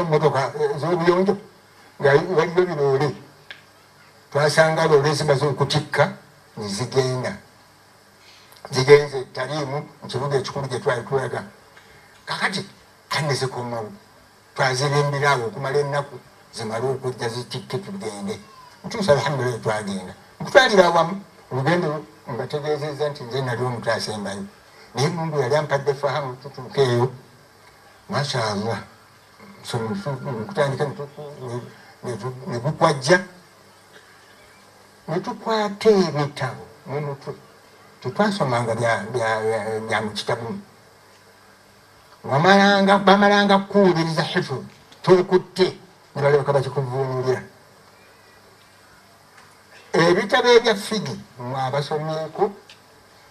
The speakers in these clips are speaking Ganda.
emotoka ez'obuyonjo nga waliyo biroole twasanga loole zimaze okutikka nezigenda zigenze taliimu mukibuga ekikulu gyetwali tulaga kakati kanezikomawo twazirimbiraawo okumala ennaku zimale okujja zitikke tugende ntuusa alhamdulilahi twagenda nkutwalira awamu olugendo mbategeezeza nti nze nali omutasembayo naye mundu yali ampadde fahamu tutuuka eyo mashallah nkutandika negukwajja netukwata ebitabo mumutwe tetwasomanga bya mukitabu bamalanga kuwuliriza hifu tokutte nebaleka bakikuvuunulira. Ebitabo ebya figi mwabasomyeko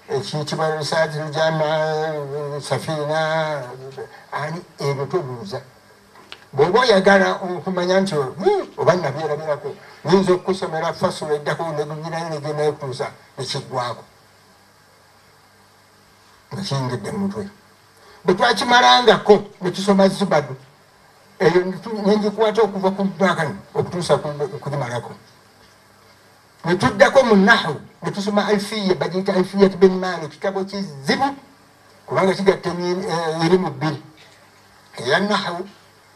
ekiyitibwa risaati rujama safiina ani ebyo tobuuza bwoba oyagala okumanya nti oba nabyerabirako yinza okusomera fasula eddako negugirayo negenekutuusa nekiggwako nga kiyingidde mumutwe bwetwakimalangako nekisoma zubadu eyo nengikwata okuva ku mwakani okutuusa kugimalako. Netuddako mu nahu netusoma alfiya bagiyita alfiyat bin mali kitabo kizibu kubanga kigatta erimu bbiri. Eya nahu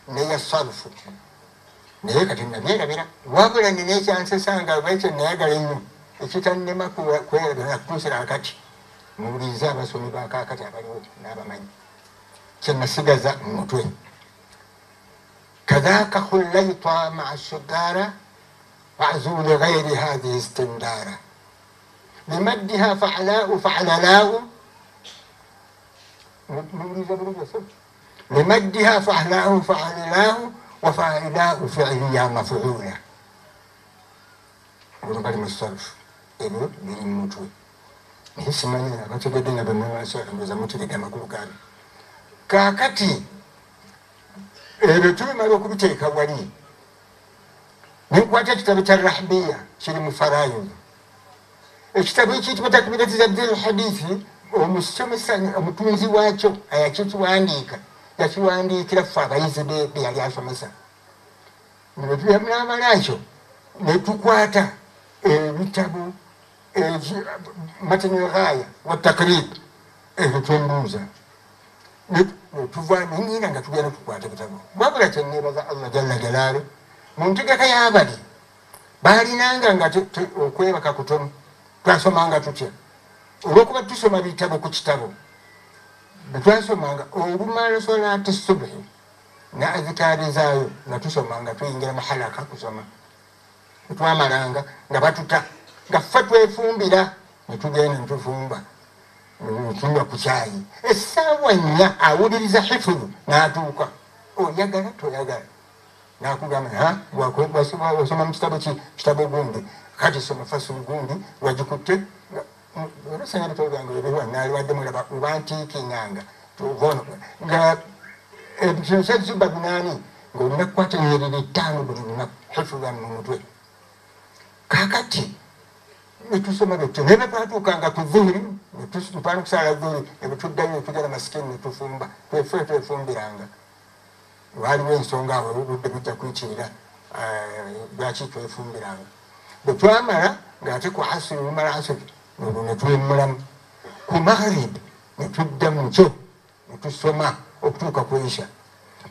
نيا صارفو نيا كاتينا نيا كاتينا وابلا نيا شانس سان كابيس نيا كارين إشتان نما كوا كوا دنا كوسر أكاتي نوريزا بسوني باكا أكاتي أبانو نابا ماي. كنا سيجازا موتوي كذا كخل ليطا مع الشدارة وعزول غير هذه استندارة لمدها فعلاء فعللاء نوريزا بنوجا سبت لمدها فعلاء فعللاء وفاعلاء فعليا مفعولا ولكلمة الصرف ebyo biri mumutwe naye simanyi abategedde nga bemwasolangoza mutegedde amakulu gaabyo kaakati ebyo tubimala okubiteeka wali nenkwata ekitabo kya rahbiya kiri mu farayini ekitabo ekiyitibwa takbirati za dil hadithi omusomesa omutunzi wakyo ayakikiwandiika yakiwandiikira ffe abayizi beyali asomesa. Namala kyo netukwata ebitabo matenegaya wa takrib ebyo twembuuza netuva nenyina nga tugenda tukwata ebitabo. Wabula kyenebaza allah jalla jalaalu muntegeka yabali balinanga nga okwebaka kutono twasomanga tutya? Olwokuba tusoma bitabo ku kitabo bwetwasomanga olumala solati subuhi ne azikaari zaayo nga tusomanga tuyingira muhalaka kusoma. Etwamalanga nga batuta nga ffe twefumbira netugenda netufumba tunywa ku kyayi. Essaawa nnya awuliriza hifuru n'atuuka. Oyagala toyagala. Nakugamba wasoma mukitabo ki? Kitabo gundi. Kati soma fasulu gundi wagikutte olasanya bitabo byange ebirwanaliwadde mulaba obantiikinganga tuvono nga kino kyazuba binaani ngaolina kukwata nyerere ttaano buli lunaku hifulwa mumutwe kakati netusoma betyo naye betwatuukanga ku dhuhuri tupana kusala dhuhuri nebetuddayo netugala masikini netufumba twefe twefumbiranga waliwo ensonga awo obudde bujja kwikirira eh, lwaki twefumbiranga bwetwamala ngaate ku asiri lumala asiri olwo netwemulamu ku maghrib netudda mukyo netusoma okutuuka ku isha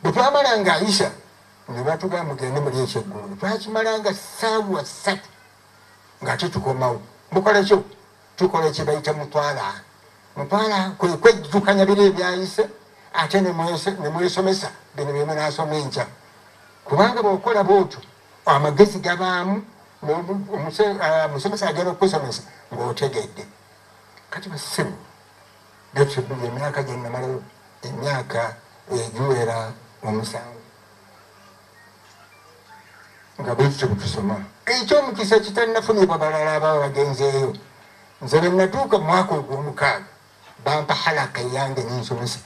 bwetwamala nga isha nebatugaa mugende muli ekyeggulu twakimalanga saawa satu ngaate tukomawo mukola kyo tukola kyebayita mutwala mutwala kwekwejjukanya biri ebyayise ate nemwesomesa bino byemunasoma enkya kubanga bwokola bwotyo amagezi gabaamu musomesa agenda okusomesa ngaotegedde kati basibu getubuli emyaka gyenamalayo emyaka egiwera omusango. Nga bwekityo bwetusoma ekyomukisa kitanafunibwa balala ababa bagenzeeyo nze bwenatuuka mumwaka ogwomukaaga bampa halaka eyange nensomesa.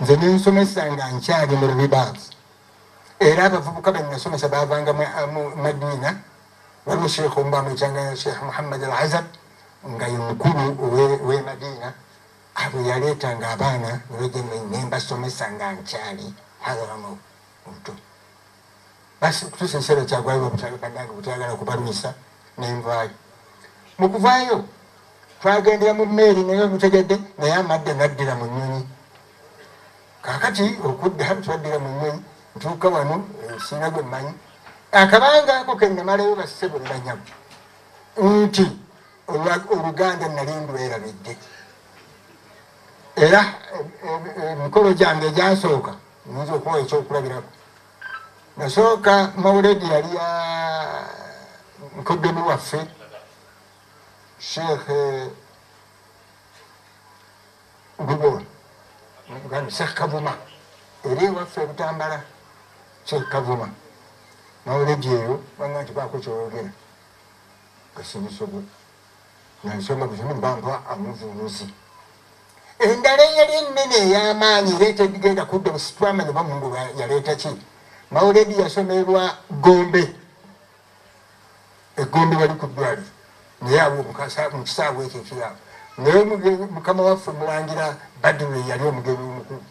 Nze nensomesa nga nkyali mu ribaazi era abavubuka benasomesa bavanga mu waliwo sheekh omubamwitanga sheekh muhammad al azab nga ye mukulu we madiina abo yaleetanga abaana nembasomesa nga nkyali hadaramawu obuto tusesera kyagwayo banange butayagala kubalwisa nenvaayo mukuvaayo twagendera mu meeri naye omutegedde naye amadde naddira mu nyonyi kakati okudda twaddira mu nyonyi ntuuka wano siina gwe mmanyi akabanga ako kenamalayo basebo nebanyamu nti oluganda nali ndwerabidde. Era emikolo gyange egyansooka nyinza okuwa ekyokulabirako. Nasooka mauledi yali ya nkoddemu waffe sheekh gubon sheekh kavuma. Eri ewaffe ebutambala sheekh kavuma mauledi eyo banga nti baako kyoyogera gasinisobwe nansonga buzimu mbampa amuvunuzi endala eyali enene ey'amaanyi ereetegenda kudda busitwamanya bamungu yaleeta ki mauledi yasomerwa gombe. Egombe wali ku ddwaliro naye abo mukisaawe ekyo ekiraabo naye mukama waffe mulangira badwe yali omugenyi omukulu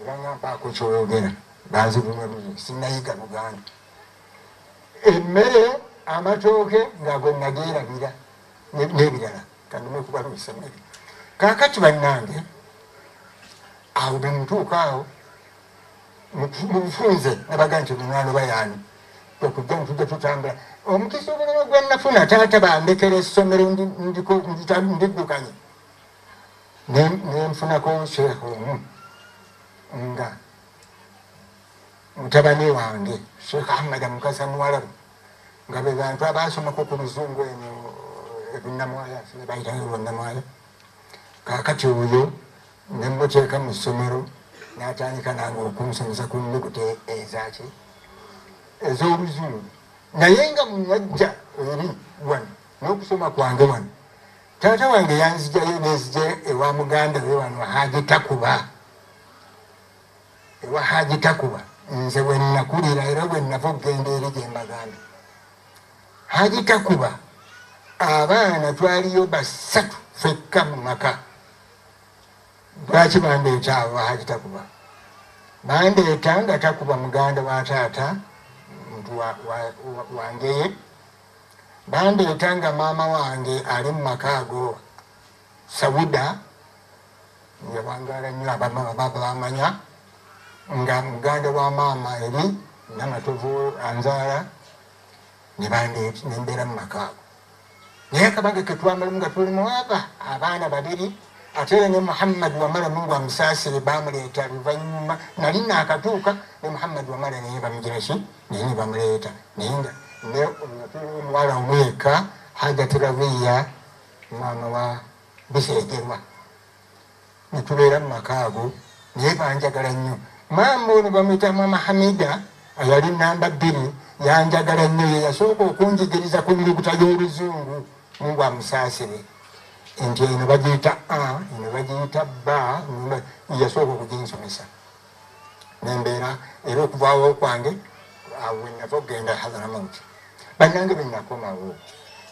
ebanga mpaako kyoyogera banzibumabuzi sinayiga luganda emmere amatooke nga gwe nageerabira n'ebirala kandume kubaluusa mmere kakati bannange awo bemutuuka awo mubufunze nabaga nti omwana bayani okujja nitujja tutambula. Omukisa obulala gwenafuna taata bandekera essomero ndiddukanye. Nenfunako sheekh omu nga mutabani wange sheekh ahmad mukasa muwalabu nga be bantu abasomako ku luzungu eno ebinamwaya bayitayo bonnamwaya kakati oyo nemuteeka mu ssomero natandika nange okunsomesa ku nnuguta ezaki ez'oluzungu naye nga munajja eri wano n'okusoma kwange wano taata wange yanzijayo nezija ewa muganda we wano hagitakuba ewa hagitakuba nze wenakulira era wenava okugenda eri gyembaganda hagitakuba abaana twaliyo basatu fekka mu maka. Lwaki bandeeta abo hagitakuba bandeeta nga takuba muganda wa taata wangeye bandeeta nga maama wange ali mu maka ago sawuda yawangala nnyo abamama bamanya nga muganda wa maama eri namatovu anzaala nembeera mu maka. Ago naye akabaga ketwamalimu nga tuli muwaba abaana babiri ate era ne muhammad wamala mungu amusaasire bamuleeta luvanyuma nali naakatuuka ne muhammad wamala naye bamugiraki naye ne bamuleeta. Naye nga omuwala omweka hajati rabiya mwana wa biseegerwa netubeera mu maka ago naye banjagala nnyo maama ono bamwita mama hamida ayali namba bbiri yanjagala nnyo ye yasooka okunjigiriza ku miruguta y'oluzungu mungu amusaasire nti eno bagiyita a eno bagiyita ba yasooka okuginsomesa nembeera era okuvaawo kwange wenava okugenda hadaramauti bannange benakomawo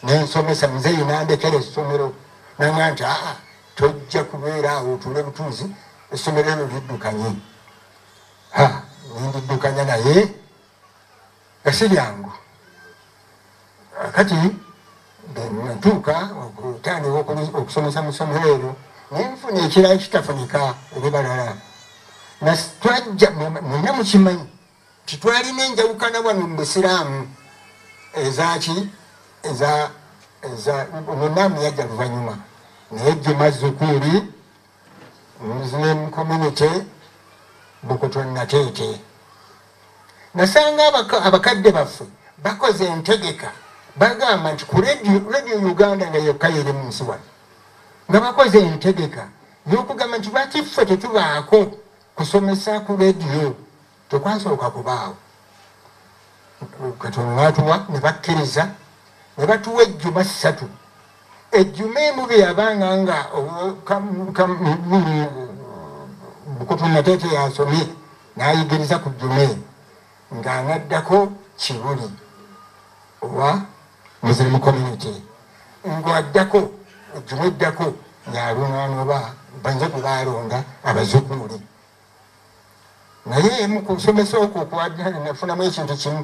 nensomesa muzeyi nandekera essomero. Nanga nti aa tojja kubeera awo otule butuuzi essomero eryo liddukanye nindiddukanya naye nga si lyangu kati ntuuka okutandika okusomesa mu ssomero eryo nenfuna ekirala kitafunika eri balala twajja mwena mukimanyi titwalina enjawukana wano mu busiraamu ezaki munaamu yajja luvanyuma naye juma zukuuri muslim community bukutonnateete nasanga abakadde baffe bakoze entegeka bagamba nti ku radio uganda nga yokka yeri mu nsi wano nga bakoze entegeka yokugamba nti lwaki ffe tetubaako kusomesa ku rediyo tekwasooka kubaawo. Katono natuwa ne bakkiriza ne batuwa ejjuma ssatu. Ejjuma emu bwe yabanga nga bukutunateete yasomye nayigiriza ku eno ng'anaddako kibuli owa muslim community ng'addako ejjuma eddako yalunanoba banze kubalonda abazukuuli naye mukusomesa okwo okuwajjali nafunamu ekintu kimu.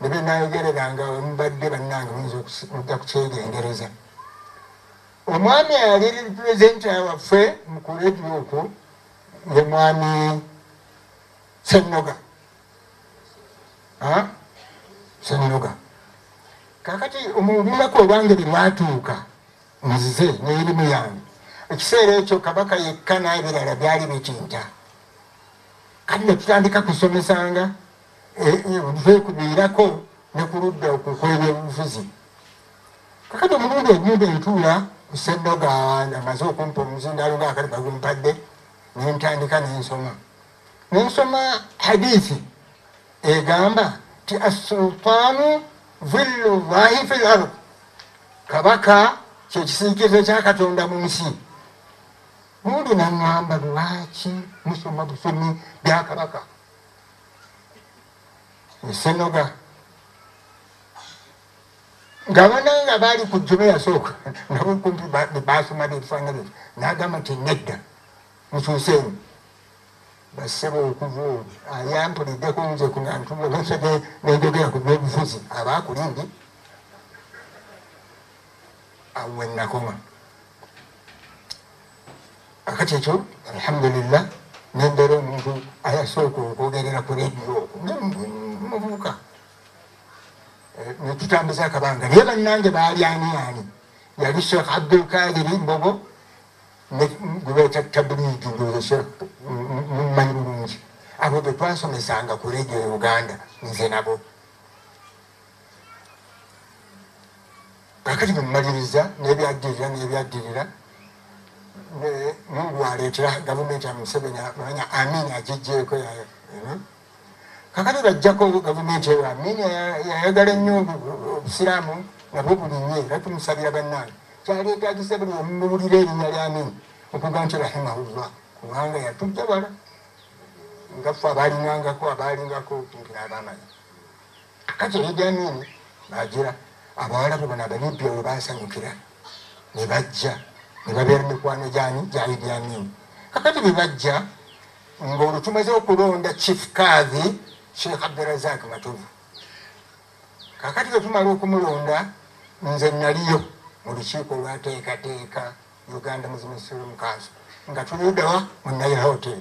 Nebenayogereranga mubadde bannange muyinza okujja kukyegengereza omwami ali purezenta waffe mukuredio okwo mwami senoga senoga kakati omubulako olwange bwelwatuuka nzize neerimu yange ekiseera ekyo kabaka yekka n'ebirala byali bitinta kati netutandika kusomesanga twekubiirako e, nekuludda okwebyobufuzi kakati omulundi ogundi entuula kusenoga amaze okumpa omuzindalo ngaakati bagumpadde nentandika nensoma nensoma hadithi. Egamba ti assultaanu villu llahi fi lard kabaka kyekisiikirizo kyakatonda mu nsi. Mundi naŋŋamba lwaki musoma busomi byakabaka esenoga nga bananga baali ku jjume yasooka nabo kumpi basoma bebifaanana byo nagamba nti nedda mukyuseemu basebe okuva oyo ayampuliddeko nze kunantulosebe nenjogera ku byobufuzi abakulindi awe nakoma akati ekyo alhamdulillah nembera omuntu ayasooka okwogerera ku redio muvubuka eh, netutambuza akabanga naye bannange baali ani ani yali sheekh abdulkadiri mbogo gubeeta tabuliigi ndoza mumanyi bulungi abo betwasomesanga ku redio e uganda nze nabo. Kakati bemumaliriza nebyaddirira nebyaddirira mungu aleetera gavumenti amuseveni manya amini agijjeeko kakati bajjako gavumenti eyo amini yayagala ennyo obusiraamu nabwo bulinye era tumusabira bannange kyaleetagisa buli omuwulira erinnya lyamini okuga nti rahimahullah kubanga yatujja bala ngafe abalingangako abalingako ntinaabamanyi kati eryamini bagira abawalabu bano abanibya we basanyukira ne bajja ne babeera mikwano gyani gyaidi amini kakati bebajja ngaolwo tumaze okulonda chief kathi sheikh abdurazak matovu. Kakati ketumala okumulonda nze naliyo mu lukiiko olwateekateeka uganda muzimisirimu kanso nga tulidawa mu nail hotel.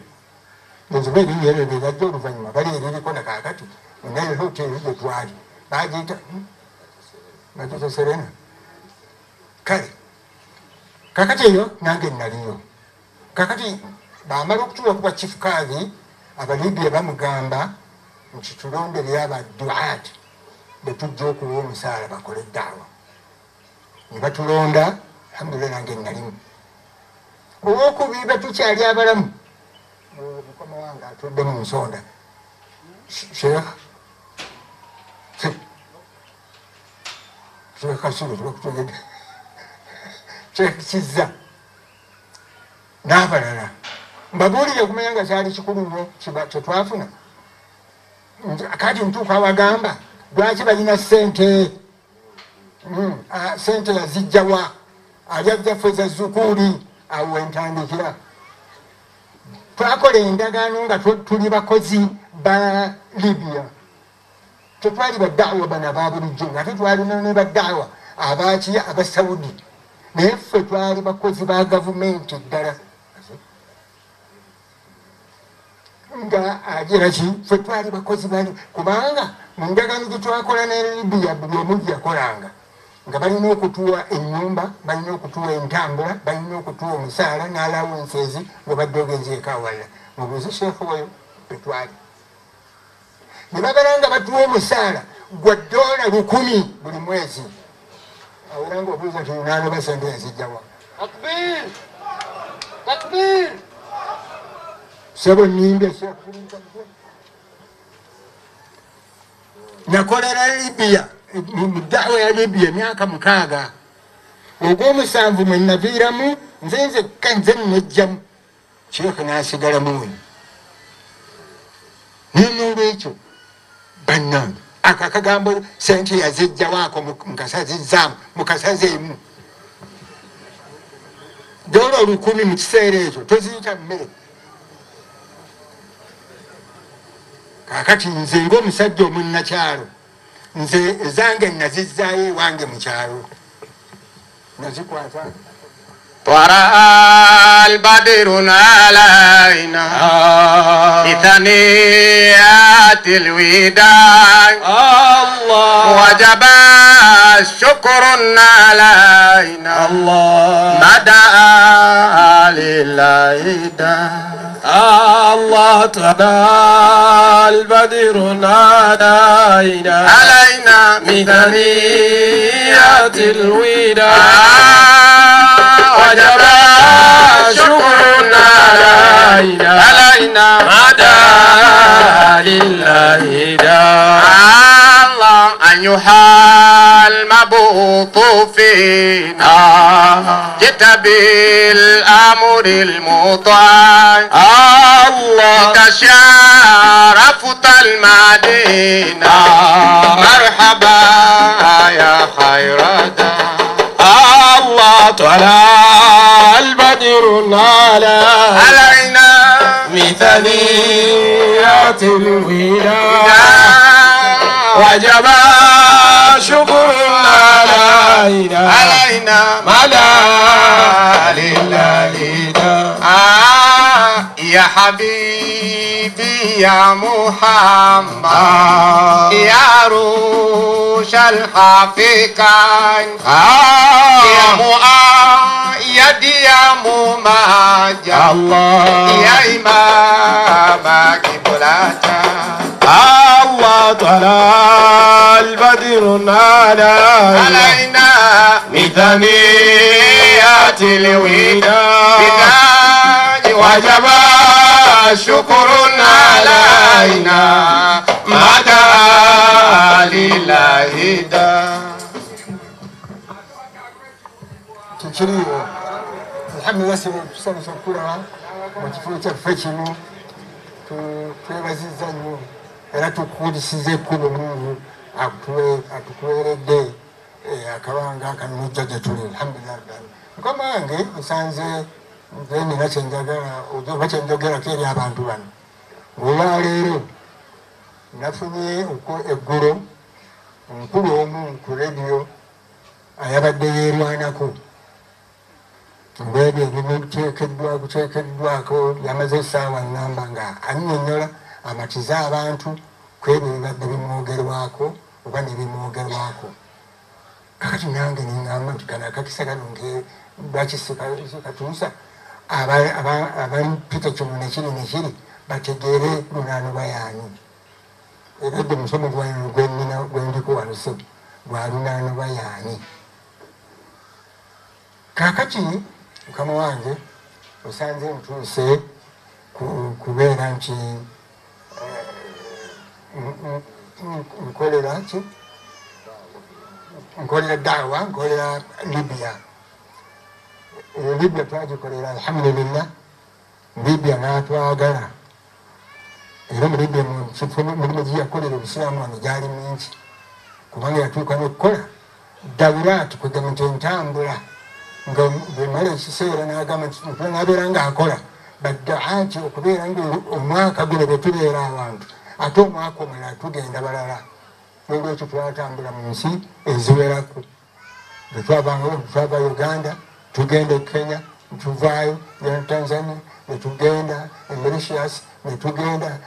Enzuba erinnya eryo lyerajja oluvanyuma bali eririko nakakati mu nail hotel gyetwali bagiyita bagiyita serena. Kale kakati eyo nange naliyo. Kakati bamala okutuula kuba chief kathi abalibya bamugamba nti tulonderyo abaduat betujja okuwa omusaala bakole eddaawa nebatulonda alhamdulillah nange nalimu olwokubiba tukyali abalamu mukama wange atudde mu nsonda. Sheekh sheekh kasulu tubakutegede sheekh kiza n'abalala. Mbabuulire okumanya nga kyali kikulu nnyo kyetwafuna kati ntuuka awagamba lwaki balina sente sente yazijjawa alyazaffe za zukuuli awo wentandikira twakola endagaano nga tuli bakozi ba libya. Tetwali baddawa bana babulijjo nga tetwalina ne baddawa abaki aba saudi. Naye ffe twali bakozi ba gavumenti ddala. Nga agiraki ffe twali bakozi bali kubanga mu ndagaano gyetwakola ne libya buli omu gyakolanga nga balina okutuwa enyumba balina okutuwa entambula balina okutuwa omusaala nalawo ensezi nga badde ogenzi ekawala. Mubuuzi sheekhu wayo etwali nebagala nga batuwa omusaala gwa dola lukumi buli mwezi. Awera nga obuuza ti naloba sente enzijjawa takbir! Takbir! Sebo nimbye nakolera libiya mu ddawa ya libya emyaka mukaaga. Ogwomusanvu mwenaviiramu nze nze ka nze nnejjamu. Sheekh nasigalamu we nenolwekyo bannange. Ako akagambo sente yazijjawaako mukasazizaamu mukasazeemu dola olukumi mu kiseera ekyo toziyita mmere. Kakati nze ngaomusajja omunnakyalo nze ezange nazizaayo ewange mu kyalo. Nazikwata ورأى البدر علينا. بثنيات الوداع. الله. وجب الشكر علينا. الله. مدى لله الله تعالى البدر علينا علينا بثنيات الوداع. وجب الشكر علينا. علينا. مدى لله داع الله أن يحال مبوط فينا. جئت بالأمر المطاع. الله. تشرفت المدينة. مرحبا يا خير دار تعالى البدر علينا علينا بثنيات الوداع وجب شكر علينا. علينا. مدى لله آه يا حبيبي يا محمد. يا روش الحقيقة. يا مؤيد يا ممجد. الله. يا إمام قبلتك الله تعالى البدر علينا. علينا بثنيات الوداع بداج وجب shukrun alaina mada lilahida. Tukiri alhamdulillah, sana chakula mwakifuluta fekinu twebaziza nnyo era tukulisiza ekkubo mungu atukuweredde eh, akabanga akano gye tuli alhamdulillah mukama wange nsanze nze nina kyenjagala oba kyenjogerako eri abantu bano. Olwaleero nafunye eggulo omukulu omu ku rediyo ayabadde yeerwanako. Olwebyo ebimiteekeddwa kuteekeddwako yamaze essaawa ŋŋamba nga annyonnyola amatize abantu ku ebyo bibadde bimwogerwako oba ne bimwogerwako. Kakati nange niŋŋamba nti kano akakisa kano nke lwaki sikatuusa abampita kino nekiri nekiri bategeere lunaanoba yaani era dde musomo gwange gwenina gwendiko wanose gwa lunaanoba yaani kakati mukama wange osanze ntuuse ku- kubeera nti eh, nkolera ki? Nkolera daawa nkolera libya libya twagikolera alhamdulillah. Libya natwagala. Era mu libya mulimu giyakolera obusiraamu wano gyali mingi kubanga yatuuka nokukola dawuraati kwegamba nti entambula nga bwemala ekiseera nagamba nti nabeera ngaakola baddaati okubeera nga omwaka guno bwetubeera abantu ate omwaka omulala tugenda balala. Nolwekyo twatambula mu nsi eziweraku bwetwavanga twava uganda tugenda e kenya netuvaayo ne tanzania netugenda e mauritius netugenda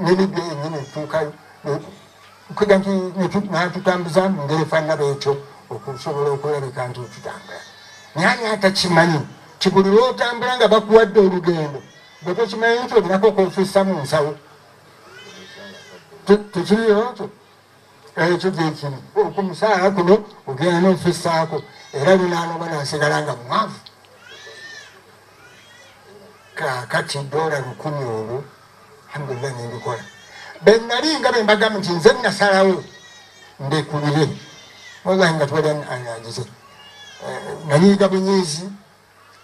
nelibya yenyini netuukayo kwega nti natutambuza mu ngeri efaanana bwekyo okusobola okulabika nti tutambula. Naye atakimanyi ti buli lwotambula nga bakuwadde olugendo bwe tokimanyi nti olinako okwefissa mu nsawo? Te- tekiriyo ekyo ekyo gyekiri okumusaala kuno ogenda nofissaako era lunaanoba nasigala nga mwavu. Kakati dola lukumi olwo alhamdulillah nendikola benali nga bembagamba nti nze nasalawo ndekulire. Wallahi nga tewali anyanjize nanyiiga bunyiizi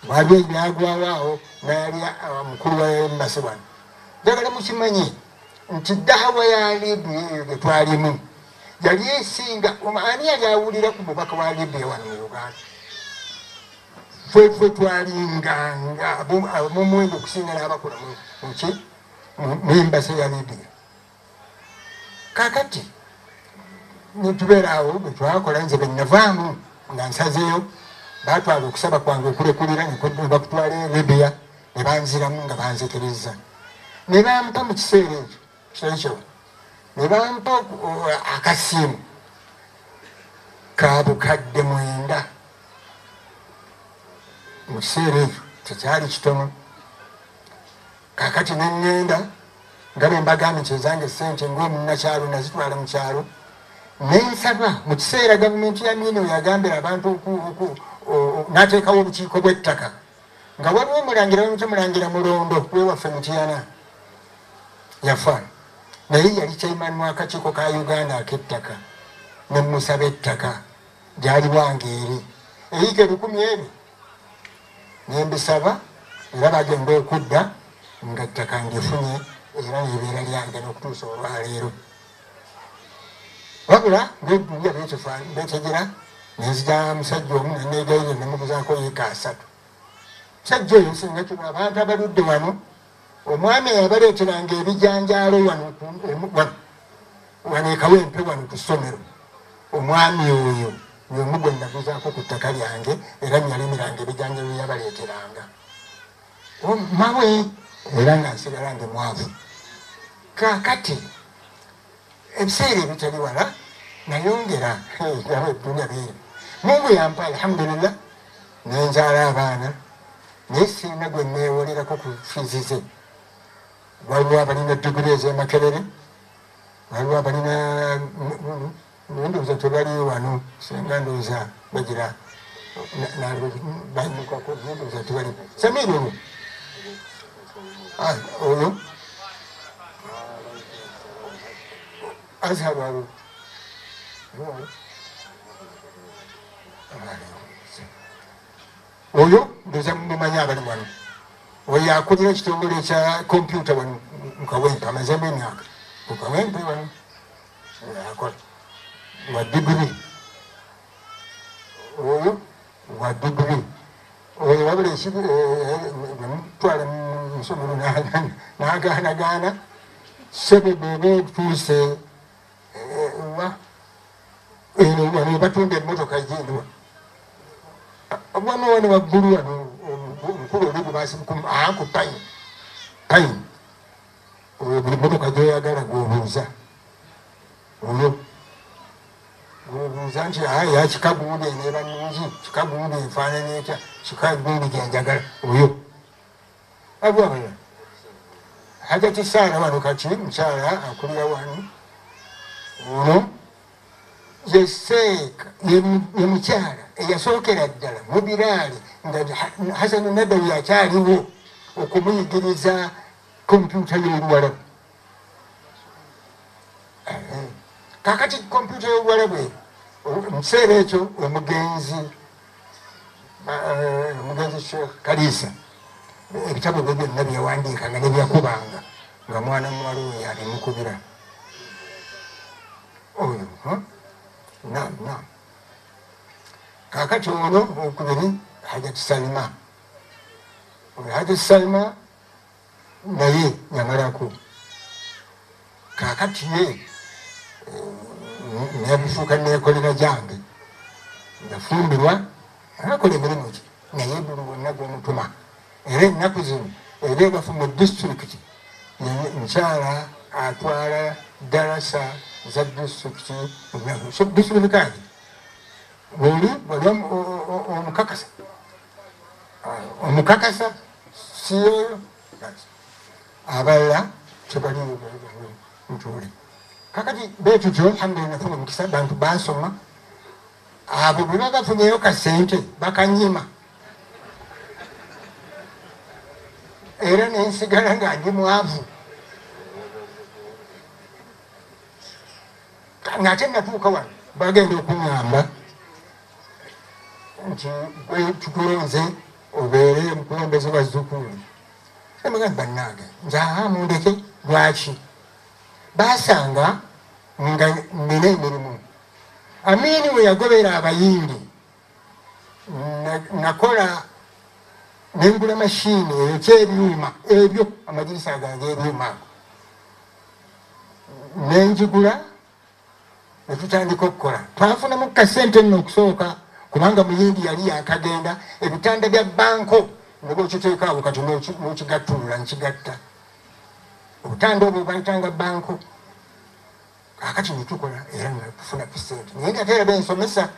wali ebyagwawaawo nayali mukulu wa embasi wano njagala mukimanyi nti daawa ya libya eyo getwalimu yali esinga ani yali awulira ku mubaka wa libya wano mu uganda? Fwe fwe twalinganga ab'omuwendo okusinga n'abakola mu- muki nembasa ya libiya kakati netubeeraawo bwetwakola nze benavaamu nga nsazeeyo batwala okusaba kwange okulekulira nebakutwala e libiya ne banziramu nga banzetereza ne bampa mu kiseera ekyo kyekyo ne bampa akasiimu ka bukadde mwenda. Mu kiseera ekyo tekyali kitono. Kakati neŋŋenda nga bwe mbagambye nti ezange sente ngaomunakyalo nazitwala mu kyalo nensaba mu kiseera gavumenti ya mini weyagambira abantu n'ateekawo obukiiko bw'ettaka. Nga waliwo omulangira bamuta mulangira mulondo wewaffe mutiyana yafa naye yali chairman wakakiiko ka uganda ak'ettaka nemusaba ettaka gyali wange eri. Eyiga ebikumi ebyo nembisaba era bagenda okudda nga ttaka ndifunye era nebeera lyange n'okutuusa olwaleero wabula ngeduya betegera nenzija musajja omu nenegaire nemubuzaako yiika asatu. Musajja oyo singa kino abantu abaludde wano omwami eyabaleeteranga ebijanjaalo wano wano. Ekawempe wano ku ssomero. Omwami oyo yomu gwe naguzaako ku ttaka lyange era nyalimiranga ebijanjaalo yabaleeteranga mawe era nga nsigala nge mwavu. Kakati ebiseera ebitali wala nayongera aba eddunya beeri mungu yampa alhamdulillah nenzaala abaana naye sirina gwe neewolerako ku fizize waliwo abalina diguri ez'emakerere waliwo abalina ndowooza tebali wano singa ndowooza bagira banyukako ndowooza tebali samiri Ah, oyo azhar alo oyo ndoza mumanyi abali wano oyo akulira ekitongole ekya kompyuta wano mukawempe amazembe emyaka mukawempe wano akola wa digiri oyo wa digiri oyo wabula ekimutwala musomero naganagana sebebebe tuuse wa eno batunda emotoka ejindiwa wano wano waggulu wano omukulu oli gubasiku paini paini oyo buli motoka gyoyagala gwobuuza oyo gwobuuza nti aya kikagundi eneba nungi kikagundi enfaanana etya kikagundi gyenjagala oyo abwabala hagati saara wano kati mukyala akulira wano ono yeseeka ye mukyala eyasookera ddala mu biraale nga hasanu nadawi akyaliwo okumuyigiriza kompyuta y'oluwalabu kakati kompyuta y'oluwalabu mukiseera ekyo omugenzi omugenzi sheekh kalisa ebitabo bye byonna byewandiikanga nebyakubanga nga mwana muwala oyo alimukubira oyo nam nam kakati ono okubiri oyo hajati salima naye yamalako kakati ye nebifuuka nekolera jange nafumbirwa akola emirimu ki naye buli wonna gwomutuma era ennaku zino era ebafu mu disitulikiti mukyala atwala darasa za disitulikiti disitulikiti kagi buli wali omukakasa omukakasa siyoyo abalala tebaliwo ntuli kakati betutyo alhamdulillah nafuna omukisa bantu basoma abo bwe babafunyeyo kasente bakanyima. Era nensigala nga ndi mwavu. Ngate natuuka wano bagenda okuŋamba nti gwe tukulonze obeere omukulembeze wa zukulu emagamba bannange nze aha mundeke lwaki basanga nga nina emirimu amiini we yagobera abayimbi nakola nengula mashini eyo kyebyuma ebyo amadirisa gange ebyuma ago nenjigula netutandika okukola twafunamu kasente nno okusooka kubanga muyindi yali yakagenda ebitanda bya banko nebwekiteekaawo kati nokigattulula nkigatta. Obutanda obwo bayitanga banko. Akati netukola era natufuna kusente naye nga tera bensomesa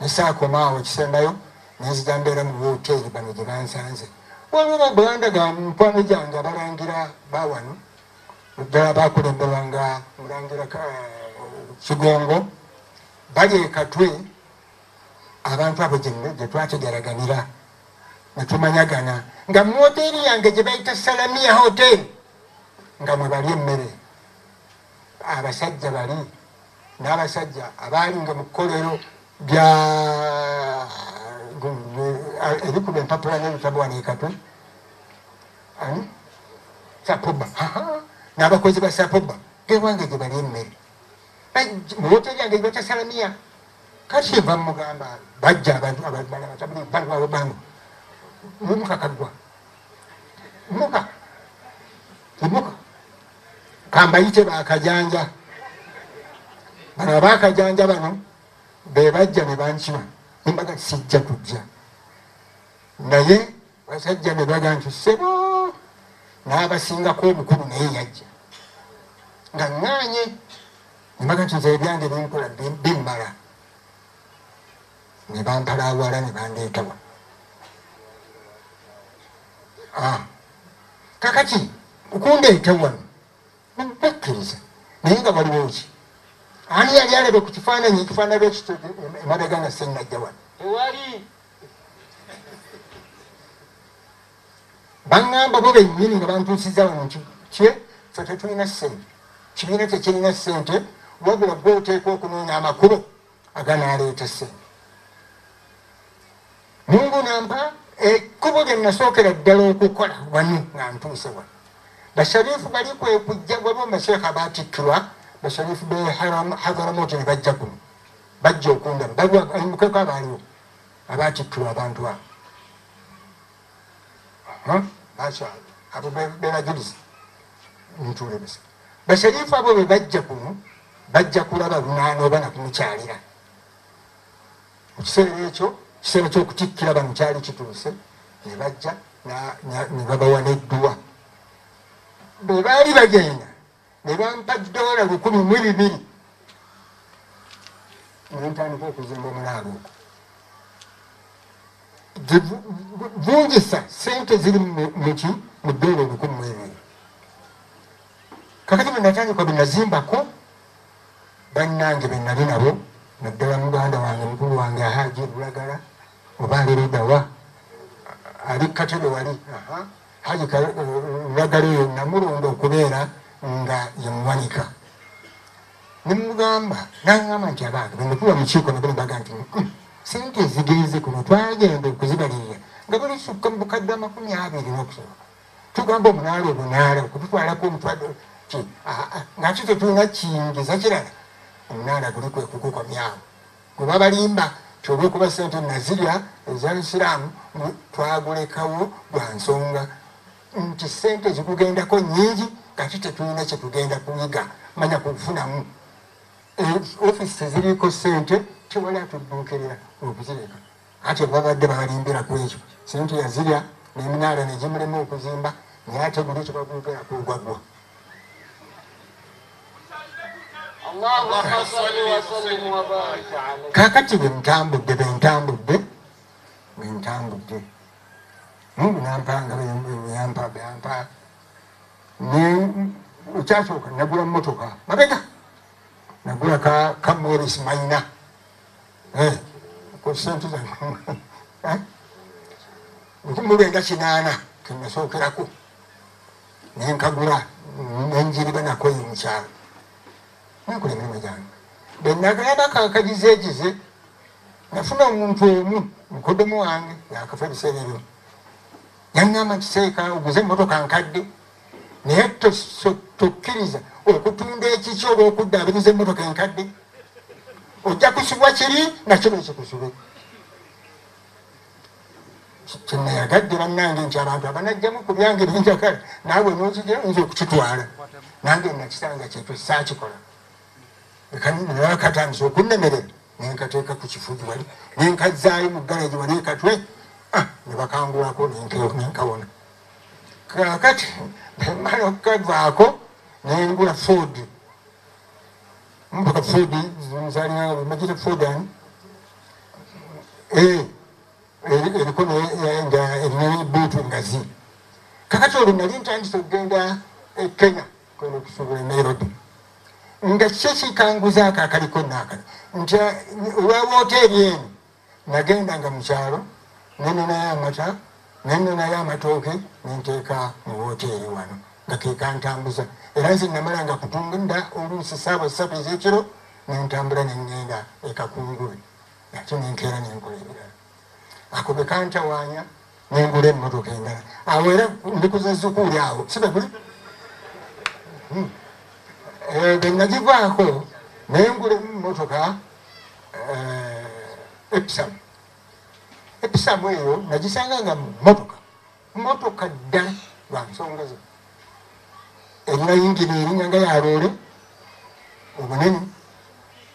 nesaakomaawo ekisembayo nenzija mbeera mu woteeri bano gye bansanze. Waliwo babulandaga mukwano gyange abalangira bawano ddala bakulemberwa nga mulangira kigongo bali ekatwe abantu abo gye twategeraganira netumanyagana nga mu woteeri yange gye bayita salamia hotel nga mwe bali emmere. Abasajja bali n'abasajja abaali nga mu kkolero bya ebikuba empapula n'ebitabo wano ekatwe ani sapoba n'abakozi ba sapoba gewange gye bali emmere. Muwoteeri yange gibata salamiya kati eva mugamba bajja abantu abatabulibbantu muka kaggwa. Muka imuka kambayite bakajanja. Bano abakajanja bano bebajja ne bankima. Nembaga sijja kujja naye basajja ne baga nti sebo n'abasingako omukulu naye yajja. Nga ŋŋanye nembaga nti nze ebyange binkola bimmala ne bampalaawala ne bandeetawa kakati okundeeta wano bakkiriza naye nga waliwo ki ani yali alabe ku kifaananyi ekifaanana ekito emabega nga senajja wano tewali baŋŋamba bo bennyini nga bantuusiza wano nti kye fe tetulina ssente kibiina tekirina ssente wabula gwe oteeka okunoonya amakubo aganaaleeta ssente mungu nampa ekkubo lye nasookera ddala okukola wano nga ntuuse wano basharifu bali kwekujja waliwo masheekha abatikkirwa basharifu be hadaramoti ne bajja kuno. Bajja okundaba balimukeeko abaaliwo abatikkirwa abantu abo. Abo bebagiriza ntulebesa basharifu abo be bajja kuno bajja kulaba lunaana oba nakumukyalira mukiseera ekyo kiseera kyokutikkira bano kyali kituuse ne bajja ne babawa nedduwa bwe baali bagenda ne bampa dola lukumi mu bibiri nentandika okuzimba omulaalo ogwo vungisa sente ziri muki mu dola olukumi mu ebiri kakati bwenatandika benazimbako bannange benali nabo naddala muganda wange mukulu wange ahaji lulagala oba alirudawa ali katebe wali. Haji lulagala eyo namulonda okubeera nga yemuwanika nemugamba nagamba nti abantu benakuba mukiiko nabo nebaga nti sente ezigenze kuno twagenda okuzibalirira nga buli sukka mu bukadde amakumi abiri n'okusoboka tugamba omunaala obunaala okututwalako omutwadde ki ngaki tetulina kiyingiza kirala? Omunaala guli kwe kukukomyawo. Kuba balimba kyolwokuba sente nazirya ezalisiraamu twagulekawo lwa nsonga. Nti sente zikugendako nyingi kati tetulina kyetugenda kuyiga manya kufunamu ofisi teziriko sente tewali atudduukirira okuzireka. Ate babadde balimbiraku ekyo sente yazirya neminaala negimulema okuzimba naye ate guli kyebagugeraku ogwaggwa kakati bwentambudde bentambudde bwentambudde mungu nampanga yampa ekyasooka nagula motoka mabega nagula ka moris maina sente nkumi lwenda kinaana kenasookeraku nenkagula nenjiriba nakoye mukyalo nakola emirimu gyange benagenda kakagize egize nafuna omuntu omu mukodomu wange yakafa ebiseera ebyo yaŋŋamba nkiseeka oguze emotoka nkadde. Naye tokkiriza okutunda ekiki oba okuddaabiriza emotoka enkadde? Ojja kusubwa kiri nakyo nekikusube kyenayagadde bannange nti abantu abanajjamu ku byange benjagala naawe nokijja nza okukitwala. Nange nakisanga kyekyo saakikola nakatandisa okunnemerera nenkateeka ku kifugi wali. Nenkazaayo mu galaji wali ekatwe ah, nebakangulako nenkawona kakati mala okukavaako nengula ford. Mpaka ford muzalinga magire ford ani. Eh, eri- eriko ne- nga erina buutu ngazi. Kakati olwo nali ntandisa okugenda e kenya kwena okusuubula e nairobi nga kyo kikanguzaako akaliko naakano nti olwa woteeri eno? Nagendanga mu kyalo nenenayo amata nenenayo amatooke nenteeka mu woteeri wano nga kekantambuza era nze namalanga kutunda oluusi saaba ssatu ezekiro nentambula nengenda ekakungube ate nenkeera nenkola ebirala. Ako bekantawaanya nengula emmotoka endala. Awo era ndikuza zukuuli awo sibebuli benagivaako nengula emotoka episamu episamu eyo nagisanganga mu motoka motoka ddala lwa nsonga zo erina yingini erinyanga yaloole obunene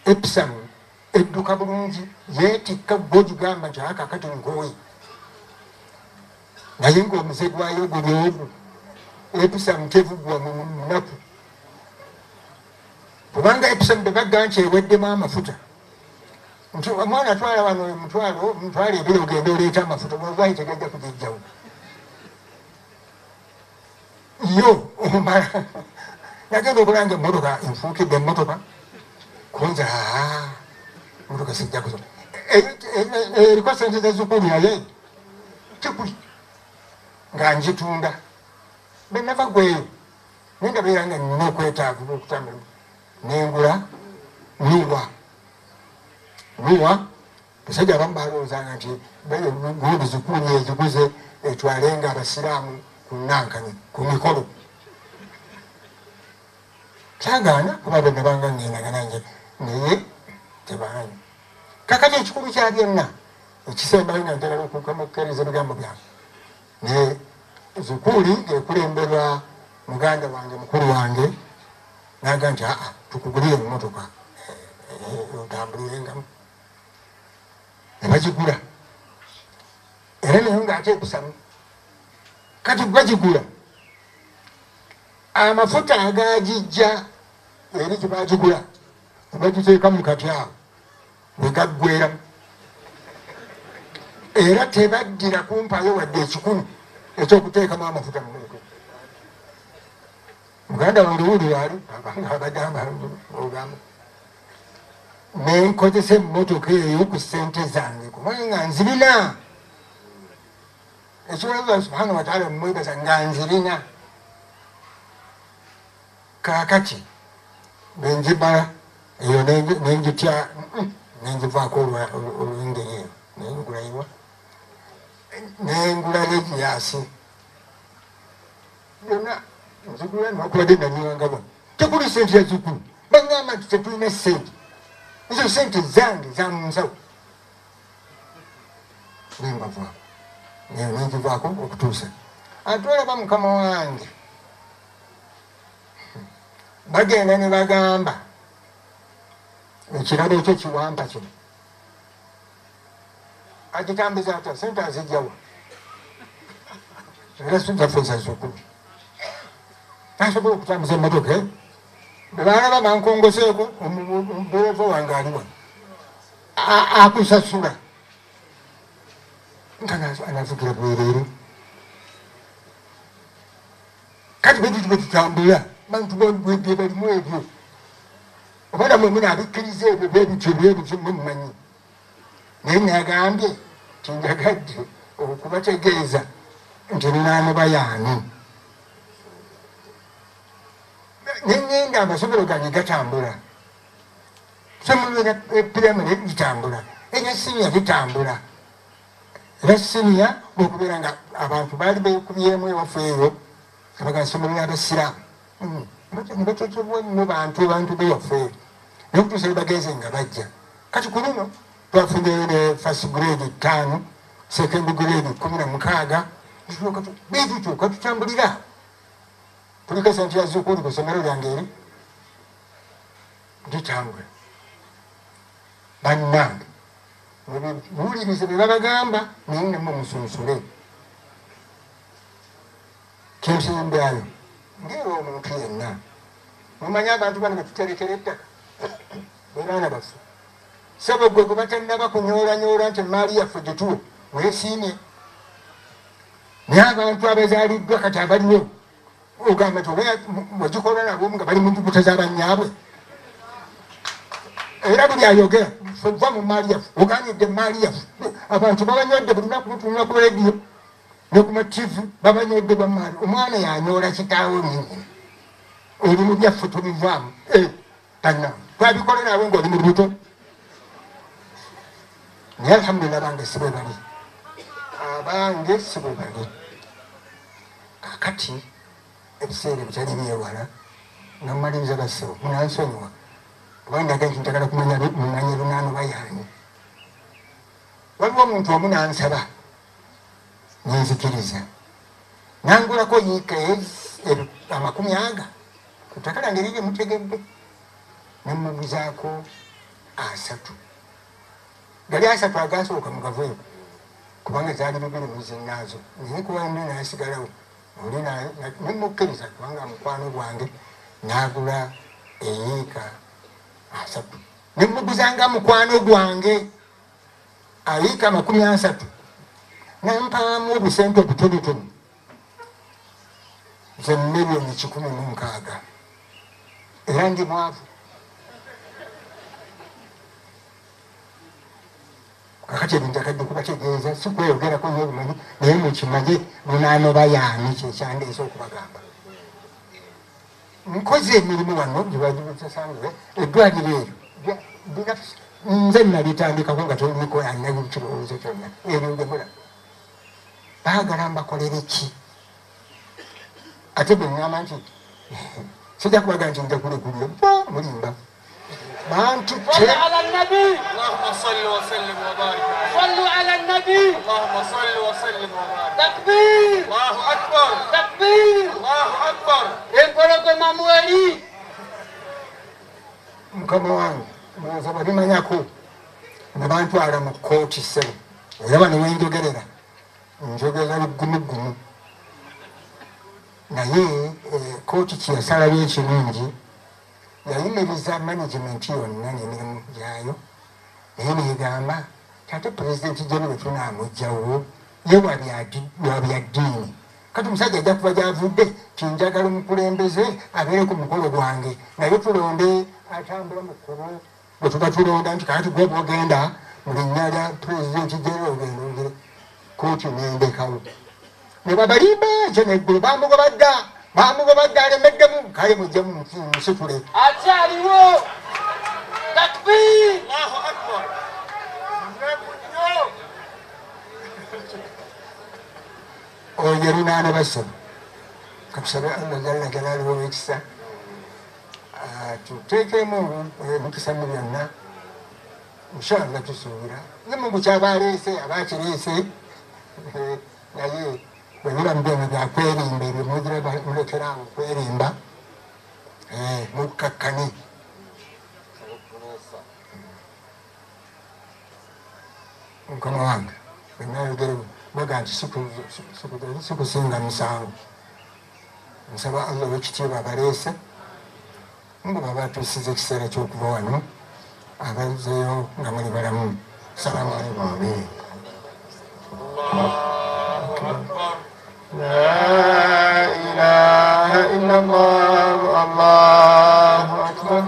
episamu edduka bulungi yeetikka gwogigamba nti akakati nkooye naye ngaomuze gwayo guli ogu episamu tevugwa mu munaku kubanga episamu bebagga nti eweddemu amafuta omwana twala wano mutwalo mutwala ebiri ogenda oleeta amafuta bwovaayi tegajja kugijjawo yo omala. Nagenda okulanga emotoka enfuukidde emotoka kunza aa motoka sijja kuzo eriko sente zezukulu naye kikuli nga njitunda benava gweyo nendabeera nga nina okwetaavu okutambula nengula nuwa nuwa basajja abamu balowoozanga nti gundi zukuli eziguze etwalenga abasiraamu ku nankani ku mikolo. Kyagaana kuba benabanga ngendaga nanje naye tebaanyi kakati ekikulu kya byonna ekisembayo nga ntera okukkiriza ebigambo byange ne zukuli ngekulemberwa muganda wange mukulu wange naga nti aa tukugulire emotoka otambulirengamu nebagigula era nayo ngaate ekusamu kati bagigula amafuta agagijja eri gyebagigula nebagiteeka mu kati awo wegaggweramu era tebaddira kumpayo wadde ekikulu ekyokuteekamu amafuta mumutwe muganda waliwuli wali abagamba ogamba nenkozesa emmotoka eyo ku sente zange kubanga nzirina. Ekiwalaza subhana wataala mumwebaza nga nzirina. Kakati benjibala eyo nenjitya nenjivaako olwengeri eyo nengulayiwa nengula legiyasi yona nzigula nokubadde naniwangabo tekuli sente yazukulu bagamba nti tetulina sente ezo sente zange zamunsawo nembavaako eyo nenjivaako okutuusa ate olaba mukama wange. Bagenda ne bagamba. Ekirabo ekyo kiwampa kino agitambuza atya sente azijjawa era sijjaffe zazukulu ntasobola okutambuza emmotoka eh? bwebanalaba nkongoseeko omudereva wange ali wano akusasula. Nga anavugira bwereere kati bwetuti bwetutambula bantu bebye balimu ebyo oba namwe munaabikkiriza ebyo bebityo byebityo mwemumanyi naye nagambye tinjagadde okubategeeza nti munamuba yaani nengenda amasomero gange gatambula somulera epiramire gitambula era sinia bitambula era sinia bwokubeera nga abantu baali bekubyemu ewafu eyo abagasomolera abasiraamu nibakyekebwa nno bantu bantu bewaffe eyo naye okutuusa bebagenze nga bajja kati ku luno twafunyeyo ne fast grade ttaano sekenduguleni kumi na mukaaga bitutyo tutambulira tuliko sente yazukuli ku somero lyange eri tutambula bannange buwulirize bye babagamba naye nemu musunsule kinsimbayo ngeera omuntu yenna mumanyi abantu bano betuterekera ettaka bebaana baffe sabo gwe gwebatannaba kunyoolanyoola nti emaali yaffe gyetuwo weesiimye naye abantu abazaaliddwa kati abaliwo ogamba nti wagikola nabo nga bali muntubuta z'abanyaabwe era buli ayogera feva mu maali yaffe oganidde emaali yaffe abantu babanywedde buli lunaku butunula ku rediyo ne ku mativi babanywedde bamaali omwana yanyoola kitaawe nyini ebimu byaffe tubivaamu. Tanna twabikola naawe ngaoli mu lubuto. Naye alhamdulillah bange sibwe bali. Abange sibwe bali. Kakati ebiseera bitali byewala nga mmaliriza bassebo munansonyiwa kubandaga nti njagala kumanya mumanye lunaano bayaani waliwo omuntu omu nansaba nenzikiriza nangulako yiika amakumi aga ku ttaka lange liri mutegedde nemuguzaako asatu gali asatu agasooka mugaveeko kubanga zaali bibiri muzinaazo naye kuwandi nasigalawo oli nemukkiriza kubanga mukwano gwange nagula eyiika asatu nemuguzanga mukwano gwange ayiika amakumi asatu nampaamu obusente obutonotono ze miliyoni kikumi munkaaga era ndi mwavu kakati ebinjakadde kubategeeza sikweyogerako nyebimanyi naye mukimanye lunaano bayaani kyekyandeesa okubagamba nkoze emirimu wano gyebagibusasangiwe eddwaliro eryo nze nalitandikako nga toliko anayo kirowoozo kyonna eryo gyemula baagala mbakolere ki ate bwe ŋŋamba nti sijja kubaga nti nja kulekulire bo mulimba bantutte empologoma mweri mukama wange munsaba bimanyako ne bantwala mu kooti ssebo eraba ne wenjogerera njogera luggumuggumu naye kooti kyeyasalayo ekirungi yayimiriza management yonna n'emirimu gyayo naye negamba tate pulezidenti jeno bwe tunamugjawo ye wabyaddiini kati omusajja ajja kuba gyavudde tinjagala omukulembeze abeere ku mukolo gwange naye tulonde atambula mu kkubo bwe tuba tulonda nti kati gwe bwogenda mu linnya lya pulezidenti jeno ogenda ogere kooti nendekawo ne babalimba ekyo neggulu ntamugo bagale meddamu kale mujje musufule ate aliwo takbir oyo erinaana basaba katusabe allah jalla jalaaliwo wekisa tuteekemu emikisa mu byonna inshallah tusuubira ne mugu kyabaleese abakireese naye bwebiramu byona byakwerimba ebyo mugira mulekerawo kwerimba mukkakkani mukama wange wenayogere baga nti sikusinga musango. Nsaba allah wekitiibwa abaleese nga baba atuusiza ekiseera kyokuva wano abazeyo nga muli balamu. Salamu alaikum لا إله إلا الله الله أكبر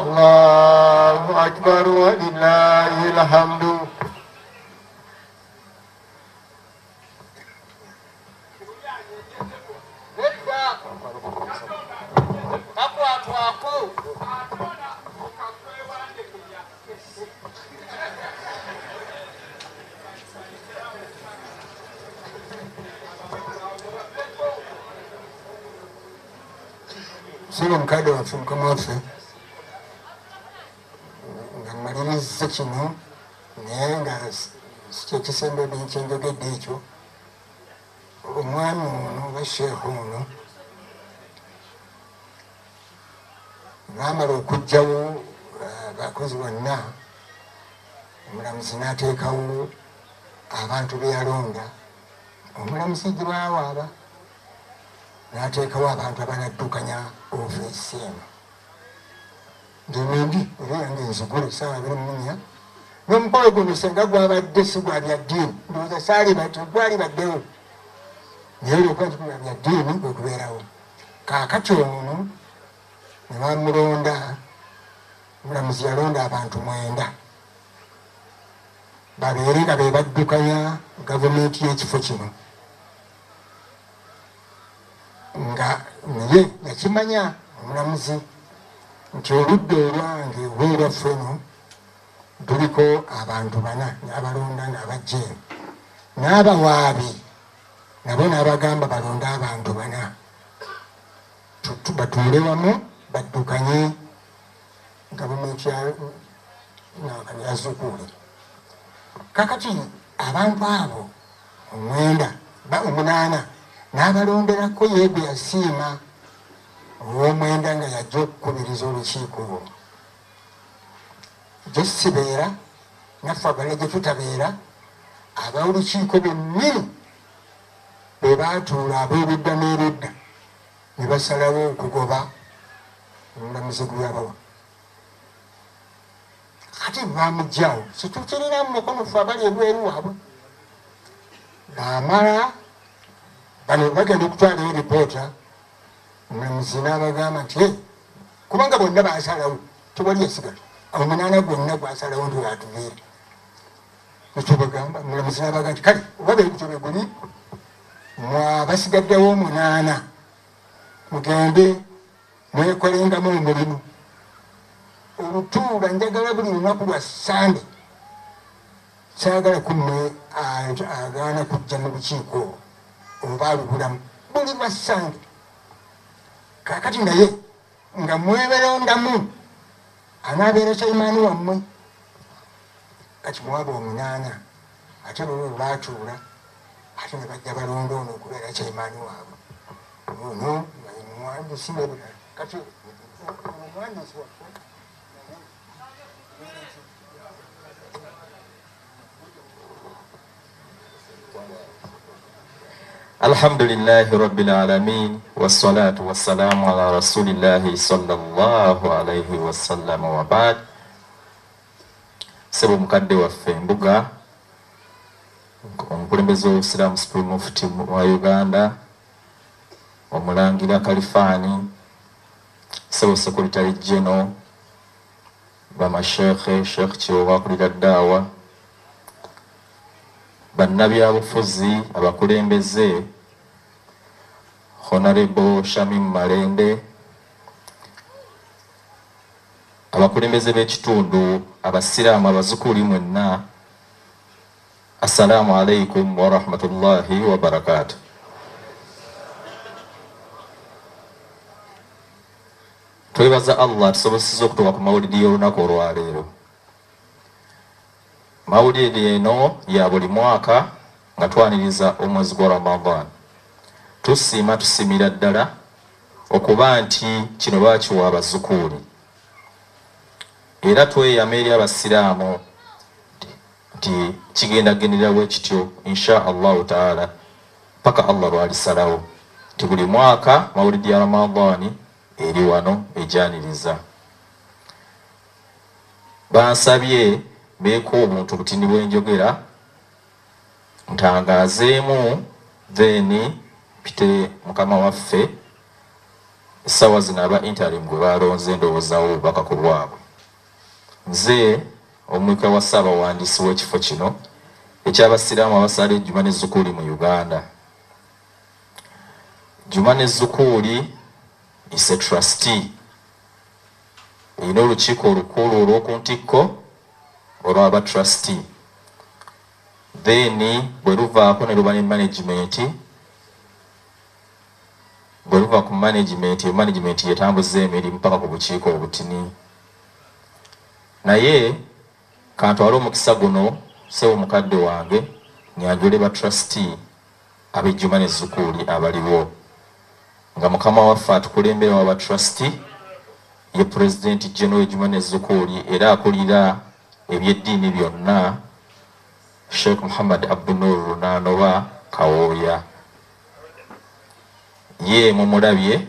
الله أكبر ولله الحمد. Saba omukadde waffe mukama waffe nga mmaliriza kino naye nga kyekisembe kyenjogedde ekyo omwami ono oba sheekhu ono baamala okugjawo abakozi bonna omulamuzi n'ateekawo abantu beyalonda omulamuzi gyebawaaba n'ateekawo abantu abanaddukanya ofiisi eno ngemendi era yange nzigule esawa abiri munya. N'omukolo guno senga gwabadde si gwa bya ddiini ndowooza saali bati gwali baddewo. Naye olwokuba nti gwa bya ddiini gwekubeerawo kaakati ono ne bamulonda omulamuzi yalonda abantu mwenda. Babeere nga be baddukanya gavumenti y'ekifo kino nga naye yakimanya omulamuzi nti oludda olwange obwerwaffe no tuliko abantu bana n'abalonda ngaabajjeemu n'abawaabi nabo n'abagamba balonde abantu bana. Batuule wamu baddukanye gavumenti yazukuuli kakati abantu abo omwenda omunaana n'abalonderako yeegwe yasiima ow'omwenda nga yajja okukubiriza olukiiko olwo gye sibeera naffe abala gye tutabeera ab'olukiiko bennyini bwe baatuula ab'erudda n'erudda ne basalawo okugoba omulamuzi gweyabawa ate bamugjawo situkirira mu mukono ffe abali ebweru waabwe. Baamala bano bagenda okutwalayo ripoota omulamuzi n'abagamba nti "Hey, kubanga bonna basalawo tewali yasigala omunaana gwonna gwasalawo nti watubeere ekyobagamba omulamuzi n'abagamba nti kale oba begutyo beguli mwabasigaddewo omunaana mugende mwekolengamu omulimu. Olutuula njagala buli lunaku lwa sande kyagala kumme agaana kujja mu lukiiko oba alubulamu buli lwa sande kakati naye nga mweberondamu anaabeera kyaimaani wammwe. Kati mwaba omunaana ate lolo lwatuula ate ne bajja balonda ono okubeera kyaimaani waabwe ono muwandisi nebirala kati omwandisi waffe alhamdulillahi rabbil alamin wassalatu wassalamu ala rasulillahi sallallahu alayhi wasallam wabad sebo mukadde waffe embuga omukulembeze w'obusiraamu supreme mufti wa uganda. Omulangira kalifaani sebo secretary general bamashekhe shekh kiwoba akulira ddaawa bannabyabufuzi abakulembeze honorable shamim malende abakulembeze b'ekitundu abasiraamu abazukuli mwenna assalamu alaikum warahmatullahi wabarakatu twebaza allah tusoboseza okutuuka ku mawulidi y'olunaku olwaleero mawulidi eno ya buli mwaka nga twaniriza omwezi gwa ramadan. Tusiima tusimira ddala okuba nti kino baakiwa abazukuuli era tweyama eri abasiraamu nti kigenda genderera bwe kityo insha allahu taala paka allah lwalisalawo. Nti buli mwaka mawulidi ya ramadani eri wano ejaniriza bansabye beeko obuntu butini bwenjogera ntangazeemu then mpite mukama waffe. Essaawa zino aba interim gwe balonze ndowoozawo obubaka ku bwabwe. Nze omwika wa ssaabawandiisi w'ekifo kino ekyabasiraamu abasala ejjuma nezukuuli mu uganda. Juma nezukuuli is a trustee. Erina olukiiko olukulu olw'oku olwaba trustee. Then bwe luvaako ne luba ne management bwe luva ku management management yetambuza emirimu paka ku bukiiko obutini. Naye kantwale omukisa guno sewo mukadde wange nyanjule ba trustee abejjuma ne zukuuli abaliwo. Nga mukama waffe atukulembera wa ba trustee ye pulezidenti general ejuma ne zukuuli era akulira ebyeddiini byonna sheikh muhammad abdunur runanoba kawooya ye mumulabye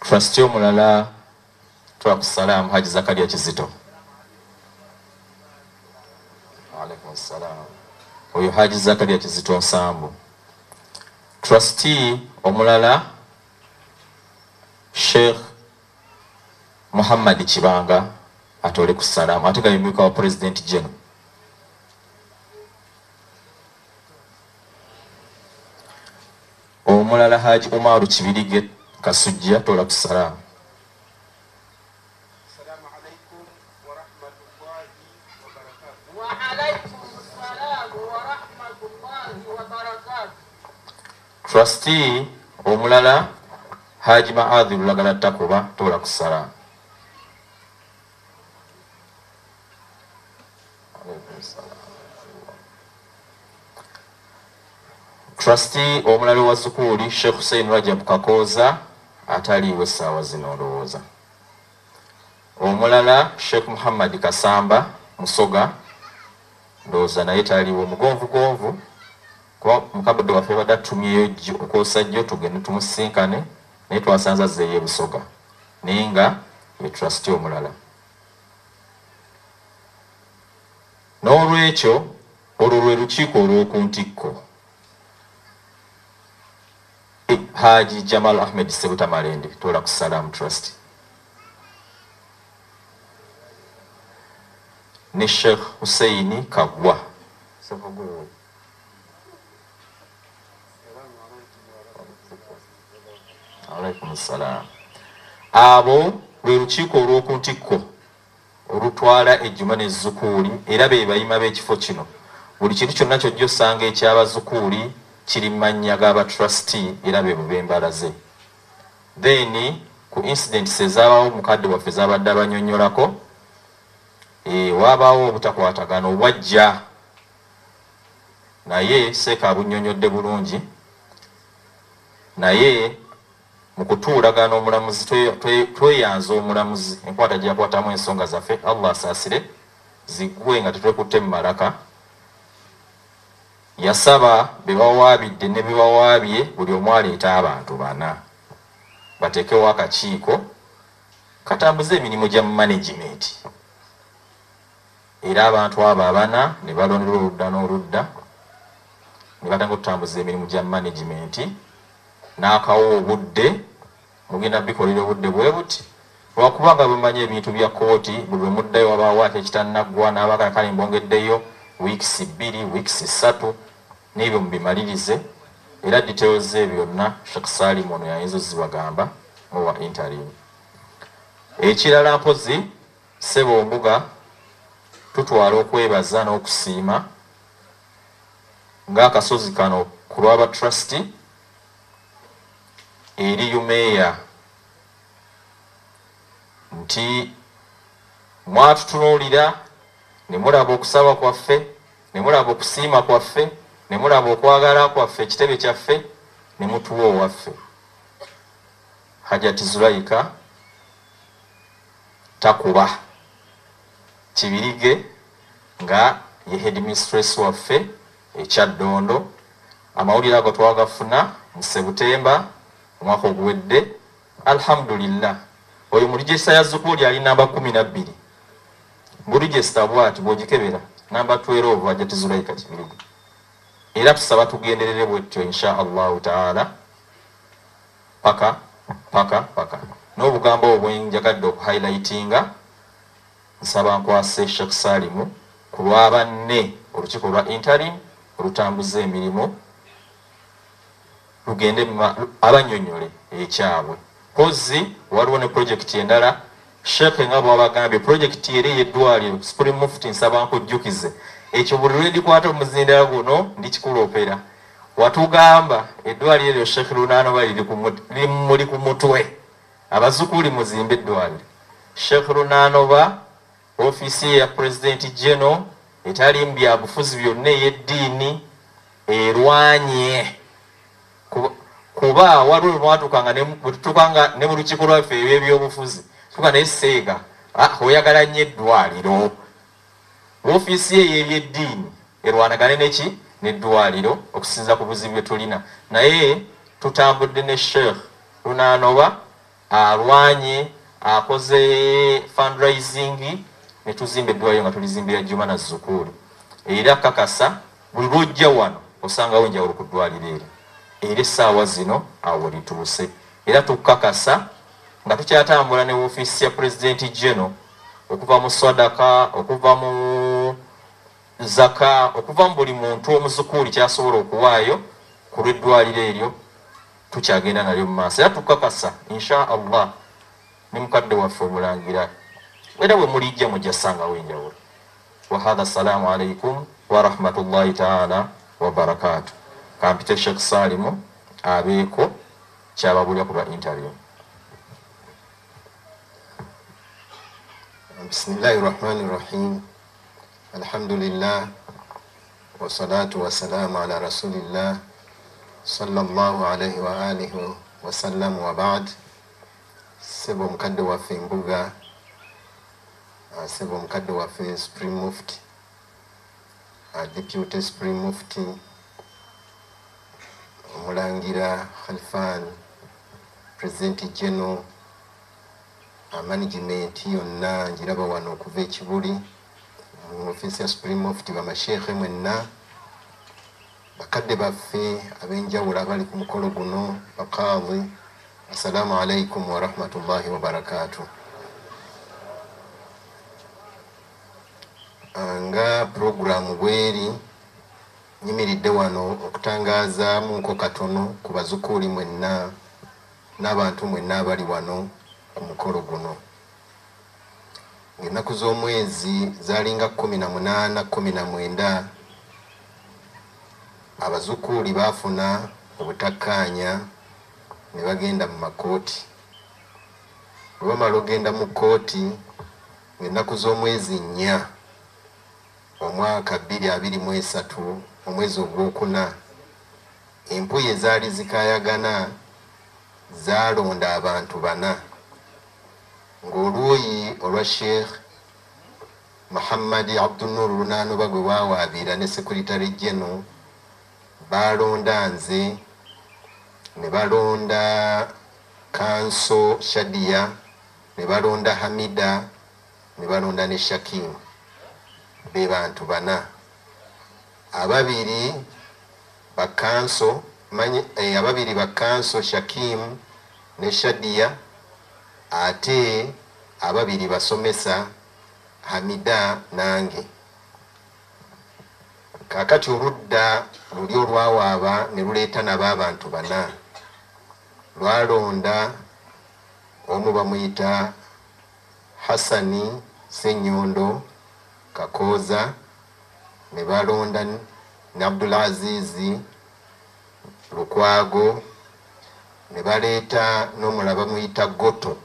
trustee omulala twakusalaamu haji zakaria kizito. Waalaikum salaam. oyo haji zakaria kizito nsambu. Trustee omulala sheikh muhammad kibanga atole ku salaamu ate gayumika wa pulezidenti geno omulala haji umaru kibirige kasujja tola ku salaamu trustee omulala haji maadhi lulagala takuba tola ku salaamu trustee omulala wa zukuuli sheikh hussein rajab kakooza ataliiwo essaawa zino ndowooza. Omulala sheikh muhammad kasamba musoga ndowooza naye taliiwo mugonvugonvu kuba mukabadde waffe badde atumyeyo jjo okwosa jjo tugende tumusinkane naye twasanze azzeeyo ebusoga naye nga ye trustee omulala. N'olwekyo olwo lwe lukiiko olw'oku ntikko haji jamal ahmed sebuta malende tola ku salam trust. Ne sheikh huseini kagwa. Abo lwe lukiiko olw'oku ntikko olutwala ejjuma nezukuuli era be bayima b'ekifo kino. Buli kintu kyonna kyojja osanga ekyabazukuuli kiri mu mannya g'aba trustee era be bubembalaze then ku incidents ezaabawo mukadde waffe zabadde abanyonyolako e, wabaawo obutakwatagana obwajja. Naye seeka abunyonyodde bulungi. Naye mu kutuulagana omulamuzi twe- twe- tweyanza omulamuzi enkwata gyakwatamu ensonga zaffe allah asaasire ziggwe nga tetwekutte mu malaka yasaba be bawaabidde ne be bawaabye buli omu aleeta abantu bana. Bateekewo akakiiko katambuze emirimu gya management. Era abantu abo abana ne balonderwa oludda n'oludda ne batanga okutambuza emirimu gya management. N'akawa obudde mugenda bikolera obudde bwe buti lwakubanga bumanyi ebintu bya kooti bwe muddayo wabaawo ate ekitannaggwa n'abagala kale mbongeddeyo wiikisi bbiri wiikisi ssatu n'ebyo mubimalirize era details ebyo byonna shek salim ono yayinza ozibagamba muwa interim ekirala mpozi seba ombuga tutwala okwebaza n'okusiima ng'akasozi kano ku lwaba trustee eri yumeeya nti mwatutunuulira ne mulaba okusaba kwaffe ne mulaba okusiima kwaffe ne mulaba okwagala kwaffe ekitebe kyaffe ne mutuwa owaffe. Hajati zulaika takuba. Kibirige nga ye headmistress waffe ekyaddondo. Amawulire ago twagafuna mu sebutemba omwaka oguwedde. Alhamdulillah. Oyo mu ligesa ya zukuuli ali namba kumi nabbiri mu ligesta bwati bwogikebera namba 12 ajati zulaika kibirige era tusaba tugenderere bwetyo insha allahu taala. Paka paka paka. N'obugambo obwo bwenjagadde okuhighlightinga nsaba nkwase shek salimu ku lwabanne olukiiko lwa interim olutambuza emirimu lugende abanyonyole ekyabwe. Pozi waliwo ne projekiti endala sheekhe nga bwabagambye projekiti eri yeddwaliro supreme mufti nsaba nkujjukize ekyo buli lwedikwata omuzindala guno ndikikulopera watugamba eddwaliro eryo ku mut- limu- muli ku mutwe. Abazukuli muzimbe eddwaliro. Sheekhe lunanoba ofiisi ye ya president geno etalimu byabufuzi byonna ey'eddiini erwanye. Kuba- waliwo tutuukanga ne mu lukiiko lwaffe ebyebyobufuzi tuka naye seega ah, oyagala nnyo eddwaliro. Woofiisi ye ey'ebyeddiini erwanagane neki n'eddwaliro okusinza ku buzibu bwe tulina. Naye tutambudde ne sheikh lunanoba alwanye akoze fundraising ne tuzimba eddwaliro nga tulizimbira juma na zukuuli era kakasa buli lwojja wano osangawo enjawulo ku ddwaliro eryo. Era essaawa zino awo lituuse. Era tukakasa nga tukyatambula ne woofiisi ya pulezidenti geno okuva mu sadaka okuva mu zaka okuva mu buli muntu omuzukuuli kyasobola okuwaayo ku lw'eddwaliro eryo tukyagenda nalyo mu maaso. Era tukakasa insha allah ne mukadde waffe omulangira. Era bwe mulijja mujja sangawo enjawulo. Wahadha assalamu alaikum warahmatullahi taala wabarakatu kampite shekh salimu abeeko kyababulya ku ba interview بسم الله الرحمن الرحيم الحمد لله والصلاة والسلام على رسول الله صلى الله عليه وآله وسلم وبعد sebo mukadde waffe embuga ah, sebo mukadde waffe supreme mufti ah, deputy supreme mufti omulangira khalifan president general management yonna ngiraba wano okuva ekibuli mu ofiisi ya supreme mufti bamasheekhe mwenna. Bakadde baffe ab'enjawulo abali ku mukolo guno bakaadhi assalaamu alaikum warahmatullahi wabarakatu nga puroguramu bweri nyimiridde wano okutangazaamuko katono ku bazukuuli mwenna n'abantu mwenna abali wano ku mukolo guno ng'ennaku z'omwezi zaalinga kumi na munaana kumi na mwenda abazukuuli baafuna obutakkaanya ne bagenda mu makooti. Bwe bamala ogenda mu kooti ng'ennaku z'omwezi nnya omwaka bbiri abiri mu esatu omwezi ogwokuna empuya ezaali zikayagana zaalonda abantu bana ng'oluuyi olwa sheikh muhammadi abdunur lunaanoba gwe waawaabira ne sekuritale geno baalonda nze ne balonda kanso shadiya ne balonda hamida ne balonda ne shakimu be bantu bana. Ababiri bakanso eh, ababiri bakanso shakimu ne shadiya ate ababiri basomesa hamida nange. Kakati oludda luli olwawaaba ne luleeta nabo abantu bana. Lwalonda omu bamuyita hasani senyondo kakooza ne balonda ne abdulazizi lukwago ne baleeta n'omulala bamuyita goto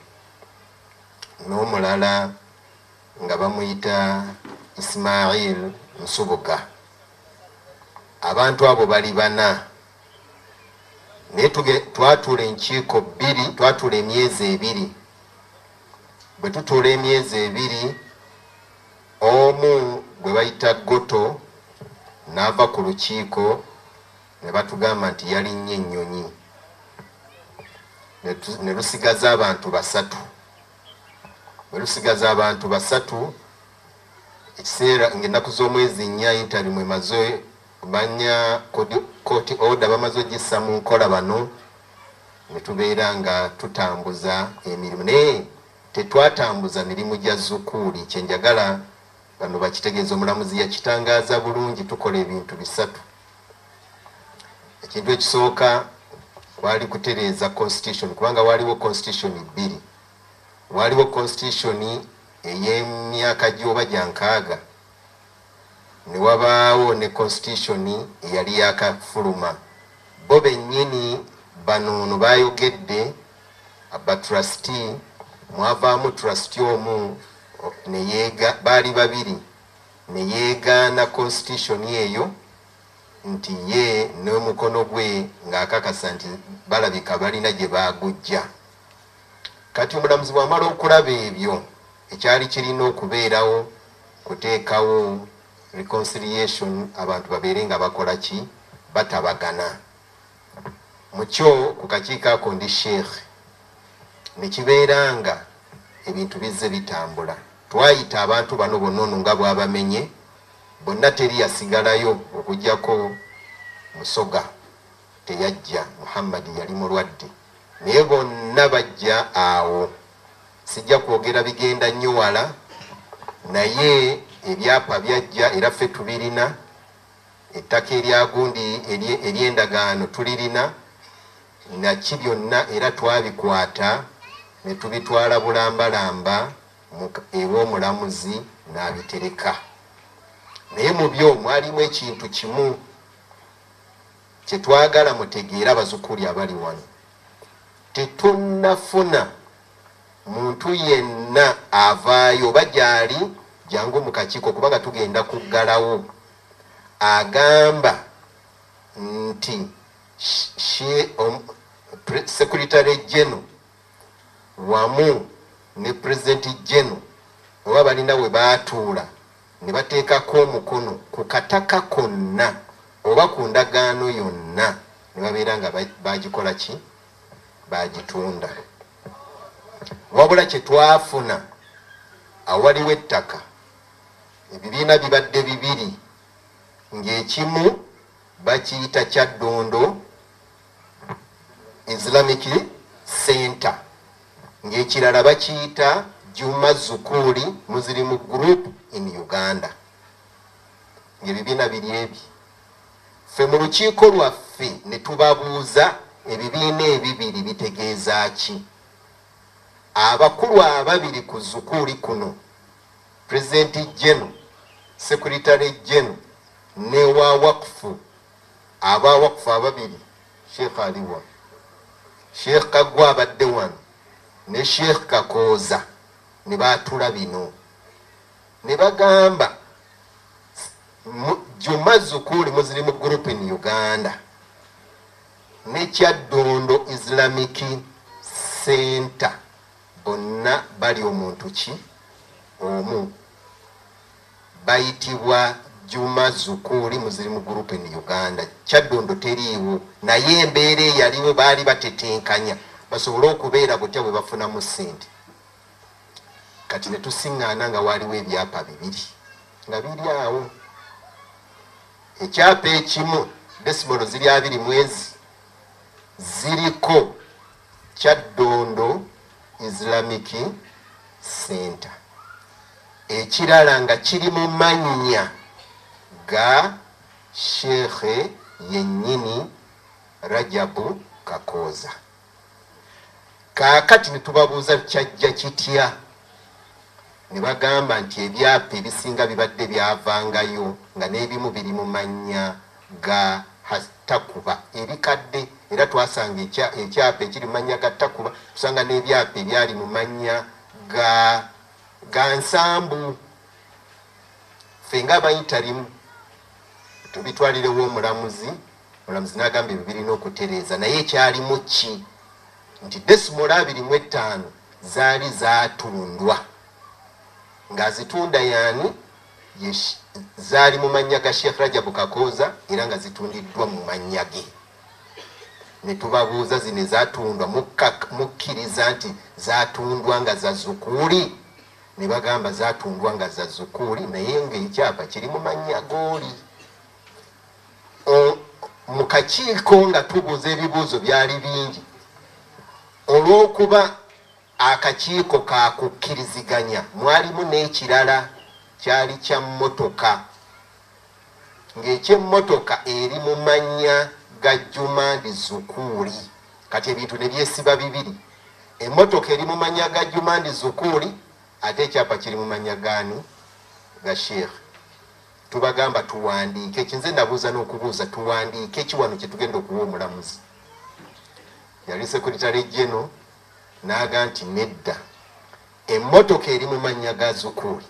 n'omulala nga bamuyita ismail nsubuga. Abantu abo bali bana. Naye twatuula enkiiko bbiri twatuula emyezi ebiri. Bwe tutuula emyezi ebiri omu gwe bayita goto n'ava ku lukiiko ne batugamba nti yalinnye ennyonyi. Ne lusigaza abantu basatu bwe lusigaza abantu basatu ekiseera ngaennaku z'omwezi nnya intali mwemaze banya kooti oda bamaze ogissa mu nkola bano ne tubeera nga tutambuza emirimu. Naye tetwatambuza mirimu gya zukuuli kyenjagala bano bakitegeeza omulamuzi yakitangaaza bulungi tukola ebintu bisatu. Ekintu ekisooka kwali kutereeza constitution kubanga waaliwo constitution bbiri waaliwo constitution ey'emyaka gyoba gya nkaaga. Ne wabaawo ne constitution eyali yakafuluma bo bennyini bano ono bayogedde abatrustee mwavaamu trustee omu neyeega baali babiri. Neyeegaana constitution eyo nti ye n'omukono gwe ng'akakasa nti balabika balina gye bagujja kati omulamuzi bw'amala okulaba ebyo ekyali kirina okubeerawo kuteekawo reconciliation abantu babeere nga bakola ki? Batabagana. Mu kyo ku kakiiko ako ndi sheekh ne kibeera nga ebintu bizze bitambula. Twayita abantu bano bonna ono nga bwabamenye bonna teri yasigalayo okugjako musoga teyajja muhammadi yali mulwadde naye bonna bajja awo. Sijja kwogera bigenda nnyo wala. Naye ebyapa byajja era ffe tubirina ettaka eryagundi ery- eryendagaano tulirina. Naki byonna era twabikwata ne tubitwala bulambalamba mu- ew'omulamuzi n'abitereka. Naye mu byo mwalimu ekintu kimu kyetwagala mutegeera abazukuli abali wano tetunnafuna muntu yenna avaayo oba gyali jangu mu kakiiko kubanga tugenda kuggalawo. Agamba nti pre- secretary general wamu ne president general oba balina we baatuula ne bateekako omukono ku kataka konna oba ku ndagaano yonna. Ne babeera nga ba- bagikola ki bagitunda. Wabula kyetwafuna awaliwo ettaka. Ebibiina bibadde bibiri. Ng'ekimu bakiyita kyaddondo islamic center. Ng'ekirala bakiyita juma zukuli muslim group in uganda. Ng'ebibiina biri ebi ffe mu lukiiko lwaffe ne tubabuuza ebibiina ebibiri bitegeeza ki? Abakulu ababiri ku zukuli kuno pulezidenti geno sekuritale geno ne wa wakufu aba wakufu ababiri sheekh aliwa sheekh kagwa abadde wano ne sheekh kakooza ne baatula bino. Ne bagamba mu- juma zukuli muslim group in uganda ne kyaddondo islamic center. Bonna bali omuntu ki? Omu. Bayitibwa juma zukuli muslim group in uganda. Kyaddondo teriiwo. Naye embeera eyaliwo baali batetenkanya. Basobole okubeera butya bwe bafunamu sente kati ne tusiŋŋaana nga waaliwo ebyapa bibiri. Nga biri awo. Ekyapa ekimu desimolo ziri abiri mwezi ziriko kyaddondo islamic center. Ekirala nga kiri mu mannya ga sheekhe yennyini rajabu kakooza kaakati ne tubabuuza kyajja kitya? Ne bagamba nti ebyapa ebisinga bibadde byavangayo nga n'ebimu biri mu mannya ga takuba ebikadde era twasanga ekya- ekyapa ekiri mu mannya ga takuba tusanga n'ebyapa ebyali mu mannya ga ga nsambu. Ffe nga abayitalimu tubitwalirewo omulamuzi omulamuzi n'agamba ebyo birina okutereeza naye ekyalimu ki? Nti desimola abiri mu etaano zaali zaatundwa. Ng'azitunda yaani? Zaali mu mannya ga sheekh rajabu kakooza era nga zitundiddwa mu mannya ge ne tubabuuza zino ezatundwa mukkiriza nti zatundwa nga za zukuuli ne bagamba zatundwa nga za zukuuli naye ng'ekyapa kiri mu mannya gooli. Mu kakiiko nga tubuuza ebibuuzo byali bingi olw'okuba akakiiko kakukkiriziganya mwalimu n'ekirala kyali kya mmotoka. Ng'ekyemmotoka eri mu mannya ga jumandi zukuuli kati ebintu ne byesiba bibiri. Emmotoka eri mu mannya ga jumandi zukuuli ate ekyapa kiri mu mannya gaani ga sheekh tubagamba tuwandiike. Kinze nabuuza n'okubuuza tuwandiike kiwano kyetugenda okuwa omulamuzi. Yali sekuritale geno n'aga nti nedda. Emmotoka eri mu mannya ga zukuuli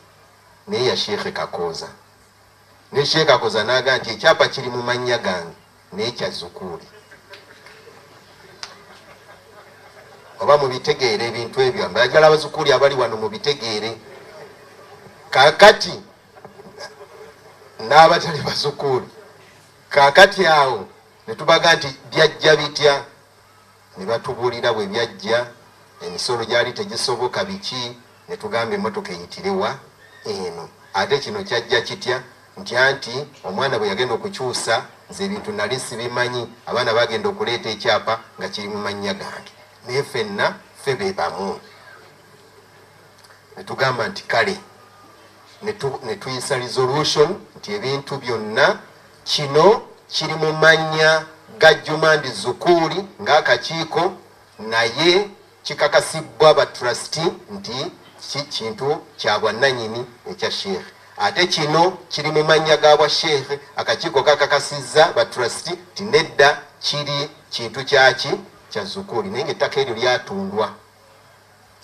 naye ya sheekhe kakooza ne sheeka akoza naga nti ekyapa kiri mu mannya gange naye kya zukuuli oba mubitegeere ebintu ebyo mbayagala abazukuuli abali wano mubitegeere kakati n'abatali bazukuuli kakati awo netubaga nti byajja bitya? Ne batubuulira bwe byajja emisolo gyali tegisoboka biki? Netugamba emotoka eyitirewa eno. Ate kino kyajja kitya? Nti anti omwana bwe yagenda okukyusa nze ebintu nali sibimanyi. Abaana bagenda okuleeta ekyapa nga kiri mu mannya gange. Naye fenna ffe be bamu. Netugamba nti kale netu- netuyisa resolution nti ebintu byonna kino kiri mu mannya ga jumandi zukuuli ng'akakiiko naye kikakasibwa batrasti nti ki kintu kya bwannanyini ekya sheekhe ate kino kiri mu mannya ga bwasheekhe akakiiko kakakasizza batrasti ti nedda kiri kintu kyaki? Kya zukuuli. Naye ngaettaka eryo lyatundwa.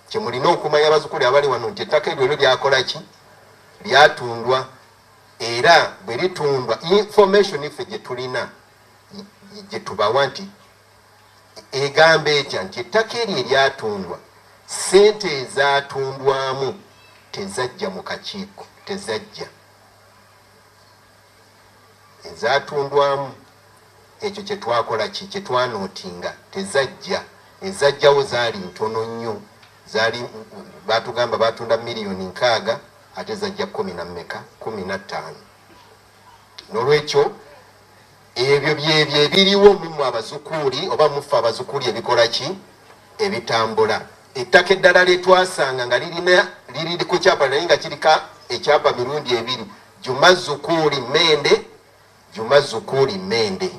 Kyemulina okumanya abazukuli abali wano nti ettaka eryo lyo lyakola ki? Lyatundwa. Era bwe litundwa information ife gye tulina gye tubawa nti egamba etya nti ettaka eryo eryatundwa sente ezatundwamu tezajja mu kakiiko tezajja. Ezatundwamu ekyo kyetwakola ki? Kyetwanootinga tezajja. Ezajjawo zaali ntono nnyo. Zaali batugamba batunda miliyoni nkaaga ate zajja kumi na mmeka kumi na ttaano. Nolwekyo ebyo byebyo ebiriwo mumu abazukuuli oba mufe abazukuuli ebikola ki? Ebitambula. Ettaka eddala lyetwasanga nga lirina liri ku kyapa naye nga kirika ekyapa mirundi ebiri. Juma zukuuli mende juma zukuuli mende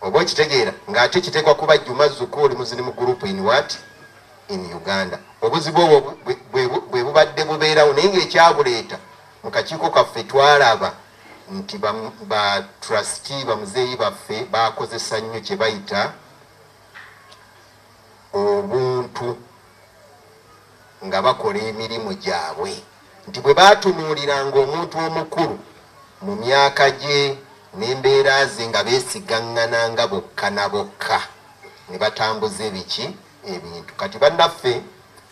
oba okitegeera ng'ate kiteekwa kuba juma zukuuli muzirimu group in what? In uganda. Obuzibu obwo bwe- bubadde bubeerawo naye ngaekyabuleeta mu kakiiko kaffe twalaba nti bam- ba trasti bamuzeeyi baffe bakozesa nnyo kye bayita obuntu nga bakola emirimu gyabwe. Nti bwe batunuuliranga omuntu omukulu mu myaka gye n'embeera ze nga beesigaŋŋananga bokka na bokka. Ne batambuza ebiki ebintu. Kati bannaffe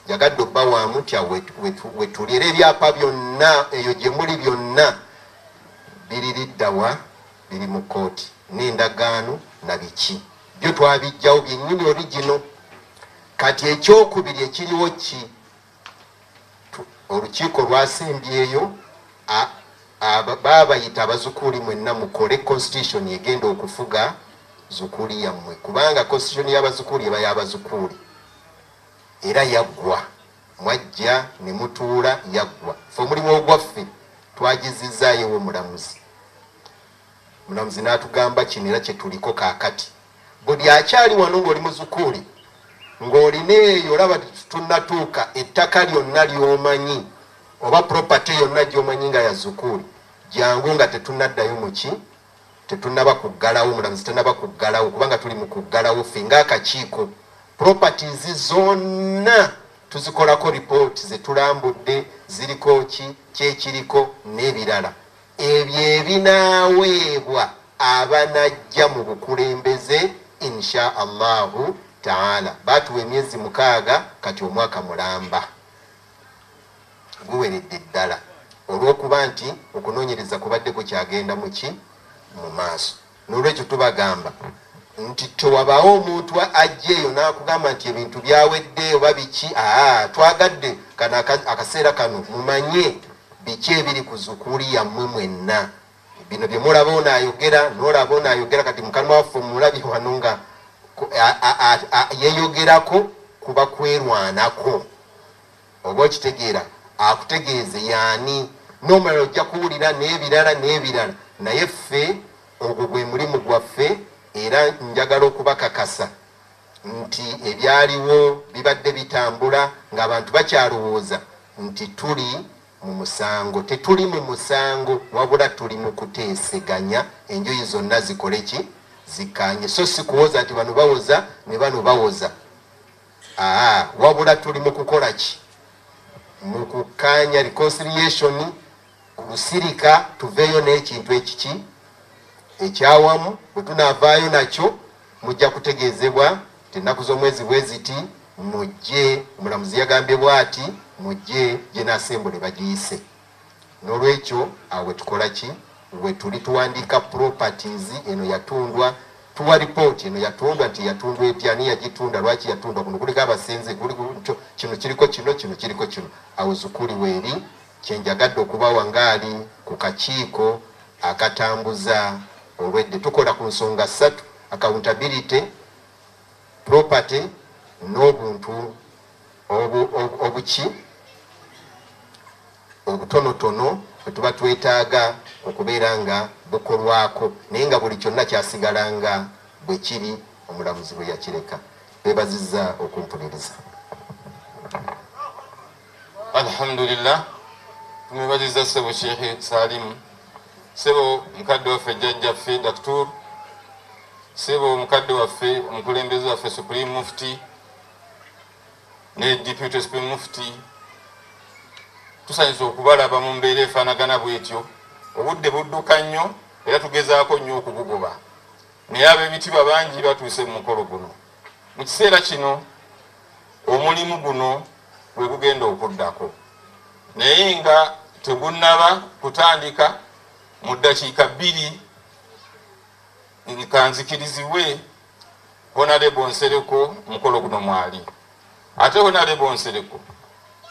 jagadde obba waamu tya wetuli era ebyapa byonna eyo gye muli byonna biri liddawa biri mu kooti n'endagaano na biki. Byo twabijjawo byennyini origino kati ekyokubiri ekiriwo ki olukiiko lwasimbyeyo a- aba- baabayita abazukuuli mwenna mukole constitution egenda okufuga zukuuli yammwe kubanga constitution y'abazukuuli eba y'abazukuuli. Era yaggwa mwajja ne mutuula yaggwa. Fe omulimu ogwaffe twagizizaayowo mulamuzi. Mulamuzi n'atugamba kino era kyetuliko kaakati. Buli akyali wano ng'oli muzukuuli ng'olina eyo olaba tunatuuka ettaka lyonna lyomanyi oba property yonna gyomanyi nga yazukuuli jangu nga tetunaddayo muki tetunaba kuggalawo mulamuzi tenaba kuggalawo kubanga tuli mu kuggalawo ffe ngaakakiiko properties zonna tuzikolako ripooti zetulambudde ziriko ki kyekiriko n'ebirala. Ebyo ebinaaweebwa abanajja mu bukulembeze insha allahu taala batuwa emyezi mukaaga kati omwaka mulamba. Guweredde ddala. Olw'okuba nti okunoonyereza kubadde kukyagenda muki mu maaso. Nolwekyo tubagamba nti tewabaawo omuntu ajja eyo n'akugamba nti ebintu byawedde oba biki? Aa twagadde kano aka- akaseera kano mumanye biki ebiri ku zukuuli yammwe mwenna. Bino bye mulaba onaayogera n'olaba onaayogera kati mukama waffe mulabi wano nga yeeyogerako kuba kwerwanako oba okitegeera akutegeeze yaani nomala ojja kuwulira n'ebirala n'ebirala naye ffe ogwo gwe mulimu gwaffe era njagala okubakakasa nti ebyaliwo bibadde bitambula ng'abantu bakyalowooza nti tuli mu musango tetuli mu musango wabula tuli mu kuteeseganya enjuyi zonna zikole ki zikanye. So si kuwoza nti bano bawoza ne bano bawoza. Aa wabula tuli mu kukola ki? Mu kukanya reconciliation ku lusirika tuveeyo n'ekintu ekiki? Ekyawamu bwe tunaavaayo nakyo mujja kutegeezebwa ti ennaku z'omwezi bwe ziti mujje omulamuzi yagambye bwati mujje gyenaasembule bagiyise n'olwekyo awo wetukola ki we tuli tuwandiika properties eno yatundwa tuwa ripooti eno yatundwa nti yatundwa etya ani yagitunda lwaki yatundwa kuno kuliko abasenze kuli kyo- kino kiriko kino kino kiriko kino. Awo zukuli weeri kyenjagadde okubawa ngaali ku kakiiko akatambuza olwedde. Tukola ku nsonga ssatu accountability property n'obuntu obu- obu- obuki obutonotono bwe tuba twetaaga okubeera nga bukolwako naye nga buli kyonna kyasigalanga bwe kiri omulamuzi bwe yakireka. Beebazizza okumpuliriza alhamdulillah. Tumwebaziza ssebo sheekhe salimu ssebo mukadde waffe jjajjaffe daktur ssebo mukadde waffe omukulembeze waffe supreme mufti ne deputy supreme mufti. Tusanyusa okubalaba mu mbeera efaanagana bwetyo obudde budduka nnyo era tugezaako nnyo okubugoba naye ab'emitiba bangi batuuse mu mukolo guno. Mu kiseera kino omulimu guno gwe gugenda okuddako. Naye nga tegunnaba kutandika mu ddakiika bbiri kanzikirizibwe honarebo nsereko omukolo guno mwali. Ate honarebo nsereko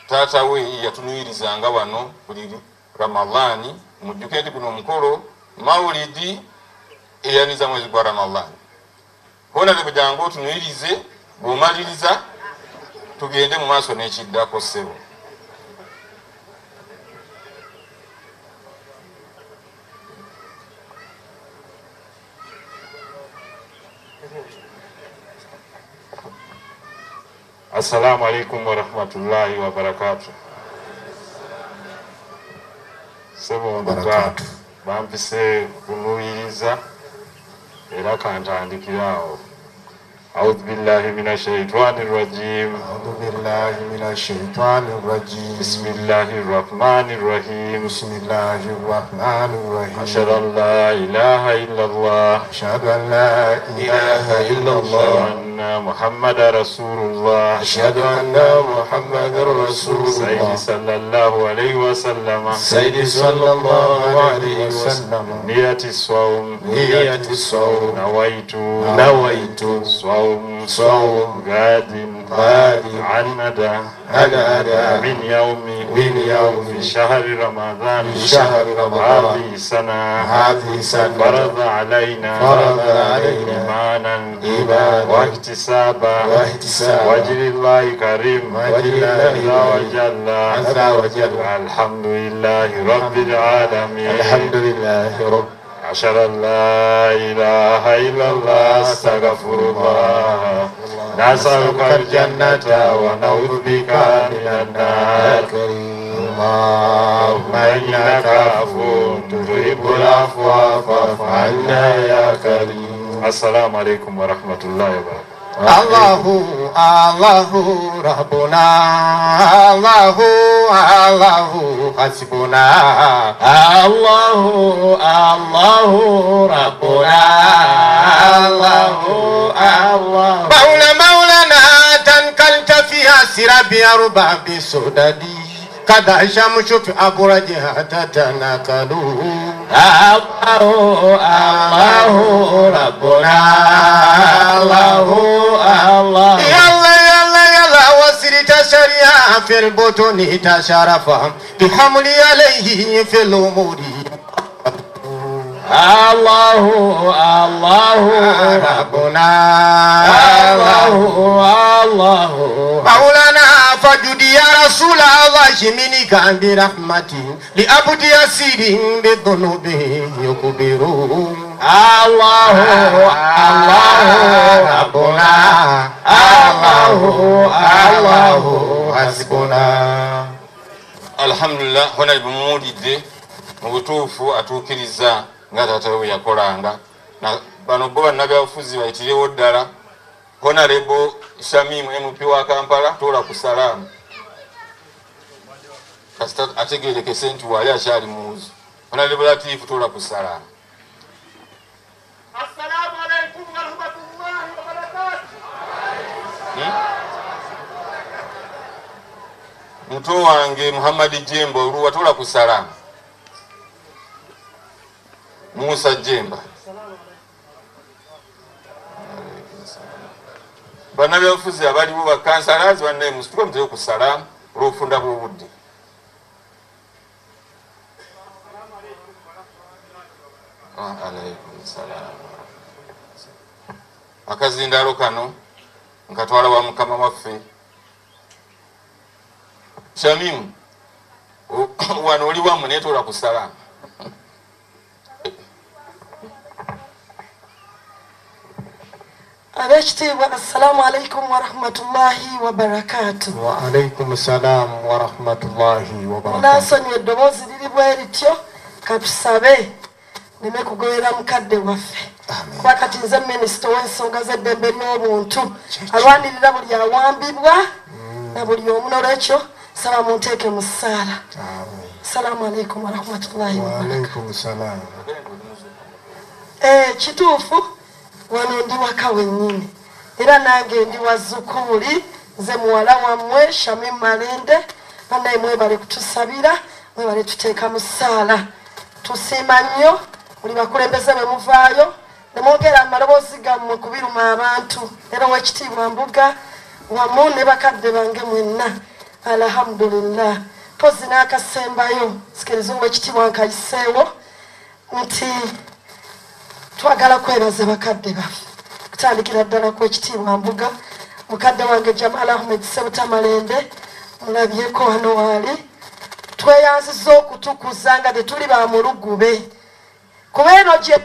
taata we yatunuyirizanga wano buli ramadaani mujjuke nti guno omukolo mawulidi eyaniza mwezi gwa ramadaani honarebo jangu otunuyirize bw'omaliriza tugende mu maaso n'ekiddako ssebo. Assalamu alaikum warahmatullahi wabarakatu sebonduga bampise kunuyiriza era kantandikiraawo audhu billahi min ashaitani rrajim أعوذ بالله من الشيطان الرجيم bismillahi rrahmani rrahim بسم الله الرحمن الرحيم ashhadu an la ilaha illa allah أشهد أن لا إله إلا wa محمد رسول الله. أشهد أن محمد رسول الله. سيدي صلى الله عليه وسلم. سيدي صلى الله عليه وسلم. نية الصوم. نية الصوم. نويت. نويت. صوم. صوم. غاد غاد عن ندى عن أداء من يوم من يوم في شهر رمضان. في شهر رمضان. هذه سنة هذه سنة فرض علينا فرض علينا إيمانا إيمانا واحتسابا. واحتسابا. وجل الله كريم وجل الله عز وجل. عز وجل. الحمد لله رب العالمين. الحمد لله رب أشهد أن لا إله إلا الله أستغفر الله نسألك الجنة ونعوذ بك من النار. اللهم إنك عفو تحب العفو فاعف عنا يا كريم. السلام عليكم ورحمة الله وبركاته. Allahu Allahu Rabbuna Allahu Allahu Hasbuna Allahu Allahu Rabbuna Allahu Allahu. Maula maulana tankalta fiha sirabi arba bi sudadi كذا شمس في أبرجها تتناكلوا الله الله ربنا. الله الله. يلا يلا يلا وسرت شريعة في البطن تشرفا بحمل عليه في الأمور. الله الله ربنا الله الله مولانا فجد يا رسول الله منك برحمته لأبد يسير بذنوبه يكبر الله الله ربنا الله الله حسبنا alhamdulillah honorable mumuwulidde mu butuufu atuukiriza nga taata we bwe yakolanga. Na- bano bo bannabyabufuzi bayitirewo ddala honarebo shamimu mp wa kampala tola ku salaamu. Kasita ategerekese nti wali akyali muwuzu honarebo latiifu tola ku salaamu. Wabarakatuh. muto wange muhammadi jembo oluwa tola ku salaamu musa jemba. Bannabyabufuzi abaliwo bakansalazi bannaye musituke muteye ku salaamu olwobufunda bwobudde akazindaalo kano nkatwala wa mukama waffe. Shamimu wano oli wamu netoola ku salaamu abekitiibwa assalamu alaikum warahmatullahi wabarakatu waalaikum salam warahmatullahi wabarakatu munansonyiwa eddoboozi liri bwe lityo katusabe neme kugobera mukadde waffe. Kuba kati nze minisita w'ensonga z'eddembe n'obuntu alwanirira buli awambibwa na buli omu nolwekyo saba munteeke mu ssaala. Assalamu alaikum warahmatullahi wabarakatu Eh, kituufu wano ndi waka wennyini. Era nange ndi wazukuuli nze muwala wammwe shami malende bannaye mwebale kutusabira mwebale tuteeka mu ssaala. Tusiima nnyo buli bakulembeze bwe muvaayo nemwogera amaloboozi gammwe kubiruma abantu. Era owekitiibwa mbuga wamu ne bakadde bange mwenna. Alhamdulillah. Pozi n'akasembayo. Sikiriza owekitiibwa nkayiseewo nti twagala kwebaza bakadde baffe. Kutandikira ddala ku ekitiibwa mbuga mukadde wange jamal ahmed sebutamalende mulabyeko wano waali tweyanziza okutukuza nga tetuli ba mulugube kuba eno gye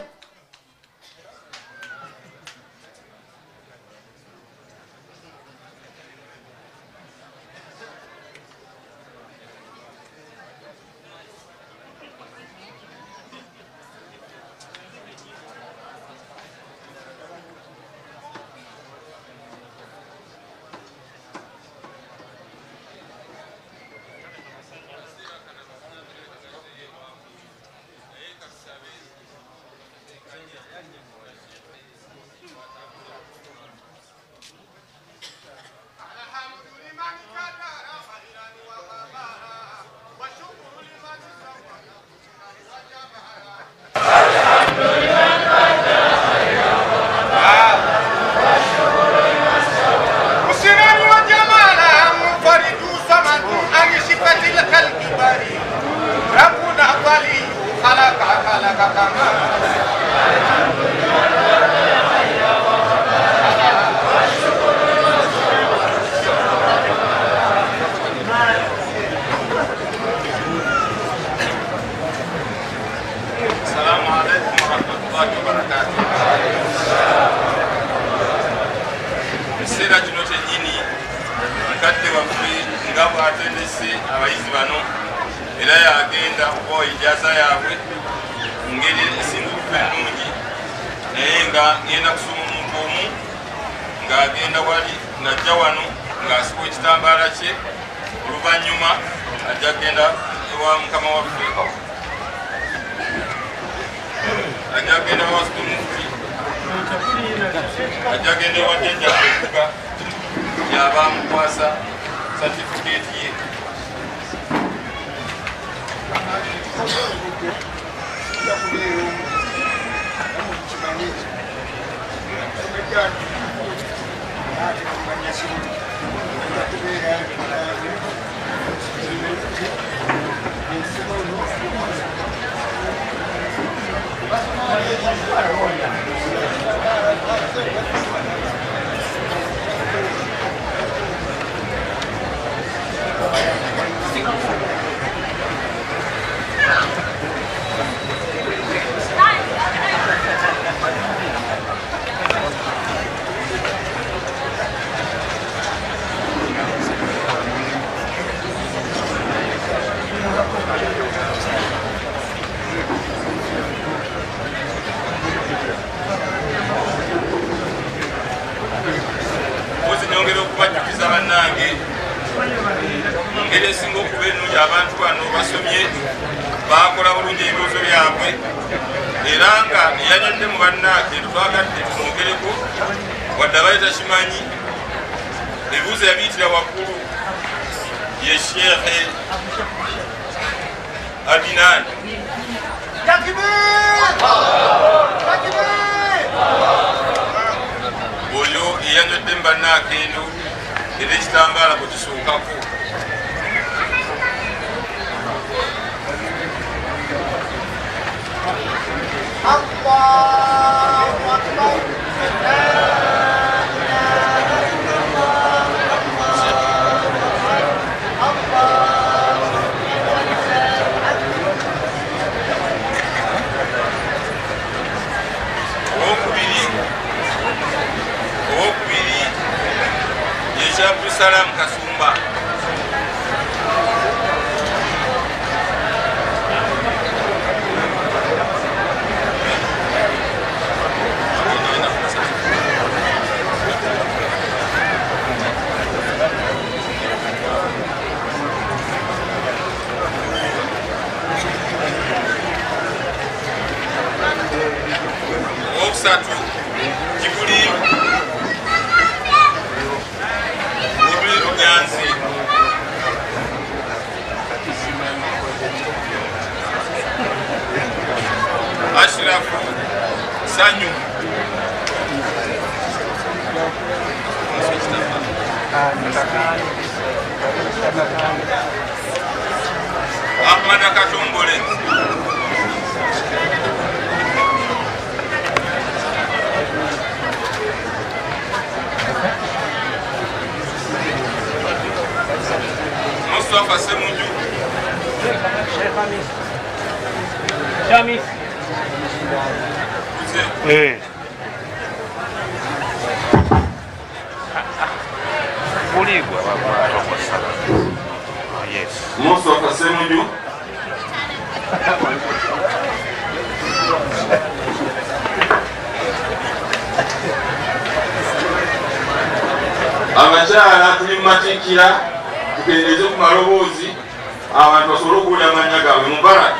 tukendeeze ku maloboozi abantu basobole okuwulira amannya gaabwe mubarak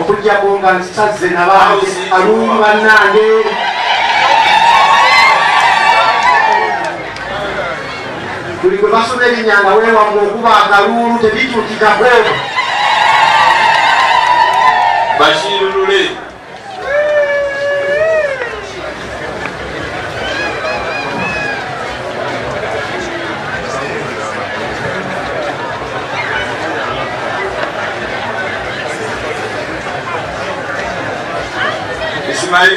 okujjako nga nsaze nabange alungi bannange. Buli kwe basoma erinnya nga okuba akaluulu tebituukikako bashiru lule ismail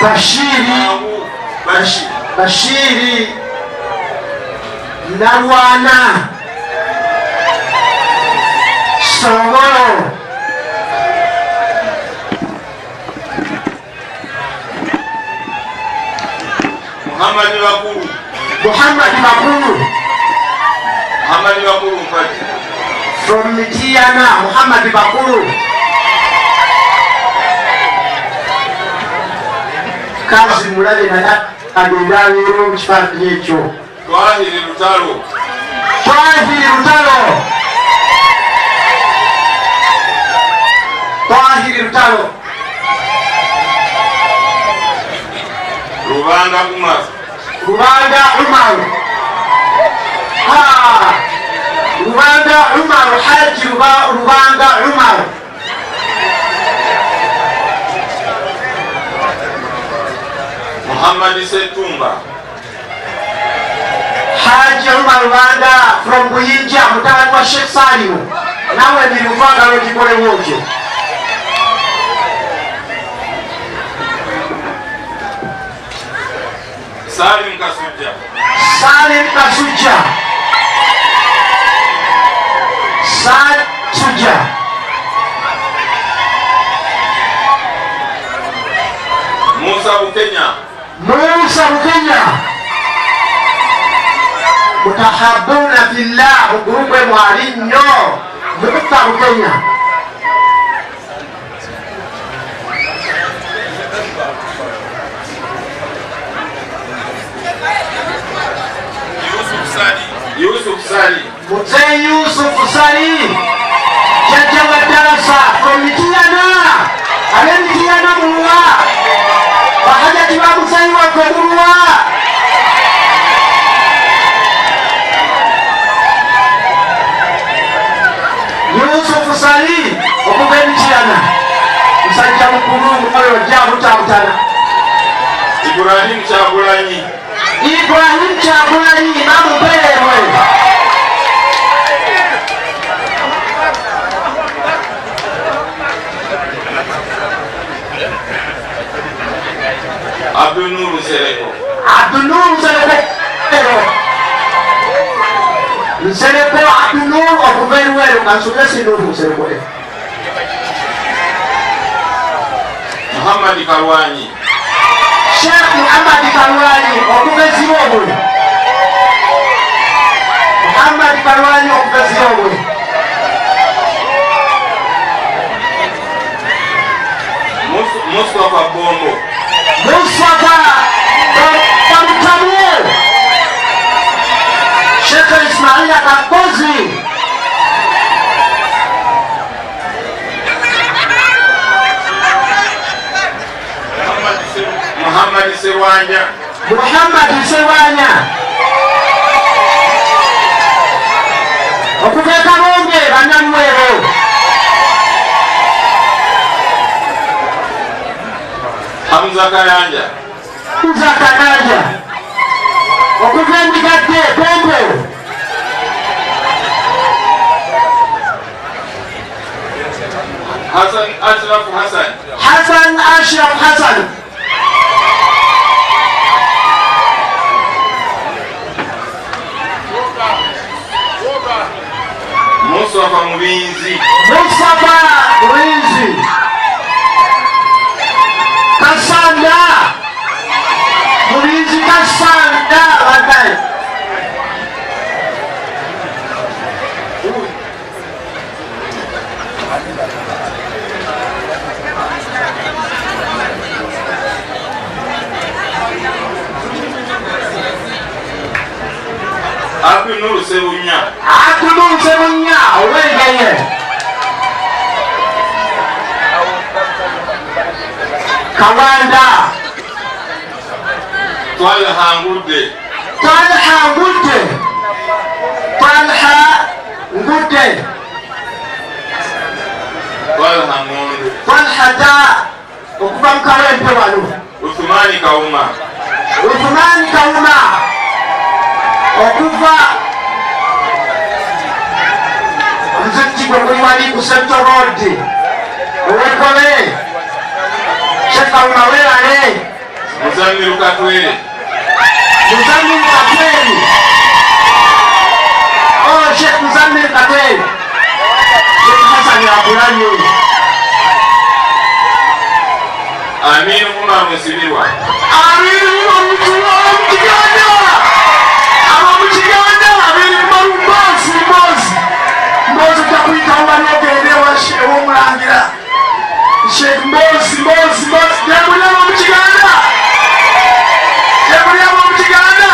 Bashiri. Bashiri. Narwana. Songoro Muhammad Bakuru. Muhammad Bakuru. Muhammad Bakuru From Midiana Muhammad Bakuru. Kazi mulabe naye agenda leero mu kifaananyi ekyo twahiri lutalo twahiri lutalo twahiri lutalo lubanga umar rubanda umaru ha! Rubanda umaru haji Ruba- rubanga umaru muhammadi setumba. Haji umar rubanda from buyinja mutabani wa shekh salimu. Nawe emirimu twagala ogikolewo otyo salim kasujja salim kasujja Sad Tuja. musa bukenya Musa Bukenya. Mutahabuna fillah mugurugwe mwali nnyo. Musa yusuf sali Mzee Yusuf Sali. Jaja wa darasa kwa Mikiana. Ale mulwa. Bahajati wa Musai wa mulwa. Yusuf Sali okuva Mikiana. Musajja mukulu oyo ojja mutamutana. ibrahimu kyagulanyi Ibrahim Kyagulanyi Imamu Beerwe. Abdunuru sereko Abdunur Nsereko. Nsereko Abdunur okuva Eruweru kansule sinuru Nsereko. muhammadi kalwanyi Sheikh Muhammad Kalwani okuva Ezirobwe. Muhammad Kalwani okuva Ezirobwe. Mus- mustapha bombo Mustafa Bamutamu. Sheikh Ismail Kakozi. Muhammadi Se- muhammadi serwanja Muhammad Sewanya. Okuva e Kabonge bannamwero. Hamza Kayanja Hamza Kayanja okuzembikadde pembe. Hassan Ashraf Hassan. Hassan Ashraf Hassan. Mustafa Mubinzi Mustafa Mubinzi sanda kulinzika sanda Aku akunuru sebunya akunuru sebunya owe yeye. Kawanda. twalha ngudde Talha Ngudde. Talha Ngudde. twalha ngondo Talha ta okuva mukawempe wano. uthumani kauma Uthumani Kauma okuva omuzikiti gwe guli wali ku Central Road owekole Yesu umawela ne Muzangi lukatwele Muzangi lukatwele Oh Sheikh Muzangi lukatwele Sheikh Hassan Abulani huyu Amini Mungu amesibiwa Amini Mungu amesibiwa Mbozi takuita uba negerere w'omulangira Sheikh Mosi Mosi Mosi Jamhuri ya Muungano wa Uganda. Jamhuri ya Muungano wa Uganda.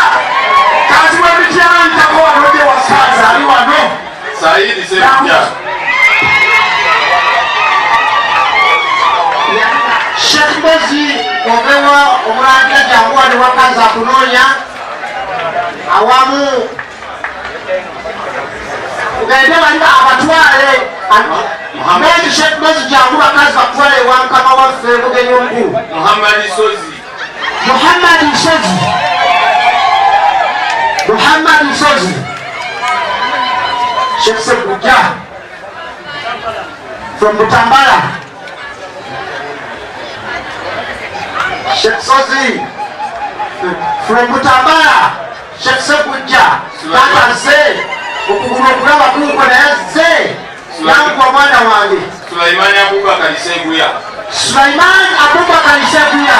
Kazi wa vijana itakuwa wanoje wa sasa ni wano. Sasa hii ya Sheikh Mosi obewa omwana jamhuri wakaza kunonya awamu ugende bali abatwale Mbezi Sheikh Mbezi jangu bakazi batwale ewa mukama waffe mugenyi omukulu muhammadi sozi Muhammad Nsozi Muhammad Nsozi Sheikh Sebuja from Butambala Sheikh Sozi from Butambala Sheikh Sebuja ukuguma okulaba kunkwe naye ze kwa mwana wange sulaimaani abubakar iseguya sulaimaani abubakar iseguya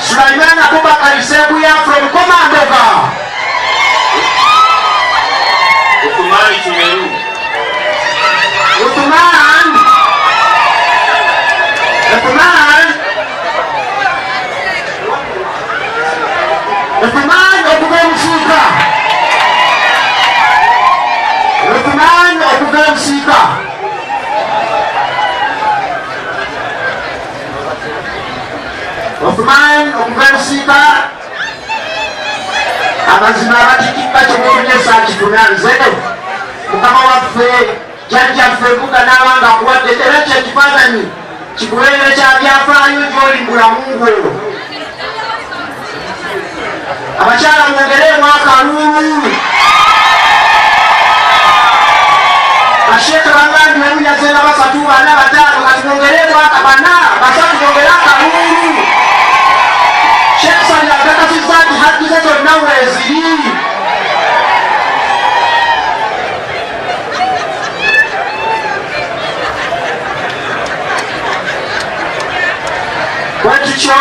Sulaiman Abubakar Iseguya from Komandova. Ukumari Tumeru. Okuva emusiika othman okuva emusiika amazima abatikikka kyomuonyesa kifuna nzeno mukama waffe jjajjaffe buga n'abanga akuwadde era kyekifaananyi kikubeerere kya byafaayo gyoli mulamungu abakyala mwongeremu akaluulu basheeke bangambye omunyazeera basatu bana bataano kati mwongeremu bana basatu mwongere akaluulu shekisani agakasizza nti hajji ze zonna weeziri bwetutyo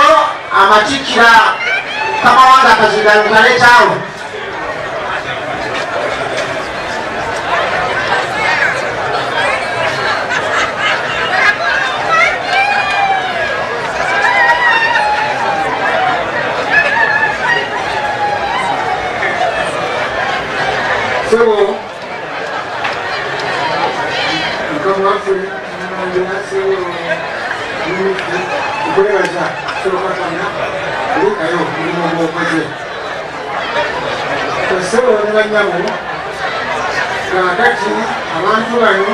amatikkira kamawanga akazigalo galeetaawo sebo mukama waffe nase okulebaza sebakatana olekayo mulimu ogwokoze sebo ne banyabo kakati abantu bano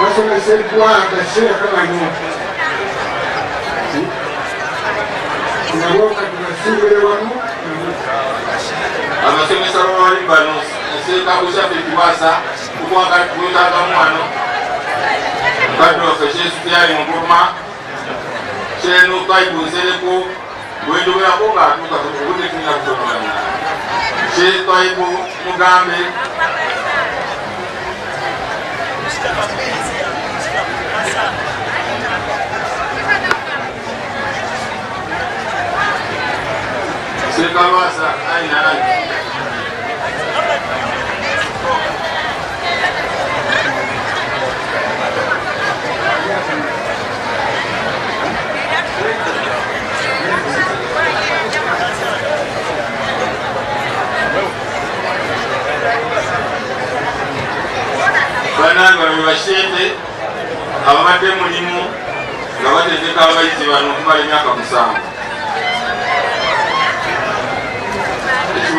basomeseddwa akaseera bano nabo kati basiibire wamu abasomesa bawali bano sekabushaffe kiwasa tukwetagamu wano mukadde waffe kyesupyali muguma kyeno twayibunzereko bwendogerako ngaatuuka obudde tulina kutonogana kyetwayibu mugambe sekalwasa aina aina banange bano bebashente ababadde mulimu nga batendeka abayizi bano okumala emyaka musanvu.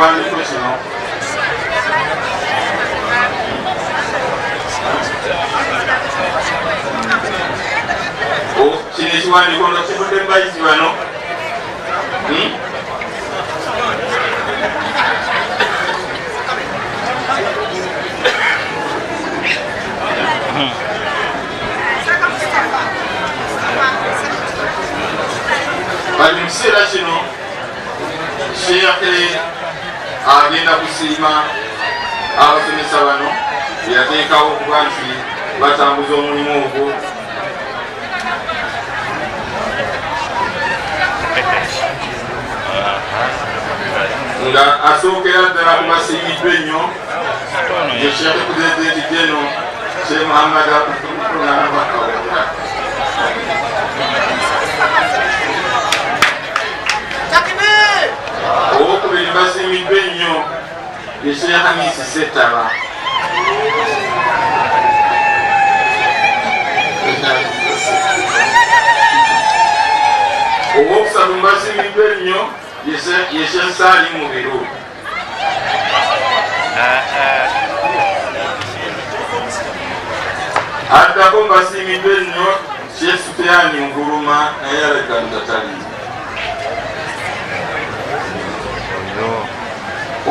Ekiwandiiko kino O, kino ekiwandiiko nga kivudde mu bayizi bano Hmm? kati mu kiseera kino sheekhe agenda kusiima abasomesa bano yateekawo okuba nti batambuza omulimu ogwo. Nga asookera ddala kubasiimiddwa ennyo ye sheekhe pulezidenti jeno sheekh muhammad abdulnabakawera owokubiri basiimiddwa ennyo ye sheekh hamisi settaba owokusatu mbasiimiddwa ennyo ye sheekh saali mubiru addako mbasiimiddwa ennyo sheekh sufyani nguluma naye aleka ntatali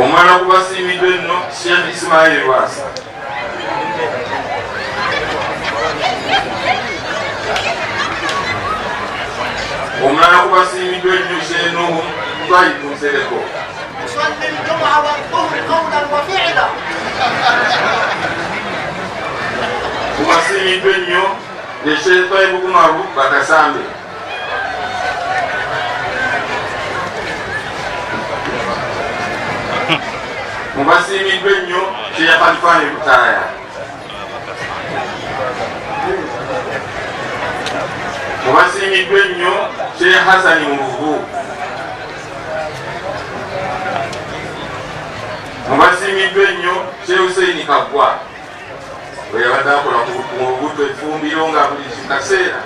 omwana kubasiimiddwa enno sheekh isimaili lwasa omulala kubasiimiddwa ennyo shenuhu twayituusereko kubasiimiddwa ennyo yeshe twayibukumaru bakasambe. Mubasiimiddwa ennyo kyeyakalifaani lutaaya mubasiimiddwa ennyo kye hasani mu buvu mubasiimiddwa ennyo kye huseini kaggwa weyabadde akola mu bubuto efumbiro nga buli kaseera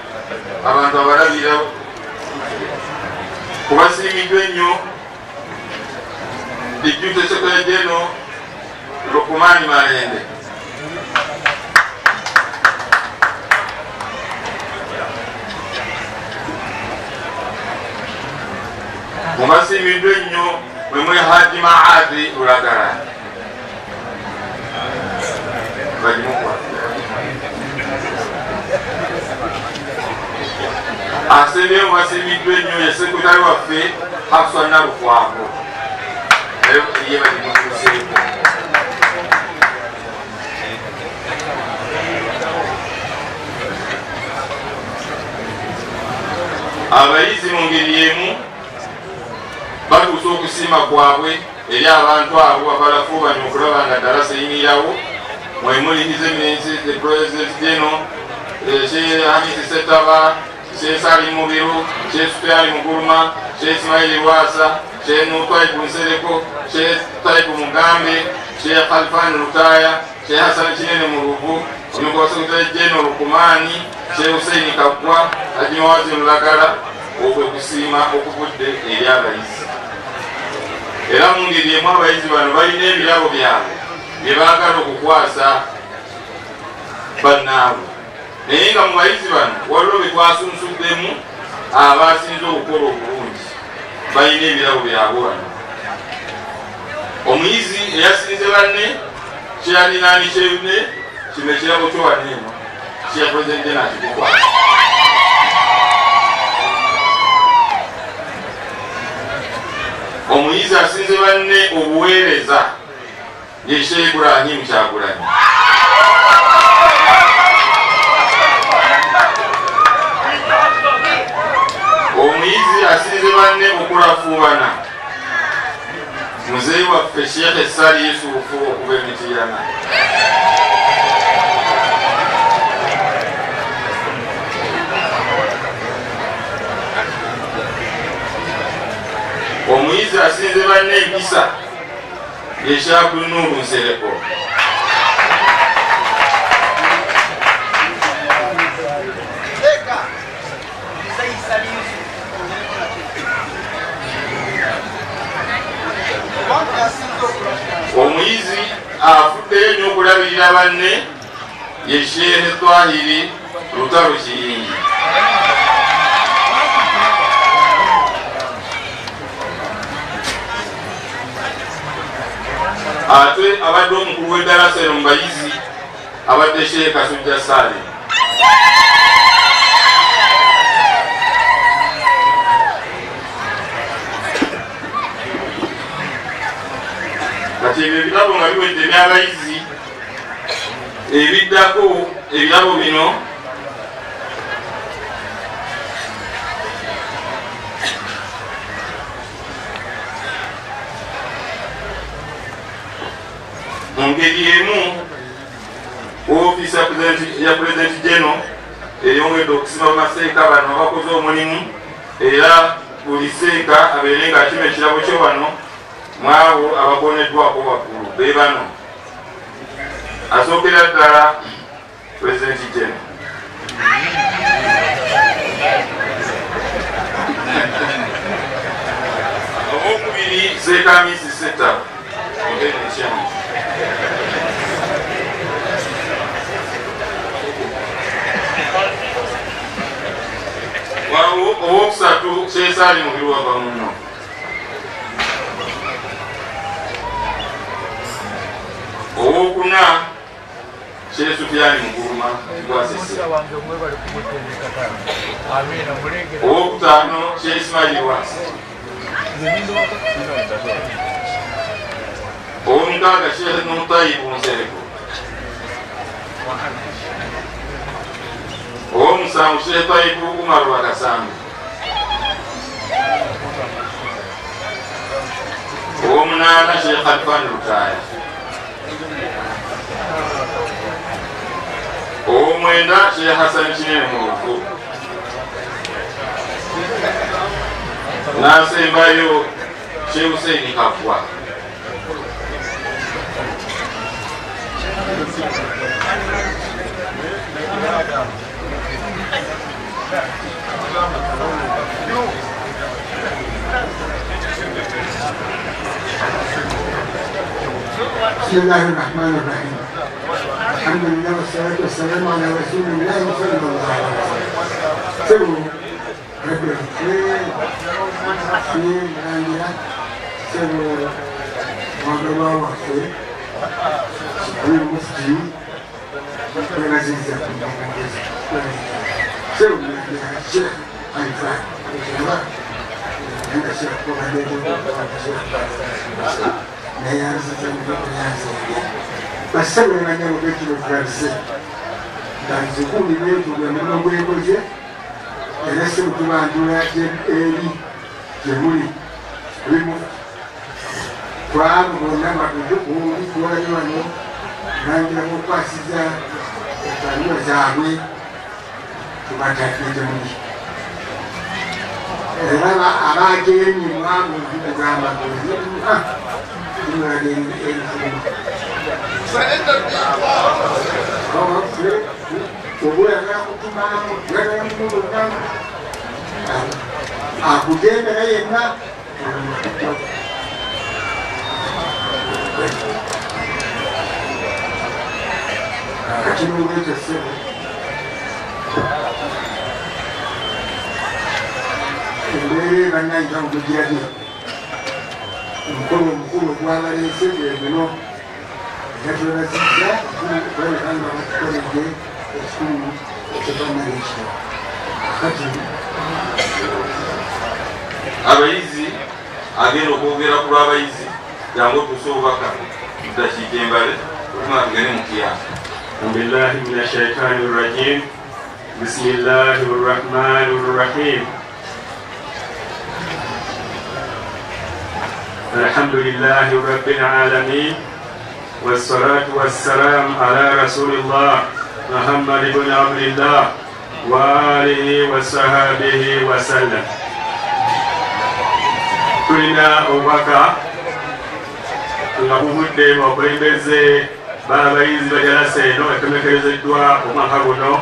abantu abalabira kubasiimiddwa ennyo ejjute sekolejeno lukumani malende. Mubasiimiddwa ennyo mwemwe haji maadi lulagala asembye mubasiimiddwa ennyo ye sekutale waffe hafsa nalukwako ye balimutuseeko abayizi mu ngeri yemu batuusa okusiima kwabwe eri abantu abo abalafuubanya okulaba nga dalasa eyimirawo mwemulikize eminsi eprezideno kyehamisi setaba kyesali mubiru kyesupyali muguluma kyesimaili lwasa kyenutwaibu nsereko kyetaibu mugambe kyekalifani lutaya kyehasani kinene muluvu omukosekutale jeno lukumani kyehuseini kaggwa ajimawazi lulagala okwe kusiima okuvudde eri abayizi. Era mu ngeri emu abayizi bano balina ebirabo byabwe bye baagala okukwasa bannaabwe naye nga mu bayizi bano waliwo bye twasunsuddemu abasinze okukola obulungi balina ebirabo byabwe wano. Omuyizi eyasinze banne kyeyalinaani kyene kino ekirabo kyowane eno kyeya pulezidenti nakikukwata omuyizi asinze banne obuweereza yeshe iburahimu kyagulanyi omuyizi asinze banne okulafuubana muzeeyi waffe shekhe sali yusufu okuva emitiyana omuyizi asinze banne empisa yeshakunuuru nsereko omuyizi afuddeyo n'okulabirira banne ye shehe twahiri lutalo kiyingi ate abadde omukulu w'eddalasa eno mu bayizi abadde shehe kasujja sale kati ebyo ebirabo nga biwedde ebyabayizi ebiddako ebirabo bino mu ngeri emu ofiisi ya pulezidenti geno eyongedde okusima bamaseeka bano abakoze omulimu era buli seeka abeere nga akima ekirabo kye wano mwabo ababoneddwako waggulu be bano. Asookera ddala pulezidenti geno obwokubiri seekamisi seta obenekyamu owokusatu kyesaali mubiruwava muno owokuna kyesu byali muguluma kigwasese owokutaano kyesimaili wasi owomukaaga kyenutayibu nsereko. Owomusanvu kyetayibu umarwa kasambi. Owomunaana kyekhalifani lutaaya lutaya owomwenda sheekh hasan kinene mulufu nasembayo sheekh huseini kafwa بسم الله الرحمن الرحيم الحمد لله والصلاة والسلام على رسول الله صلى الله عليه وسلم. سووا ركبوا اثنين اثنين عالية سووا عبد الله وحسين والمفتي والعزيز سووا الشيخ الفهد عند الشيخ محمد الشيخ لا يعرف الشيخ basabira banyabo betulokalise ganze kumi netuga nemagwego gye era sirukubandula eri gyemuli bimu kwamu bonna madudu kumbi twali wano nangira mukwasiza ebbaluwa zaabwe tubatakire muli era abajenyimwamu mugamba nti Surrender to you. Aku dia mereka nak 같이 놀게 됐어요. 근데 gweguno gatwebazizza balekanga batukoledde ekikulu ekyebamalekyo kati abayizi agenda okwogera ku lw'abayizi jangu otuse obubaka dakiika embale okuma tugende mu kiyasa بالله من الشيطان الرجيم بسم الله الرحمن الرحيم الحمد لله رب العالمين والصلاة والسلام على رسول الله محمد بن عبد الله وآله وصحبه وسلم tulina obubaka nga buvudde okulembeze baabayizi bajalasa eno etemekerezeddwa omwaka guno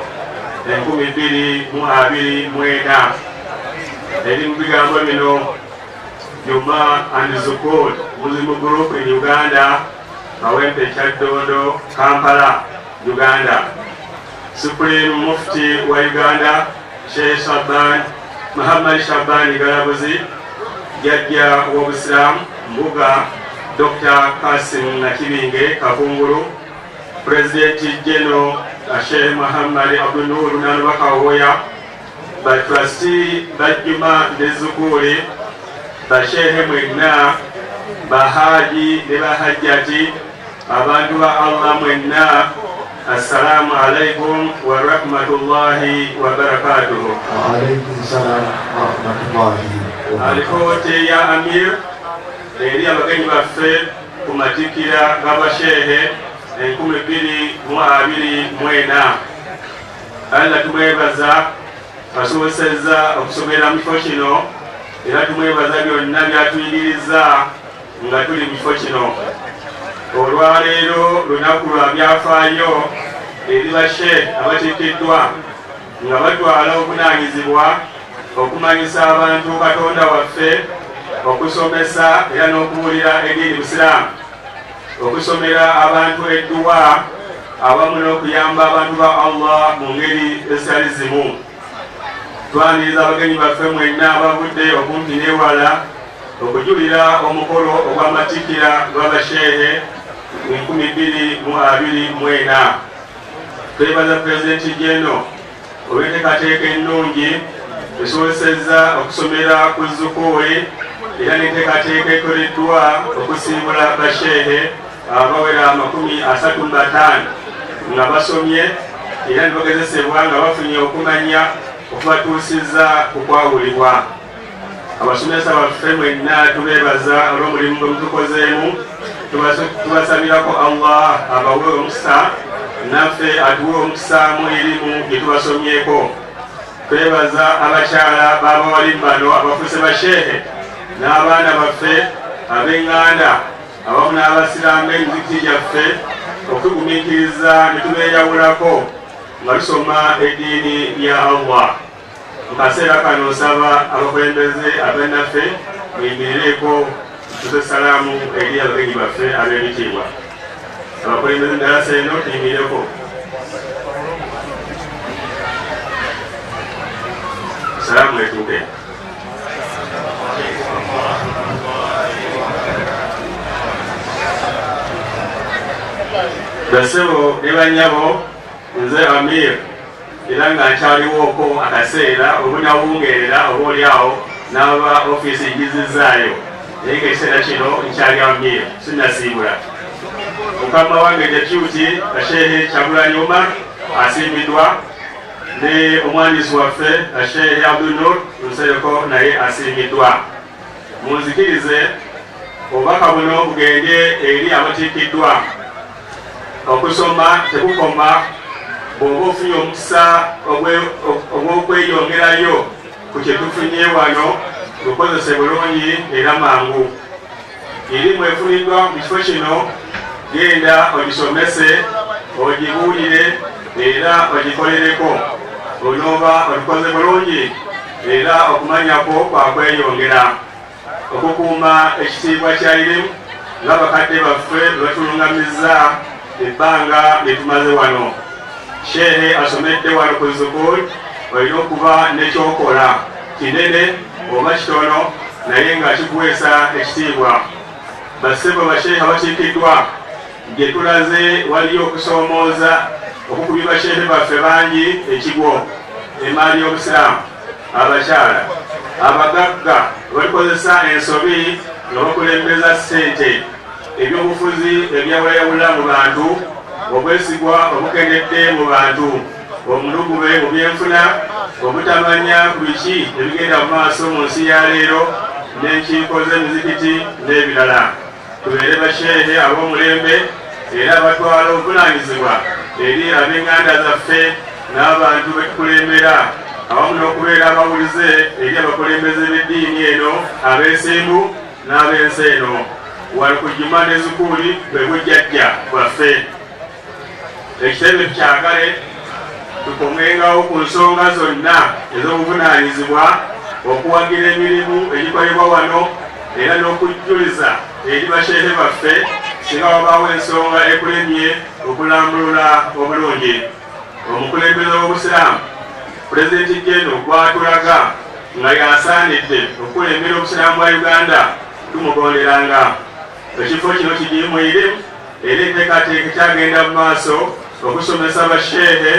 enkumi bbiri mu abiri mu ena eri mu bigambo bino Juma and Zukul Muslim Group in Uganda, Mawempe Chadondo, Kampala, Uganda. Supreme Mufti wa Uganda, Sheikh Shaban, Muhammad Shaban Garabuzi, wa w'Obusiramu, Mbuga, Dr. Kasim Nakibinge Kavunguru, President jeno Sheikh Muhammad Abdul Nur Nanubakawoya, batrasti Bajjuma Ndezukuli, bashehe mwenna bahaji ne abantu ba allah mwenna assalamu alaikum warahmatullahi wabarakatuhu alikooti ya amir eri abagenyi baffe ku matikira g'abashehe enkumi bbiri mu abiri mwena allah tumwebaza asobosezza okusomera mu kifo kino era tumwebaza byonna byatuyigiriza nga tuli mu kifo kino olwaleero lunaku lwa byafaayo eri bashe abatikiddwa nga batwala obunanyizibwa okumanyisa abantu katonda waffe okusomesa era n'okubuulira ediini busiraamu okusomera abantu edduwa awamu n'okuyamba abantu ba allah mu ngeri ezitali zimu. Twaniriza abagenyi baffe mwenna abavudde okumpi newala okujulira omukolo ogw'amatikira gw'abasheehe enkumi bbiri mu abiri mu ena. Twebaza pulezidenti jeno olw'enteekateeka ennungi esobosezza okusomera ku zukuuli era n'enteekateeka ekoleddwa okusiibula basheehe abawera amakumi asatu mu bataano nga basomye era ne bagezesebwa nga bafunye okumanya okubatuusiza ku kwawulibwa. Abasomesa baffe mwenna tubeebaza olw'omulimu gwe mutukozeemu tubasabirako allah. Abawe omukisa naffe atuwe omukisa mu erimu gye tubasomyeko twebaza abakyala b'abawalimu bano abafuuse basheehe n'abaana baffe ab'eŋŋanda awamu n'abasiraamu b'emizikiti gyaffe okwegumiikiriza ne tubeeyawulako nga tusoma eddiini ya allah. Mu kaseera kano nsaba abakulembeze abennaffe muyimirireko tuze salaamu eri abagenyi baffe ab'ebitiibwa abakulembeze dalasa eno tuyimireko salaamu etuuke basebo ne banyabo nze amir era nga nkyaliwooko akaseera obunawungerera oba oliawo n'aba ofiisi ngizizaayo naye nga ekiseera kino nkyali amir sinasiibula mukama wange deputy ashehe kyagulanyi omar asimbiddwa ne omwandiisi waffe ashehe abdunur nsereko naye asimbiddwa munzikirize obubaka buno bugende eri abatiikiddwa. Okusoma tekukoma bw'oba ofunye omukisa ogw'okweyongerayo ku kyetufunye wano lukozese bulungi era mangu. Erimu efuniddwa mu kifo kino genda ogisomese ogibuulire era ogikolereko onooba olikoze bulungi era okumanyako kwakweyongera okukuuma ekitiibwa kya irimu nga bakadde baffe bebatulungamiza ebbanga lyetumaze wano. Sheehe asomedde wano ku zukul olina okuba nekyokola kinene oba kitono naye nga kikuweesa ekitiibwa. Basebo basheehe abakiikiddwa gye tulaze waliyo okusoomooza okukubye basheehe baffe bangi ekigwo emaali y'obusiraamu abakyala abagagga balikozesa ensobi nga bakulembeza ssente ebyobufuzi ebyawulayawula mu bantu obwesigwa obukendedde mu bantu omulugube mu byenfuna obutamanya ku biki ebigenda mu maaso mu nsi ya leero n'enkiiko z'emizikiti n'ebirala. Tubeere basheehe ab'omulembe era abatwala obuvunanyizibwa eri ab'eŋŋanda zaffe n'abantu betukulembera awamu n'okubeera abawulize eri abakulembeze b'eddiini eno ab'ensimbu n'ab'ensi eno wali ku juma ne zukuuli bwe bujjajja bwaffe. Ekitebe tukyagale tukomengawo ku nsonga zonna ez'obuvunaanyizibwa okuwagira emirimu egikolebwa wano era n'okujjuliza eri basheehe baffe singa wabaawo ensonga ekulemye okulambulula obulungi. Omukulembeze w'obusiraamu pulezidenti jeno gwatulaga nga yasaanidde okukulembera obusiraamu bwa uganda tumugonderanga ekifo kino kigimu irimu era enteekateeka kyagenda mu maaso okusomesa basheehe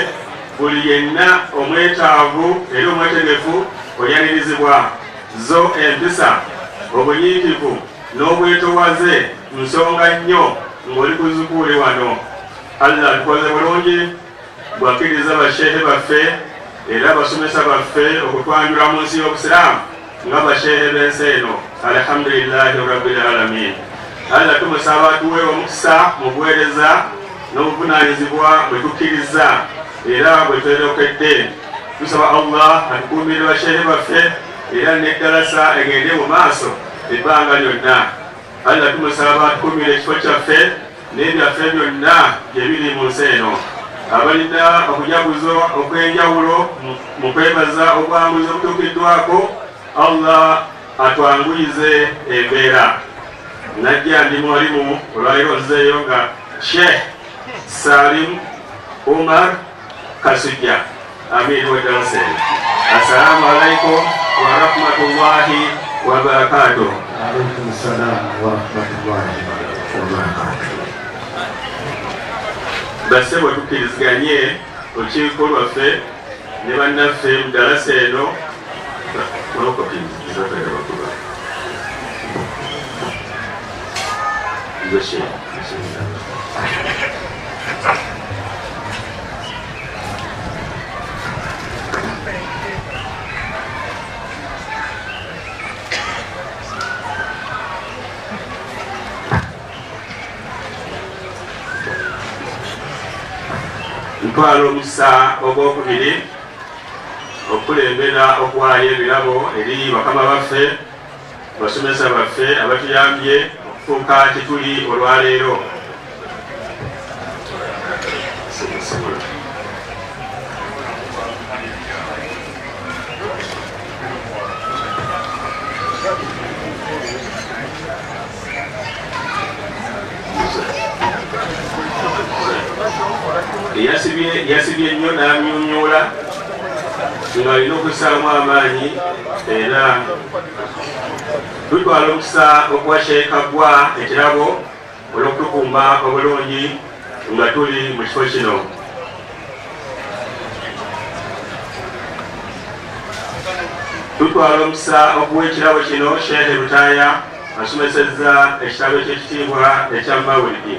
buli yenna omwetaavu era omwetegefu oyanirizibwa zo empisa obunyiikivu n'obwetowaze nsonga nnyo ng'oli kuzukuuli wano. Allah tukoze bulungi bwakkiriza basheehe baffe era abasomesa baffe okutwanjula mu nsi y'obusiraamu nga basheehe b'ensi eno. Alhamdulilahi rabbil alamin. Allah tumusaba tuwe omukisa mu buweereza n'obuvunanyizibwa bwe tukkiriza era bwe twerokedde tusaba allah atukuumire basheehe baffe era neddalasa egende mu maaso ebbanga lyonna. Allah tumusaba atukuumire ekifo kyaffe n'ebyaffe byonna gyebiri mu nsi eno. Abalina okujaguzo okw'enjawulo mu kwebaza obwanguzi obutuukiddwako allah atwanguyize embeera. Najja ndi mwalimu olwaliro nzeeyo nga sheikh salim umar Kasujja Amin wa jansen. Assalamu alaikum wa rahmatullahi wa barakatuh. Alaikum salam wa rahmatullahi wa barakatuh. Basi Bassebo tukkiriziganye olukiiko lwaffe ne bannaffe mu mdalase eno olwokopinzizatagabakuba. Nze sheekh. Ntwala omukisa ogwokubiri okulembera okuwaayo ebirabo eri bakama baffe basomesa baffe abatuyambye okufuuka kituli olwaleero yasibye yasibye nnyo n'amyumyula ng'alina okussaamu amaanyi era tutwala omukisa okuwa sheekagwa ekirabo olw'okutukumba obulungi nga tuli mu kifo kino. Tutwala omukisa okuwa ekirabo kino sheehe butaaya asomesezza ekitabo ekyekitiibwa ekya mawulidi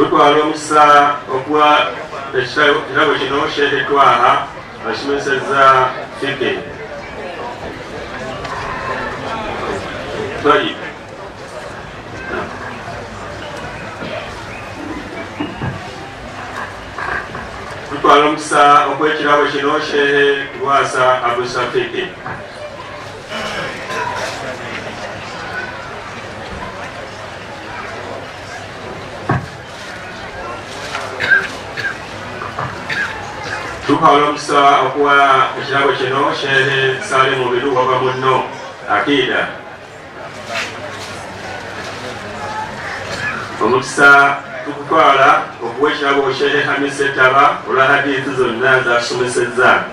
tutwala omukisa okuwa ekirabo kino sheehe twaha asomesezza fike Tayib. tutwala omukisa okwekirabo kino sheehe lwasa abusafiki tukwala omukisa okuwa ekirabo kino sheehe salimu biru wava muno akida omukisa tukutwala okuwa ekirabo sheehe hamisa etaba olwa hadithi zonna zasomesezza.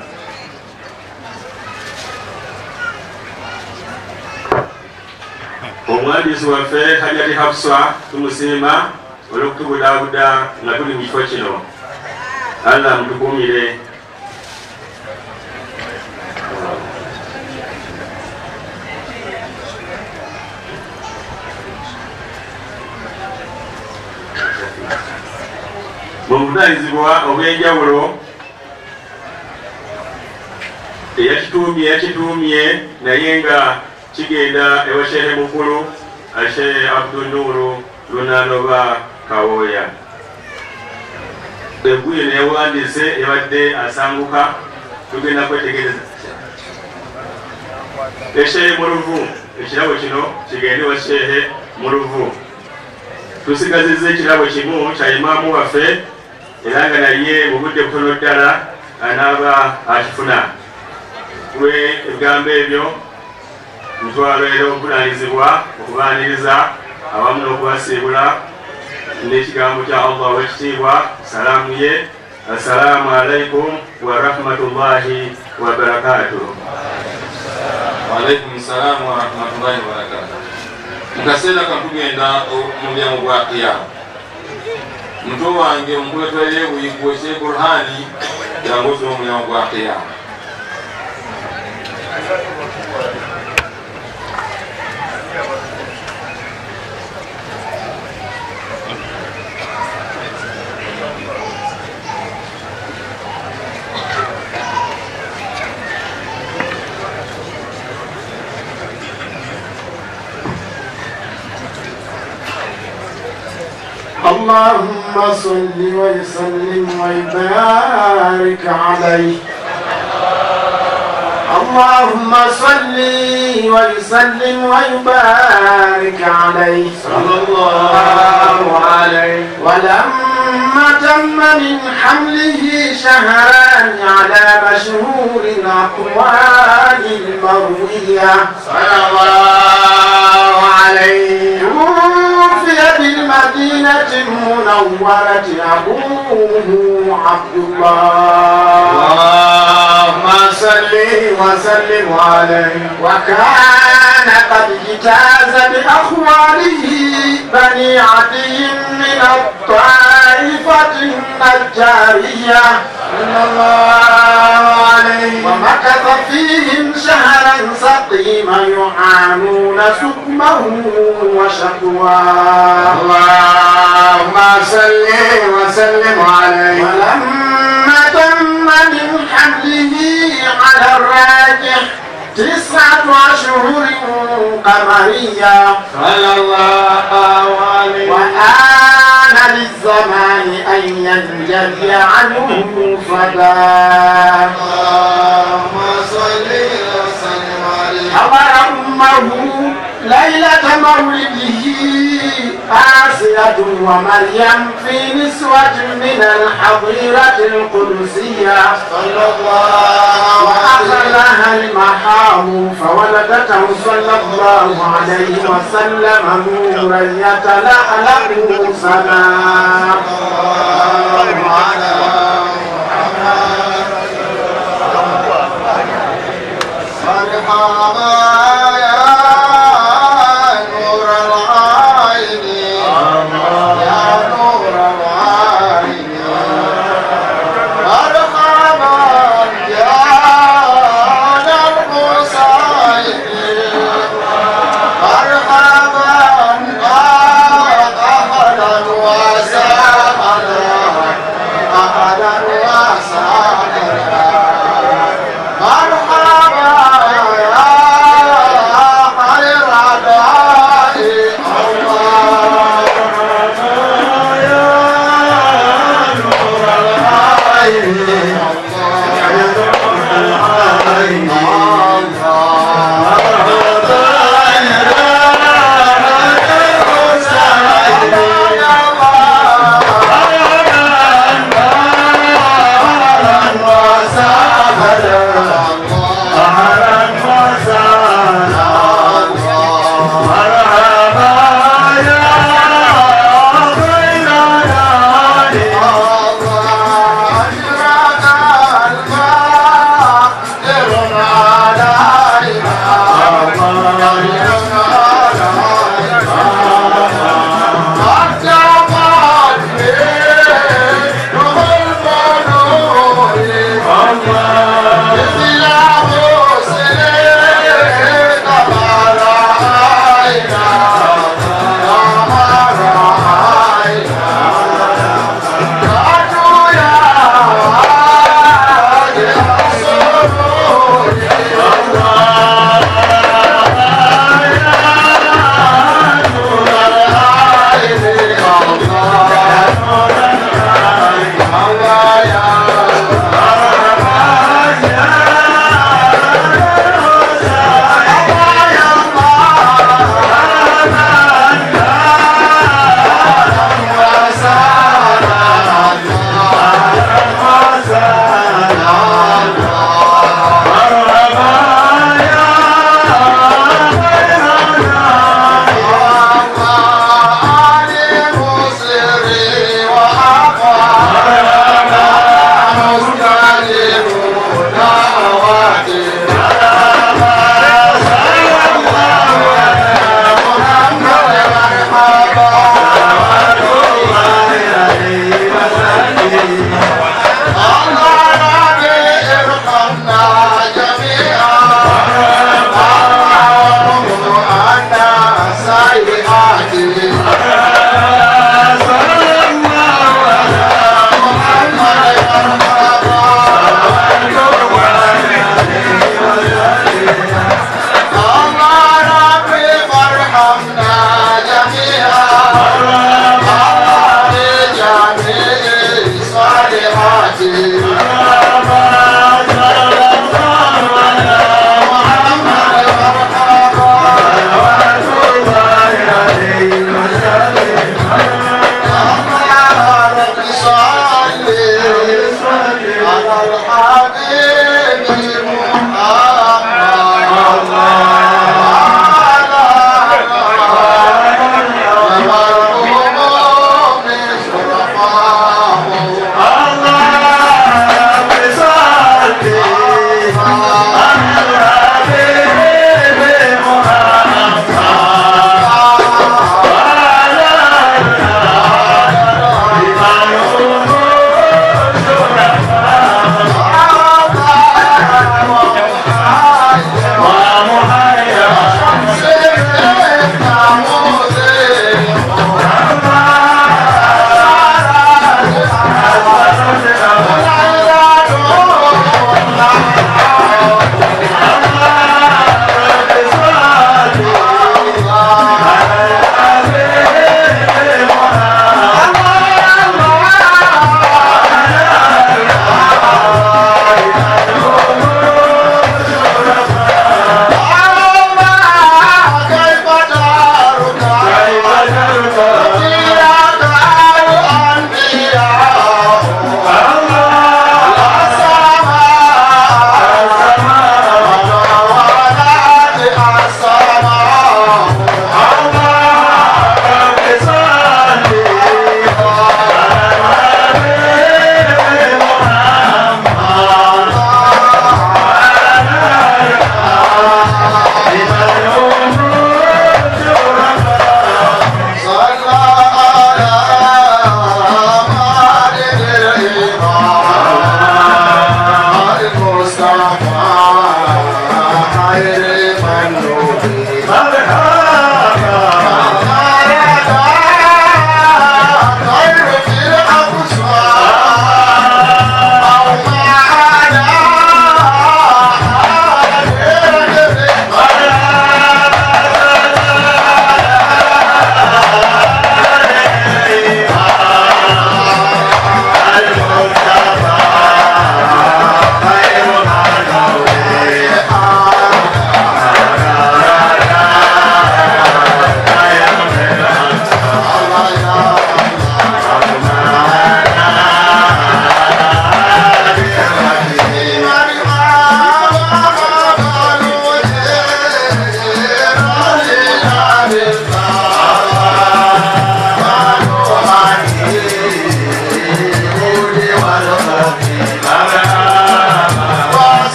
Omwandiisi waffe hajati hafsa tumusiima olw'okutubudaabuda nga tuli mu kifo kino allah mtukumile mu obw'enjawulo eyakituumye yakituumye naye nga kigenda ewa mukulu ashehe abdunuru lunanoba kawooya eguye neyawandiise yabadde asanguka tugenda kwetegereza. Eshehe muluvu ekirabo kino kigende wa shehe muluvu tusigaziza ekirabo kimu kya imaamu waffe era nga naye mu budde butono ddala anaaba akifuna. Lwe ebigambo ebyo mutwalo era obuvunanyizibwa okubaaniriza awamu n'okubasiibula n'ekigambo kya allah wekitiibwa salaamu ye. Assalaamu alaikum warahmatullahi wabarakatuh waalaikum salaamu warahmatullahi wabarakatu mu kaseera katugenda mu byamu bwa kiyama muto wange omukuletwaire buyigwa ekyekurhani jangu otuma omulyamu gwa kiyama اللهم صل وسلم وبارك عليه. اللهم صل وسلم ويبارك عليه. صلى الله عليه. ولما تم من حمله شهران على مشهور الأقوال المروية صلى الله عليه. توفي بالمدينة المنورة أبوه عبد الله. اللهم صل وسلم عليه. وكان قد اجتاز بأخواله بني عدي من الطائفة النجارية صلى الله عليه. ومكث فيهم شهرا سقيم يعانون سقمه وشكواه. اللهم صل وسلم عليه. ولما تم من حمله على الراجح تسعة أشهر قمرية. صلى الله عليه وآن للزمان أن ينجلي عنه فداه اللهم صل وسلم عليه. أمه ليلة مولده آسية ومريم في نسوة من الحظيرة القدسية. صلى الله وأخذها المحام فولدته صلى الله عليه وسلم نورا يتلألأ سلام. على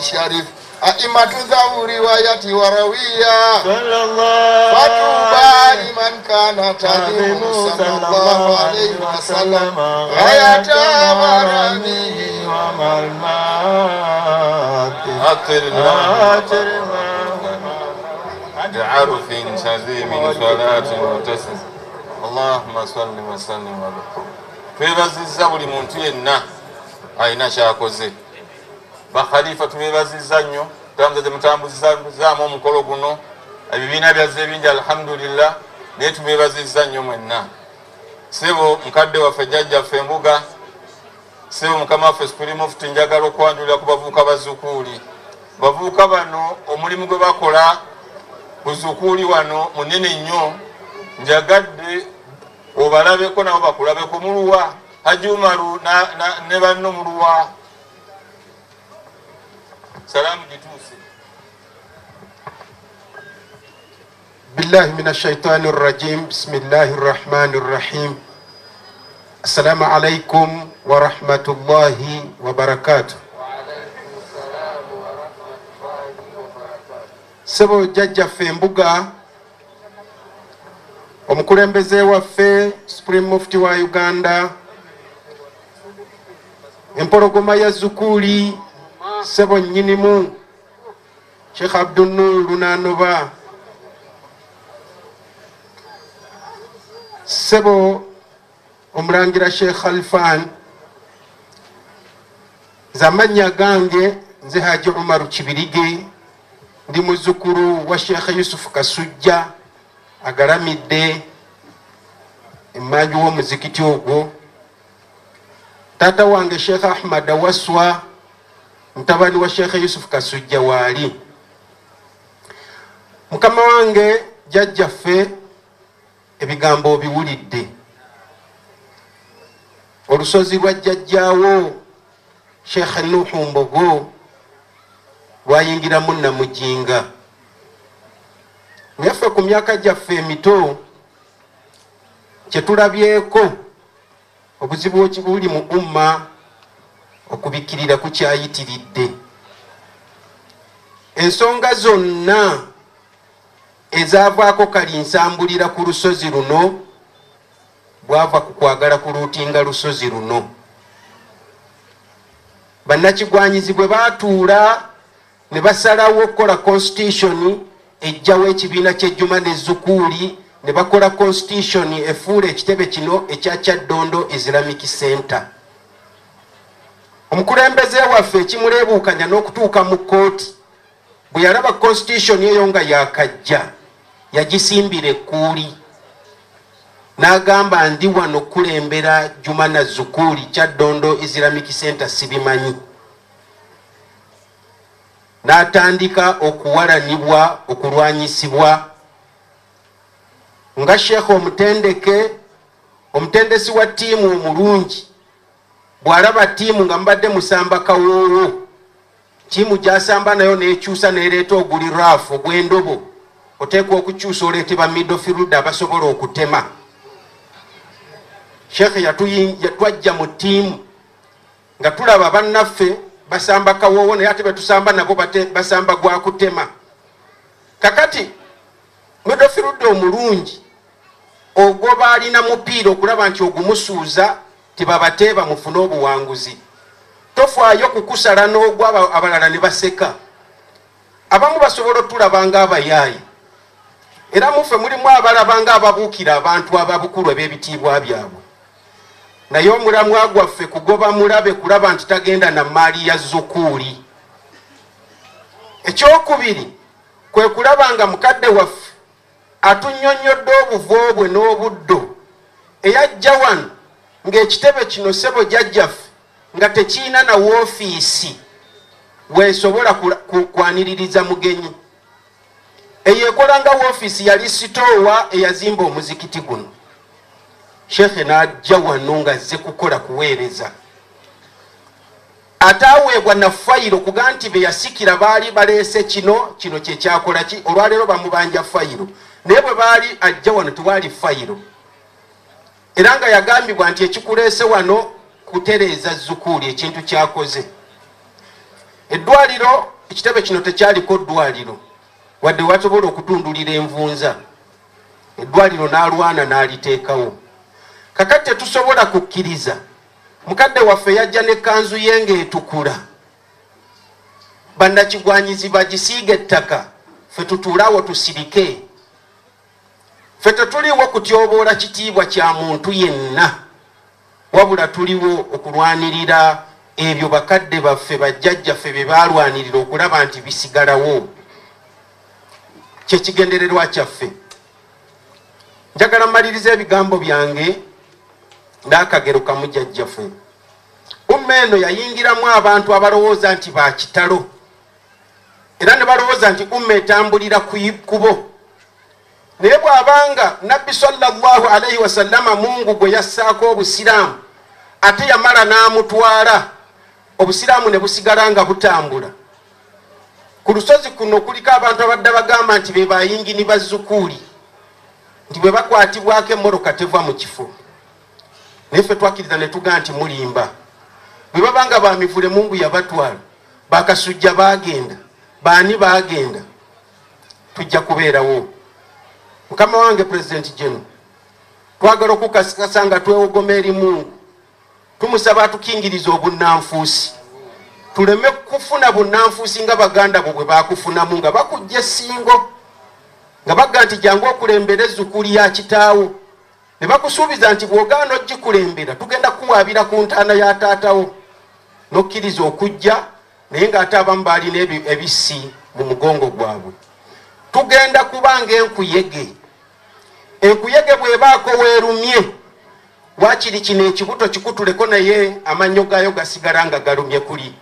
الشريف. أئمة ذو رواية وروية. فطوبى لمن كان تعظيم صلى الله عليه وسلم. غاية مرامه أكثر بعرف شذيم صلاة وتسليم. اللهم صل وسلم عليه twebaziza buli muntu yenna alina kyakoze bakhalifa tubebaziza nnyo tamuzaze mutambuzizaamu omukolo guno ebibiina byazze bingi alhamdulillah naye tubebaziza nnyo mwenna. Sebo mukadde waffe jjajjaffe embuga sebo mukama waffe supuli mufuti njagala okwanjulira ku bavubuka bazukuuli bavubuka bano omulimu gwe bakola ku zukuuli wano munene nnyo njagadde obalabeko nabo bakulabeko muluwa hajumaru ne banno muluwa Salamu Jitusi. Billahi min shaitani rajim. Bismillahi rahmani rahim. Assalamu alaikum wa rahmatullahi wa barakatuh. Embuga omukulembeze waffe Supreme Mufti wa Uganda empologoma ya zukuli sebo nnyinimu sheikh abdunur lunanoba sebo omulangira sheikh khalfan. Nze amannya gange nze haji umaru kibirige ndi muzukuru wa sheikh yusufu kasujja agalamidde emanju w'omuzikiti ogwo. Taata wange sheikh ahmad awaswa mutabani wa sheikh yusufu kasujja waali mukama wange jjajjaffe ebigambo obiwulidde olusozi lwa jjajjaawo sheikh nuhu mbogo lwayingiramu namujinga. Naffe ku myaka gyaffe emito kyetulabyeko obuzibu buli mu umma okubikkirira kukyayitiridde ensonga zonna ezaavaako kali nsambulira ku lusozi luno bwava ku kwagala kuluutinga lusozi luno. Bannakigwanyizi bwe baatuula ne basalawo okukola constitution ejjawo ekibiina kyejjuma nezukuuli ne bakola constitution efuula ekitebe kino ekya kyaddondo islamic center omukulembeze waffe ekimuleebuukanya n'okutuuka mu kooti bwe yalaba constitution eyo nga yakajja yagisimbira ekkuuli. N'agamba ndi wano kulembera jumana zukuuli kyaddondo islamic center sibimanyi. N'atandika okuwalanibwa okulwanyisibwa nga sheekh omutendeke omutendesi wa ttiimu omulungi bw'alaba ttiimu nga mubadde musamba kawoowo ttiimu gyasamba nayo nekyusa nereeta oguli raafu ogw'endobo oteekwa okukyusa oleetebwa midofirud abasobola okutema. Sheekhe yatwajja mu ttiimu nga tulaba bannaffe basamba kawoowo naye ate betusamba nabo basamba gwakutema kakati mwedofirudde omulungi ogoba alina mupiira okulaba nti ogumusuuza tibabateeba mufune obuwanguzi. Tofaayo kukusala n'ogwa abalala ne baseka. Abamu basobola otulaba nga abayaayi era muffe mulimu abalaba nga ababuukira abantu ababukulu eb'ebitiibwa byabwe. Naye omulamwa gwaffe kugoba mulabe kulaba nti tagenda na maali ya zukuuli. Ekyokubiri kwe kulaba nga mukadde waffe atunyonyodde obuvu bwe n'obuddo. Eyajja wano ng'ekitebe kino sebo jajjaffe nga tekiina na woofiisi weesobola kwaniririza mugenyi. Eyo ekola nga woofiisi yali sitoowa eyazimba omuzikiti guno. Sheekhe n'ajja wano nga azze kukola kuweereza. Ate aweebwa na fayiro kuga nti be yasikira baali baleese kino kino kyekyakola ki? Olwaleero bamubanja fayiro. Naye bwe baali ajja wano tewaali fayiro era nga yagambibwa nti ekikuleese wano kutereeza zukuuli ekintu kyakoze. Eddwaliro ekitebe kino tekyaliko ddwaliro wadde wasobola okutundulira envunza. Eddwaliro n'alwana n'aliteekawo. Kakati tetusobola kukkiriza mukadde waffe yajja nekanzu ye ng'etukula. Bannakigwanyizi bagisiiga ettaka fe tutuulawo tusirike fe tetuliwo kutyoboola kitiibwa kya muntu yenna wabula tuliwo okulwanirira ebyo bakadde baffe bajjajjaffe bye baalwanirira okulaba nti bisigalawo. Kyekigendererwa kyaffe. Njagala mmaliriza ebigambo byange n'akagero kamu jjajjaffe. Umma eno yayingiramu abantu abalowooza nti bakitalo era ne balowooza nti umma etambulira ku kkubo naye bw'abanga nabbi sallallahu alaihi wasallama mungu gwe yassaako obusiraamu ate yamala n'amutwala obusiraamu ne busigala nga butambula. Ku lusozi kuno kuliko abantu abadde bagamba nti be bayingini bazzukuuli nti bwe bakwatibwako emmoroka teva mu kifo. Naye ffe twakkiriza ne tugaa nti mulimba. Bwe babanga bamivule mungu yabatwala bakasujja bagenda baani bagenda tujja kubeerawo mukama wange pulezidenti geno twagala okukasikasa nga twewogoma eri mungu tumusaba atukingiriza obunanfuusi tuleme kufuna bunanfuusi nga baganda bo bwe bakufunamu nga bakujja esingo nga bagga nti jangu okulembera ezzukuli ya kitaawo. Ne bakusuubiza nti bw'ogaana ogikulembera tugenda kuwaabira ku ntaana ya taatawo nokkiriza okujja naye ng'ate abamu baalina ebisi mu mugongo gwabwe. Tugenda kubanga enkuyege enkuyege bw'ebaako weerumye wakiri kino ekibuto kikutuleko naye amannyo gaayo gasigala nga galumye kuli.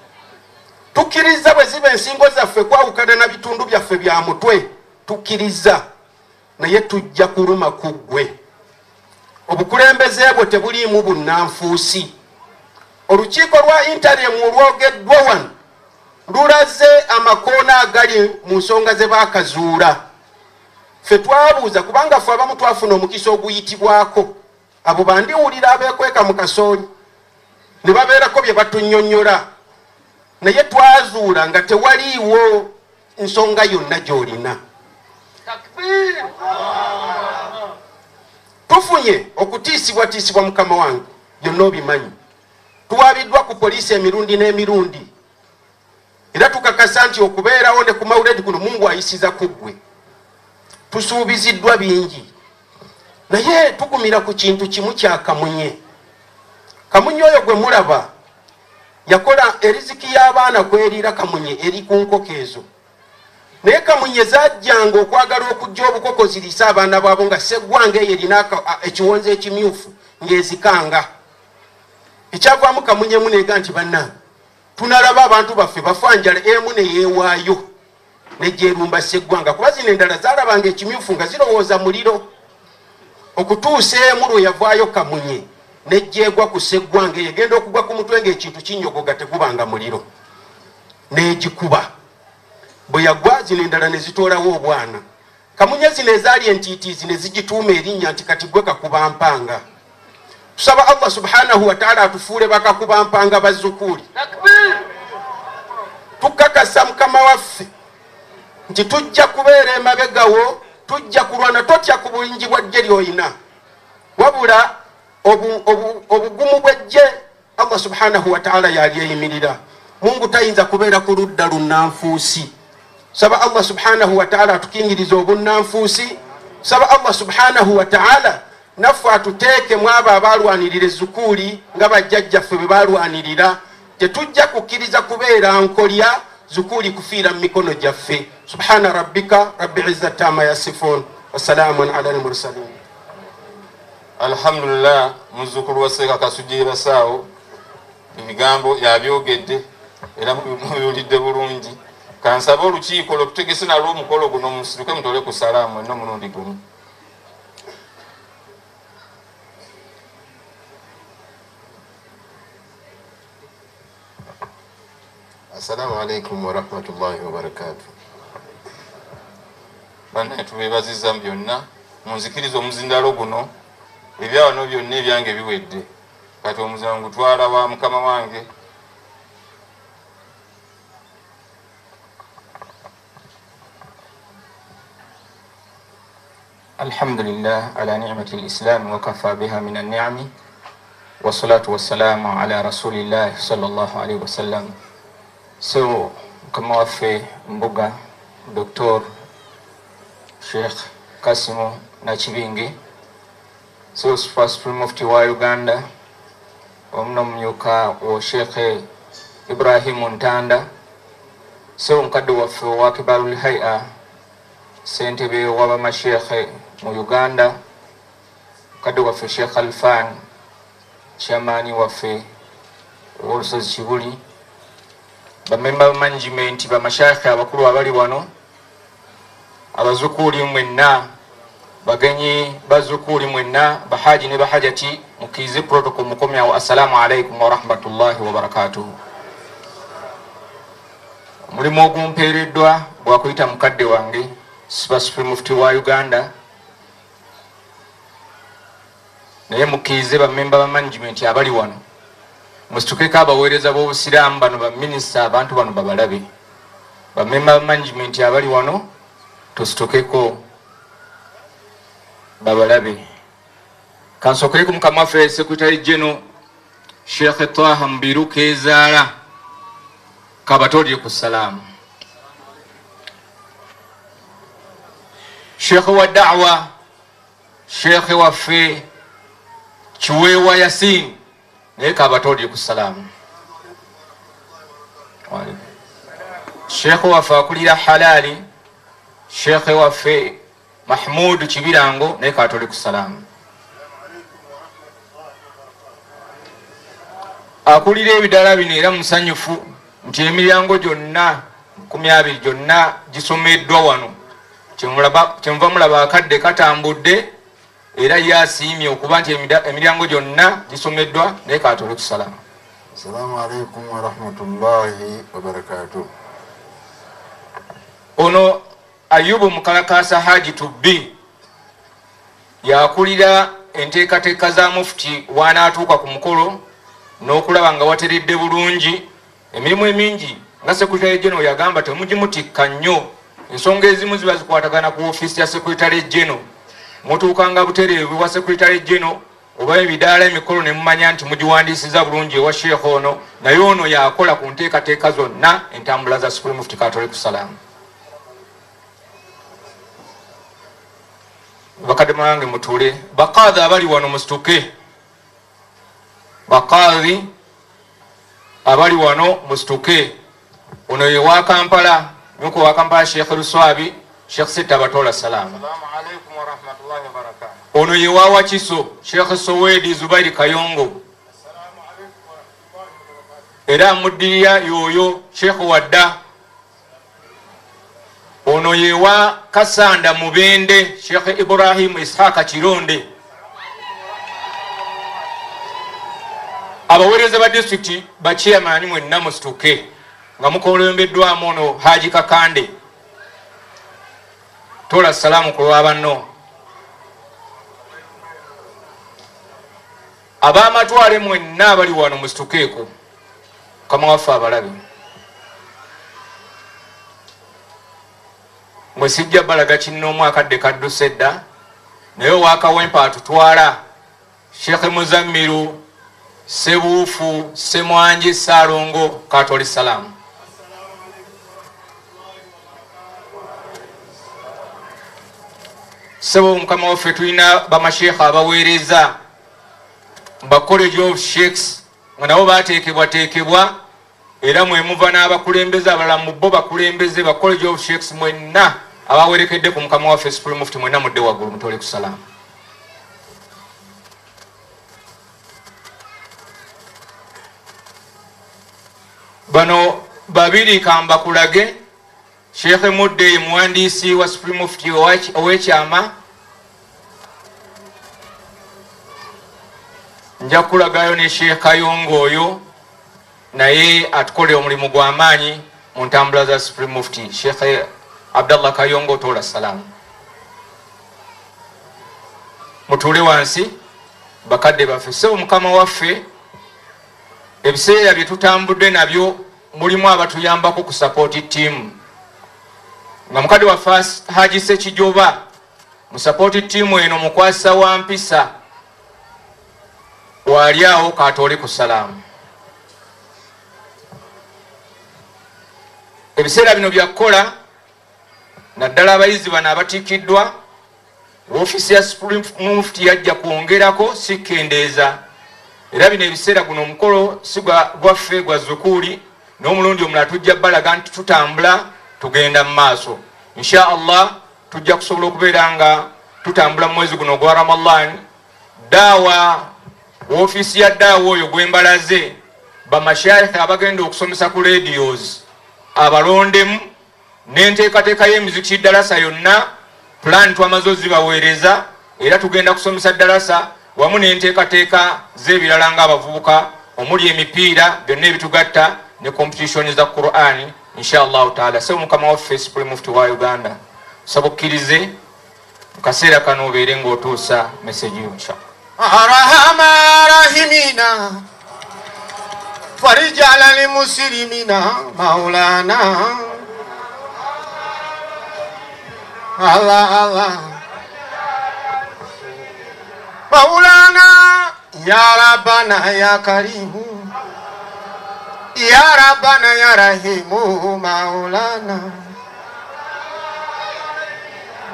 Tukkiriza bwe ziba ensingo zaffe kwawukana na bitundu byaffe bya mutwe tukkiriza. Naye tujja kuluma ku ggwe. Obukulembeze bwe tebuliimu bunnanfuusi. Olukiiko lwa intaremu olwogeddwa wano lulaze amakoona agali mu nsonga ze baakazuula ffe twabuuza kubanga ffe abamu twafuna omukisa oguyitibwako. Abo bandiwulira abeekweka mu kasooli. Ne babeerako bye batunyonnyola naye twazuula nga tewaliiwo nsonga yonna gy'olina. Tufunye okutiisibwatiisibwa mukama wange byonna obimanyi. Tuwabiddwa ku poliisi emirundi n'emirundi. Era tukakasa nti okubeerawo ne ku mawuledi kuno mungu ayisiza ku ggwe tusuubiziddwa bingi. Naye tugumira ku kintu kimu kya kamunye. Kamunye oyo gwe mulaba yakola eriziki y'abaana kweriira kamunye eri ku nkoko ezo. Naye kamunye zajjanga okwagala okujja obukoko ziriisa abaana baabo nga seggwanga eyo erina ekiwonzi ekimyufu ng'ezikanga. Ekyavaamu kamunyemu neega nti banna tunalaba abantu baffe bafanjala emu neyeewaayo nejjerumba seggwanga kuba zino endala zalabanga ekimyufu nga zirowooza muliro. Okutuusa emu lwe yavaayo kamunye nejjeegwa ku seggwanga eyo egenda okugwa ku mutwe ngaekintu kinyogoga tegubanga muliro. Negikuba. Bwe yagwa zino endala ne zitoolawo obwana. Kamunye zino ezaali entiitiizi ne zigituuma erinnya nti kati gwe kakuba mpanga. Tusaba allah subhanahu wataala atufuule bakakuba mpanga bazzukuli. Tukakasa mukama waffe nti tujja kubeera emabegawo tujja kulwana totya ku buyingi bwa jje lyoyina wabula obugumu bwejje allah subhanahu wataala yalyeyimirira mungu tayinza kubeera ku ludda lunanfuusi saba allah subhanahu wataala atukingiriza obunnanfuusi. Saba allah subhanahu wataala naffe atuteekemu abo abalwanirira ezukuuli nga bajjajjaffe bwe balwanirira tetujja kukkiriza kubeera nkolya zukuuli kufiira mu mikono gyaffe subhana rabbika rabbi izzati ama yasifun wasalamun ala lmursalin alhamdulillah muzukulu wa seeka kasugira saawo ebigambo yabyogedde era mubiwulidde bulungi. Kansabe olukiiko lwetutegese nalwo omukolo guno musituke mutole ku salaamu enna omulundi gumu. Assalamu alaikum warahmatullahi wabarakatu bannaye tubebaziza byonna munzikiriza omuzindalo guno ebyawano byonna ebyange biwedde kati omuzango gutwala wa mukama wange الحمد لله على نعمة الإسلام وكفى بها من النعم والصلاة والسلام على رسول الله صلى الله عليه وسلم so kama waffe mbuga dr sheikh kasimu nakibingi sosufa supreme mufti wa uganda. Omuno mumyuka wa sheikh ibrahimu ntanda. Sebo mukadde waffe owa kibarul haia sentebe wabamashekhe mu uganda. Mukadde waffe sheikh alfan chairmani waffe owolusozi kibuli bamemba bamanagement bamashekhe abakulu abali wano abazukuuli mwenna bagenyi bazukuuli mwenna bahaji ne bahajati mukize protocol mukomyawo assalamu alaikum warahmatullahi wabarakatuhu omulimu ogumpeereddwa gwakuyita mukadde wange siba supreme mufti wa uganda. Naye mukize bamemba bamanagement abali wano musitukeko abaweereza b'obusiraamu bano baminisita abantu bano babalabe. Bamemba bamanagement abali wano tusitukeko babalabe kansokereko mukama waffe sekretary geno sheikh taha mubiru kezaala kabatolire ku salaamu sheikh wa dawa sheikh waffe kiweewa yasin naye kabatolire ku salaamu sheikh waffe akulira halali sheikh waffe mahmudu kibirango naye katole ku salaamu akulira ebidala bino era musanyufu nti emiryango gyonna kumi abiri gyonna gisomeddwa wano. Kyenva mulaba akadde katambudde era yasiimye okuba nti emiryango gyonna gisomeddwa naye katole ku salaamu assalamu alaikum warahmatullahi wabarakatuh ono ayubu mukalakasa haji tubbi yakulira enteekateeka za mufuti wanaatuuka ku mukolo n'okulaba nga wateredde bulungi. Emirimu emingi nga sekretary geno yagamba temugimutikka nnyo. Ensonga ezimu ziba zikwatagana ku ofiisi ya sekretary geno mutuukanga butereevu wa sekretary geno oba ebidaala emikolo ne mumanya nti mugiwandiisiza bulungi ewa sheekh ono. Naye ono yakola ku nteekateeka zonna entambula za supreme mufti katole ku salaamu bakadde mulange mutule. Bakaadhi abali wano musituke. Bakaadhi abali wano musituke. Ono ye wa kampala nyuko wa kampala sheekh luswabi sheekh sitta batola salaamu ono ye wa wakiso sheekh sowedi zubairi kayongo. Era amuddirira yoyo sheekh wadda ono yewa kasanda mubende sheekh ibrahimu ishaaka kironde abaweereza ba disitulikiti bachairmani mwenna musituke nga mukolembeddwamu ono haji kakande. Tola salaamu ku lwabanno ab'amatwale mwenna abali wano musitukeeko kama waffe abalabe mwe sijja balaga kinoomu akadde kadduse dda naye owakawempa atutwala. Sheekhe muzammiru sebuufu semwanji saalongo katoli salaamu sebo mukama waffe tulina bamasheekha abaweereza ba college of sheikhs nga nabo bateekebwateekebwa era mwemuva n'abakulembeze abalala mu bo bakulembeze ba college of sheikhs mwenna abawerekedde ku mukama waffe supreme mufti mwenna mudde waggulu mutole ku salaamu bano babiri kambakulage sheekhe mudde ye muwandiisi wa supreme mufti ow'ekyama. Nja kulagayo ne sheekh kayongo oyo naye atukolera omulimu gw'amaanyi mu ntambula za supreme mufti sheekh abdallah kayongo otola salaamu mutuule wansi bakadde baffe. Sebo mukama waffe ebiseera bye tutambudde nabyo mulimu abatuyambako ku sapooti tiimu nga mukadde waffe haji sekijoba mu sapooti tiimu eno mukwasa wa mpisa waali awo katoole ku salaamu ebiseera bino byakukola naddala abayizi bano abatikiddwa woofiisi ya supreme mufti yajja kwongerako sikendeeza era bino ebiseera guno omukolo si gwa- gwaffe gwa zukuuli n'omulundi omulala tujja balaga nti tutambula tugenda mu maaso. Insha allah tujja kusobola okubeera nga tutambula mu mwezi guno gwa ramadan daawa woofiisi ya daawa oyo gwembalaze bamashaikha abagenda okusomesa ku radios abalondemu n'enteekateeka y'emizikiti dalasa yonna pulaani twamaze ozibaweereza era tugenda kusomesa dalasa wamu n'enteekateeka z'ebirala ng'abavubuka omuli emipiira byonna ebitugatta ne competitioni za qurani inshallahu taala. Sebe mukama waffe supreme mufti wa uganda saba okkirize mu kaseera kano obeere ng'otuusa meseji yo inshallah arahama rahimina farijala limusilimina maulana الله الله مولانا يا ربنا يا كريم. يا ربنا يا رحيم مولانا.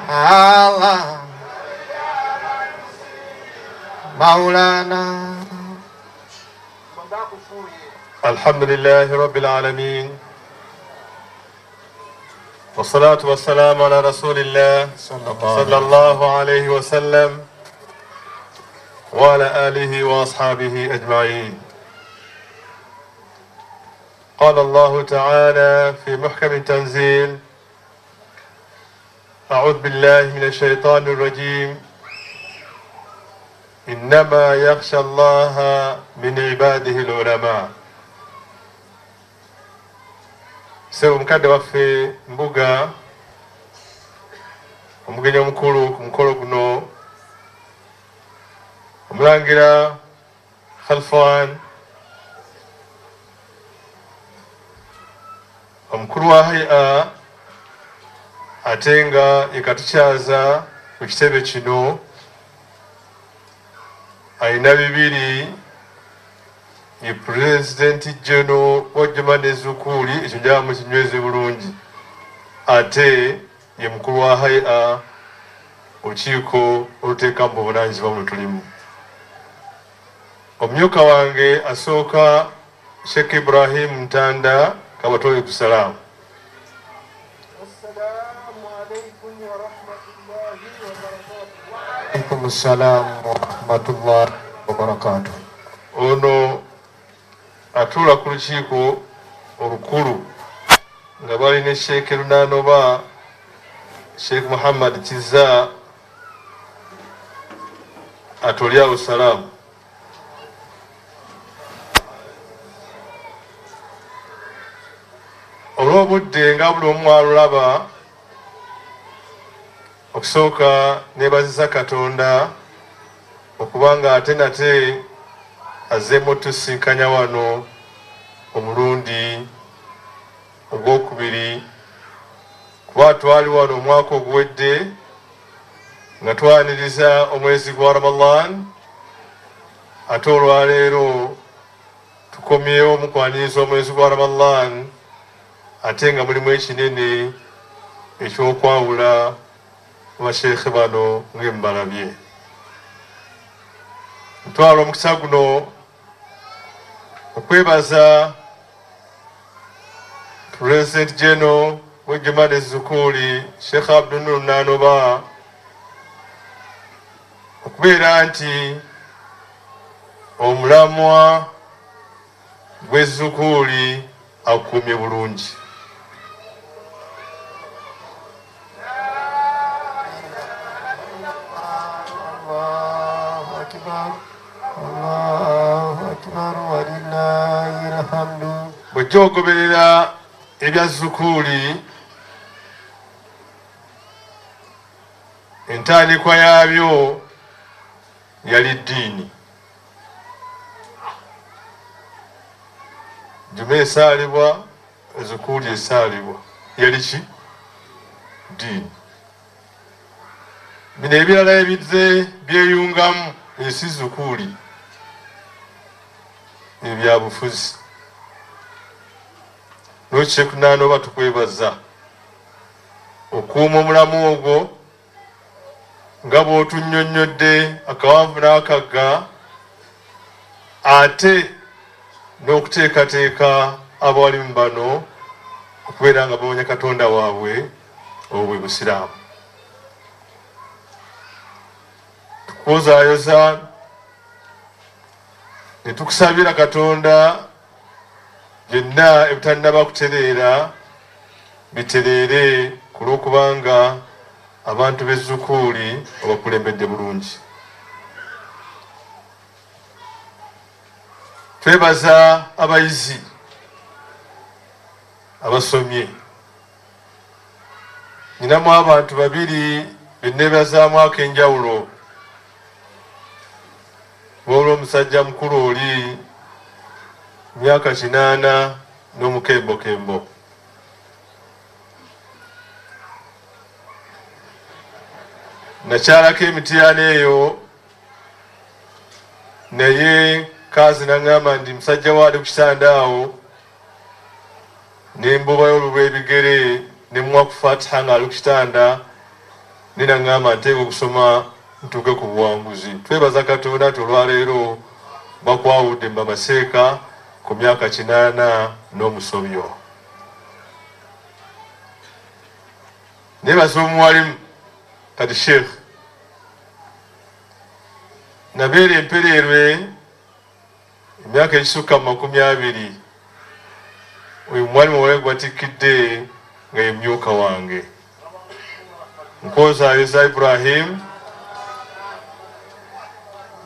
الله. مولانا. الحمد لله رب العالمين. والصلاة والسلام على رسول الله صلى الله عليه وسلم وعلى آله وأصحابه أجمعين. قال الله تعالى في محكم التنزيل أعوذ بالله من الشيطان الرجيم. إنما يخشى الله من عباده العلماء. Sebo mukadde waffe mbuga omugenyi omukulu ku mukolo guno omulangira khalfan omukulu wa haya ate nga yekatukyaza ku kitebe kino ayina bibiri ye pulezidenti geno ojemane zukuuli ekyo gyaba mukinyweze bulungi. Ate ye mukulu wa haia olukiiko oluteeka mu buvunanyizibwa mu lutulimu omumyuka wange asooka sheekh ibrahimu ntanda kabatole kusalaamu alaikum salamu warahmatullahi wabarakatuh ono atuula ku lukiiko olukulu nga bali ne sheekh lunanoba sheekh muhammad kiza atolyawo salaamu. Olw'obudde nga buli omu alulaba okusooka neebazisa katonda okubanga ate nate azzeemu otusinkanya wano omulundi ogwokubiri kuba twali wano omwaka oguwedde nga twaniriza omwezi gwa ramadan ate olwaleero tukomyewo mukwaniriza omwezi gwa ramadan ate nga mulimu ekinene ekyokwawula basheekhe bano ng'emubalabye ntwala omukisa guno okwebaza president geno wejumane zukuuli sheekh abdunur nanoba okubeera nti omulamwa gw'ezukuuli akuumye bulungi bw'ojja ogoberera ebya zukuuli entandikwa yaabyo yali ddiini. Juma esaalibwa zukuuli esaalibwa yali ki? Ddiini. Bino ebirala ebize byeyungamu esi zukuuli ebyabufuzi nokyekunaana oba tukwebaza? Okuuma omulamu ogwo nga bw'otunnyonnyodde akawanvu n'akagga ate n'okuteekateeka abawalimu bano okubeera nga bamanya katonda waabwe obwe busiraamu. Tukwozaayoza ne tukusabira katonda byonna ebitannaba kutereera bitereere ku lw'okubanga abantu b'ezzukuuli obakulembedde bulungi. Twebaza abayizi abasomye. Nyinamu abantu babiri benneebazaamu ak'enjawulo. Boolwa omusajja mukulu oli myaka kinaana n'omukembokembo. Nakyalako emitiyaana eyo naye kaazi naŋŋamba nti musajja waali ku kitanda awo nembubayo olulw'ebigere nemwa ku fatiha ng'ali ku kitanda nenaŋŋamba nteeka okusoma ntuuke ku buwanguzi. Twebaza katonda nti olwaleero bakwawudde mbamaseeka ku myaka kinaana n'omusobyo. Nebaza omuwalimu kati sheekh nabeera empereerwe emyaka egisukka mu makumi abiri oyo mwalimu wawe gwatikidde nga ye myuka wange. Nkozaayoza iburahimu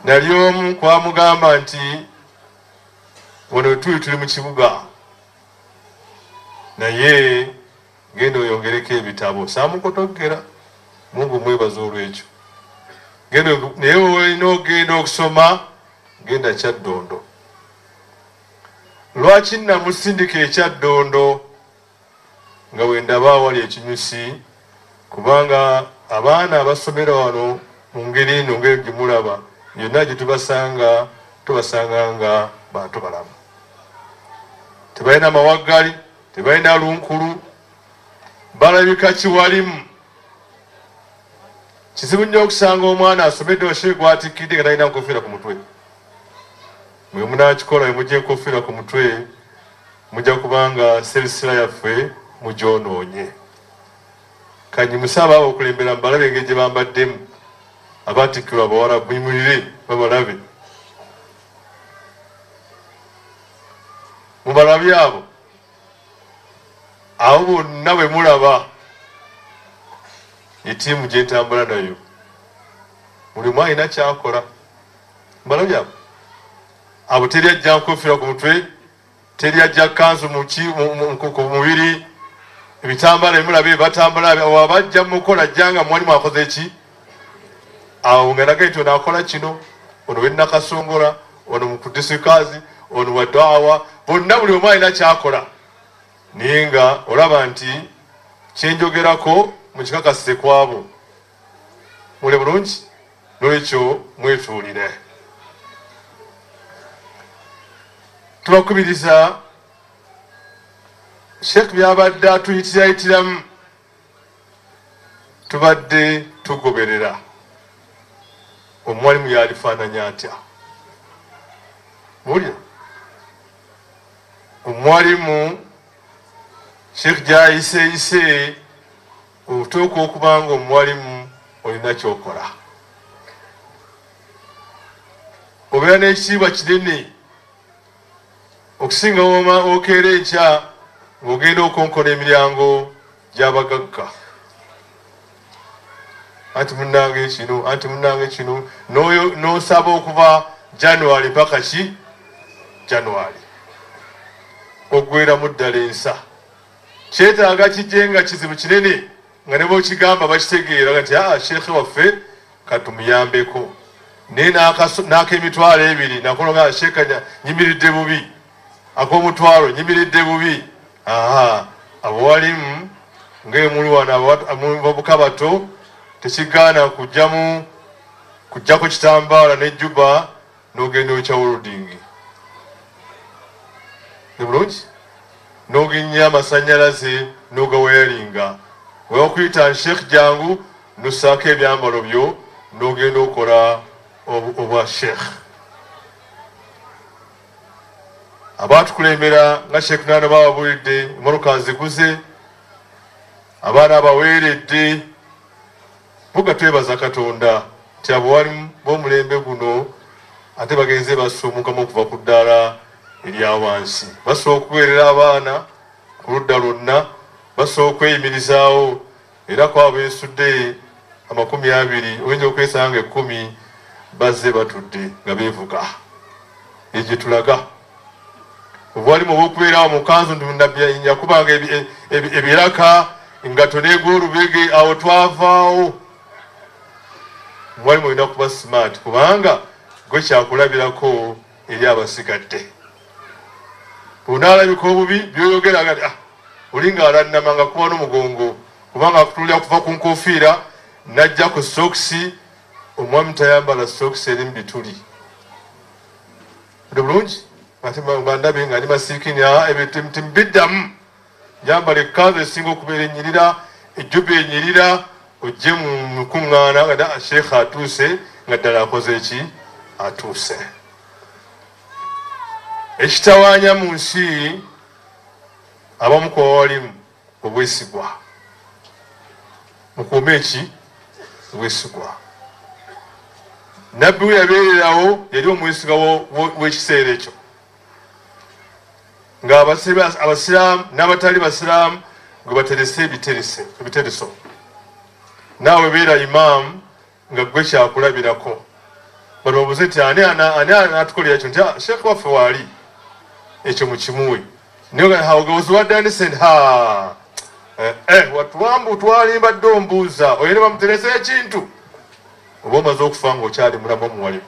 nali omu kwamugamba nti wano wetuli tuli mu kibuga. Naye genda oyongereko ebitabo. Saamukotogera mungu mwebaza olwekyo. Naye olina ogenda okusoma genda kyaddondo. Lwaki namusindika ekyaddondo nga wendaba awali ekinyusi? Kubanga abaana abasomera wano mu ngeri eno ngeri gyemulaba yonna gye tubasanga tubasanga nga bantu balamu tebalina mawaggali tebalina lunkulu balabika kiwalimu kizibu nnyo okusanga omwana asomedde washe gwatikidde nga talina nkofiira ku mutwe. Mwe munakikola we mujja enkofiira ku mutwe mujja kubanga serisira yaffe mugyonoonye kanyimusaaba abo okulembera mubalabe engeri gye bambaddemu. Abatikkirwa abawala muyimulire babalabe mubalabi abo abo bonna bwe mulaba etiimu gyentambula nayo. Mulimu alina kyakola mubalabi abo abo teri ajja nkofira ku mutwe teri ajja kanzu ku mubiri. Ebitambala bimulabe batambala wabajja mukola jjanga mwalimu akoze ki? Awo nga naga nti ono akola kino ono wenakasongola ono mukudisikazi ono wadawa bonna buli omu alina kyakola. Naye nga olaba nti kyenjogerako mukikakasise kwabo mule bulungi? Nolwekyo mwetuulire tubakubiriza sheekh byabadde atuyitirayitiramu tubadde tugoberera. Omwalimu yalifaananya atya? Mulya omwalimu sheekh gyayiseyise otuuka okuba nga omwalimu olina kyokola. Obeera n'ekitiibwa kinene okusinga woma okeera enkya ng'ogenda okonkona emiryango gy'abagagga. Anti munange kino anti munange kino n'osaba okuva january paka ki? January oggweramu ddala ensa. Kyetaaga kijje nga kizibu kinene nga ne bokigamba bakitegeera nti aa sheekhe waffe katumuyambeko naye n'akemitwalo ebiri nakolonga sheeka nyimiridde bubi. Ak'omutwalo nyimiridde bubi. Aha abawalimu ngaemuli wano abavubuka bato tekigaana kujjamu kujjako kitambaala nejjuba n'ogenda okyawuludingi ne bulungi? N'oginya amasanyalaze n'ogawayalinga wewakuyita sheekh jangu nosaako ebyambalo byo nogenda okola obwa sheekh abatukulembera nga sheekh nana bababulidde emmotoka nziguze abaana abaweeredde. Buga twebaza katonda ti abo b'omulembe guno ate bagenze basumukamu okuva ku ddaala erya wansi basobola okuweerera abaana ku ludda lwonna basobola okweyimirizaawo era kwabo besudde amakumi abiri oyinza okwesanga ekkumi bazze batudde nga beevuga. Egye tulaga. Obwalimu obwokubeerawo mukanzu yakubanga ebi- ebi- ebiraka engato neg'olubege awo twavaawo. Mwalimu olina kuba smart kubanga gwe kyakulabirako eri abasigadde bwonaalabika obubi byoyogeraga ti "Ah, oli nga alannama nga kuba n'omugongo kubanga akutulira kuva ku nkofiira najja ku sokisi omwami tayambala sokisi eri mu bituli. Ndi bulungi ate bandabe nga ndi masiikini "Ah, timbiddamu yambala ekanzu esinga okubeera enyirira ejjuba enyirira ojje mu mukuŋŋaana nga da sheekha atuuse nga ddala akoze eki? Atuuse ekitawaanya mu nsi abamu kuba walimu obwesigwa mukuume eki obwesigwa nabbi we yabeererawo yali omwesigwa w'ekiseera ekyo. Nga abasira- abasiraamu n'abatali basiraamu gwe baterese ebitereso. Naawe beera imaamu nga gwe kyakulabirako. Balowooze nti ani ana- ani anatukolera ekyo nti "Ah, sheekh waffe waali ekyo mukimuwe niwagawoziwaddanisend ha? Eh, eh, watuwambu twalimba dde ombuuza. Oyo ne bamuteresa ekintu. Oba omaze okufa nga okyali mulamu omuwalimu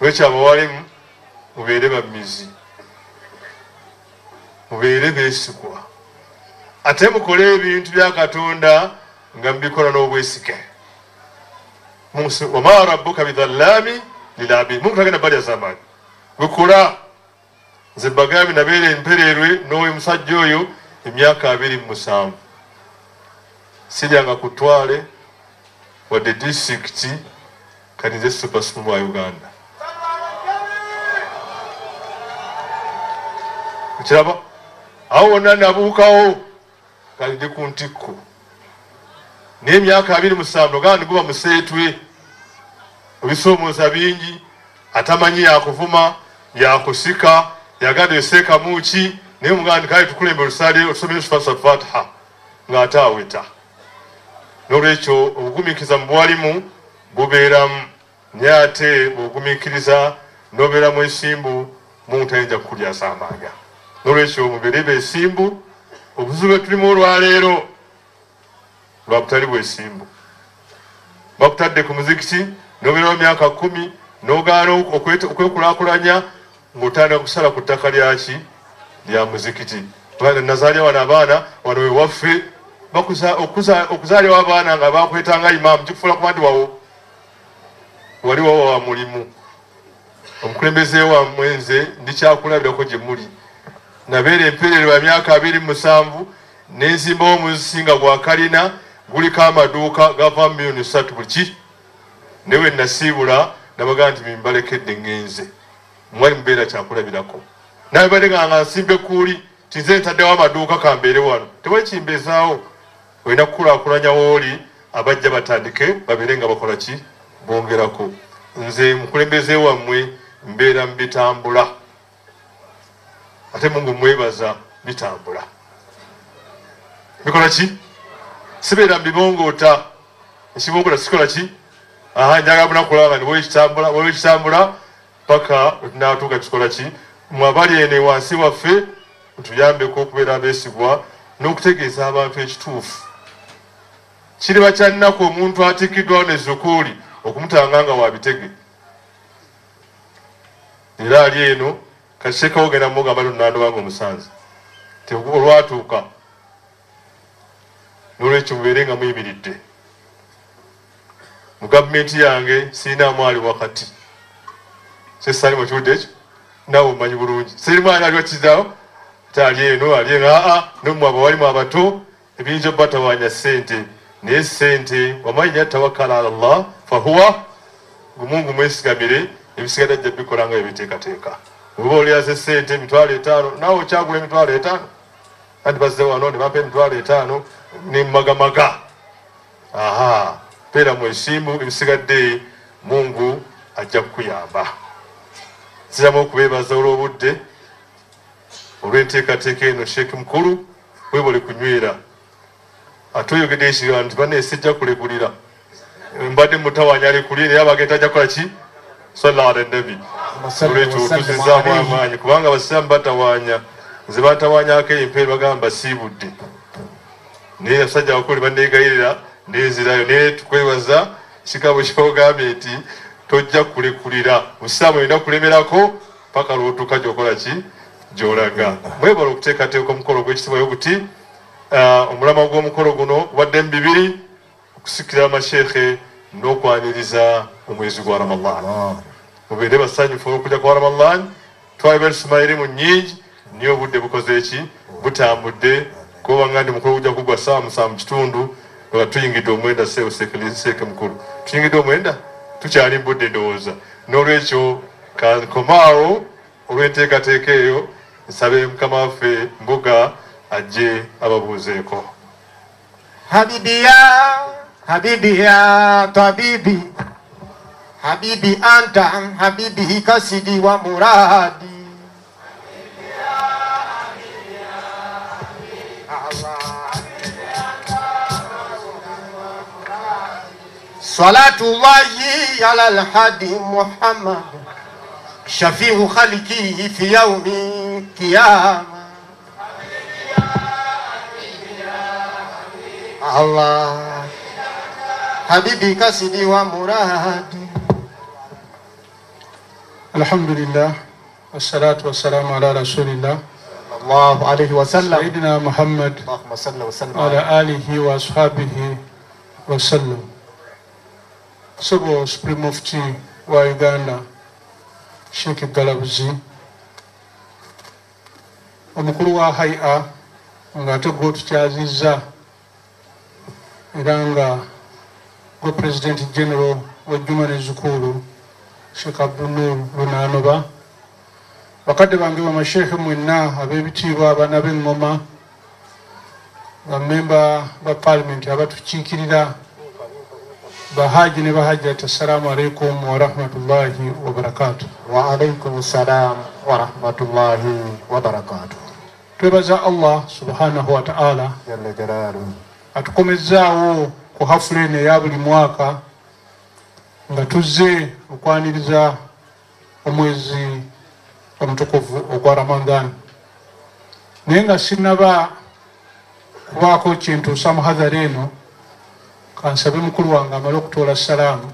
lwekyo abawalimu mubeere bamizi mubeere beesigwa. Ate mukole ebintu bya katonda nga mubikola n'obwesige wama rabuka bidhallami lilabid mungu tagenda balya zamani. Gwekula nze bagambye nabeera empererwe n'oyo musajja oyo emyaka abiri mu musanvu. Siryanga ku ttwale wadde disitulikiti kati nze supasumu wa uganda. Okiraba awo wonna nabuukawo kati ndi ku ntikko. N'emyaka abiri musanvu gandi guba museetwe. Ebisoomooza bingi atamanyi yakuvuma yakusika yaganda eseekamuki naye omugandi kale tukulembe olusale otusomere sufasa fatiha ng'ate aweta. N'olwekyo obugumiikiriza mu bwalimu bubeeramu. Naye ate bwebugumiikiriza n'obeeramu esimbu muntu ayinza kukulyasa amaaga n'olwekyo mubeere beesimbu obuzibu bwe tulimu olwaleero lwa butali bwesimbu. Bakutadde ku muzikiti nobeerawo myaka kumi nogaana okwekulaakulanya ng'otandika kusala ku ttaka lyaki lya muzikiti. Nazaalya wano abaana wano wewaffe okuzaalyawo abaana nga bakwetanga imaamu kikufuula kuba ndi wawo. Wali wawo wa mulimu. Omukulembeze wammwe nze ndikyakulabirako gye muli. Nabeera emperero ya myaka abiri mu musanvu nenzimbawo omuzinga gwa kalina guliko amaduuka gava mu miliyoni satu buli ki? Newe nasiibula nabaga nti mimbalekedde ngenze mwali mubeera kyakulabirako nawe badde nga nga nsimbe kuuli tinze ntaddewo amaduuka kambeere wano. Tewali kimbezaawo olina kukulaakulanya wooli abajja batandike babeere nga bakola ki bongerako nze mukulembeze wammwe mbeera mu bitambula ate mungu mwebaza bitambula. Bikola ki sibeera mu bibongoota ekibongoota sikola ki aha njagala bunakulaba nga niwekitambula wekitambula paka wetunatuuka kikola ki? Mwabali ene wansi waffe tuyambeko okubeera abeesigwa n'okutegeeza abantu ekituufu. Kiriba kyannako omuntu atikiddwawo ne zukuuli okumutanga nga wabitege era ali eno kasekawo genda mugamba lunandobanga omusanzi ti olwatuuka. Nolwekyo mubeere nga muyimiridde. Mu gavumenti yange sirinaamu ali wakati sesali mukiwudde ekyo naawe omanyi bulungi sirimu ali aliwakizaawo ate ali eno ali eno aa nomwe abawalimu abato ebiyinza obatawanya sente naye sente wamanya tawakala ala llah fahuwa gumungu mwesigamire ebisigadde ajja bikola nga ebiteekateeka oba olyaze sente emitwalo etaano naawe okyagula emitwalo etaano anti bazze wano ne bampa emitwalo etaano nemagamaga aha. Peera mu esimu ebisigadde mungu ajja kukuyamba ziramu okubeebaza olw'obudde olw'enteekateeka eno. Sheeke mukulu webale kunywera ate oyogedde ekigamba nti baneesijja kulekulira mbadde mutawanya alekulire naye abagenda ajja kukola ki? Salla ala nabi olwekyo otuzizaamu amaanyi kubanga abasiraamu batawanya. Nze batawanyako empeeri bagamba basiibudde naye abasajja abakulu banegayirira nezirayo naye tukwebaza kigabo kyogambye nti tojja kulekulira busiraamu olina kulemerako paka lwotuuka gyokola ki? Gyolaga. Mwebala okuteekateeka omukolo gwekitibwayo guti omulama gw'omukolo guno gubadde mu bibiri okusikira amasheekhe n'okwaniriza omwezi gwa ramadan mubeere basanyufu olwokujja kwa ramadan twaliba lisumairimu nyingi niye obudde bukoze eki butambudde. Kubanga ndi mukulu gujja kugwa saawa musanvu kitundu nga tuyingidde omwenda seeke mukulu. Tuyingidde omwenda tukyali mbudde ndowooza. N'olwekyo kankomaawo olw'enteekateeka eyo nsabe mukama waffe mbuga ajje ababuuzeeko. Habibiya habibiya habibi tabibi. Habibi anta habibi kasidi wa muradi صلاة الله على الحدي محمد شفيع خلقه في يوم القيامة. الله حبيبي كسدي ومراد الحمد لله والصلاة والسلام على رسول الله الله عليه وسلم. سيدنا محمد اللهم صل وسلم على آله وأصحابه وسلم. Sobo supreme mufti wa uganda. Sheikh galabuzi. Omukulu wa haia nga ate gwe tukyazizza era nga gwe president general wejjuma nezukulu sheikh abdunur lunanoba bakadde bange bamasheekhe mwenna ab'ebitiibwa abaana b'eŋŋoma bamemba ba parliament abatukiikirira bahaji ni Bahajat, assalamu alaikum warahmatullahi wabarakatu wa alaikum salam wa rahmatullahi wa barakatuh. Twebaza allah subhanahu wataala atukomezaawo ku hafula eno eya buli mwaka. Nga tuzze okwaniriza omwezi omutukuvu ogwa ramadan naye nga sinaba kubaako kintuusa muhadhara eno kansabe mukulu wange amale okutoola salaamu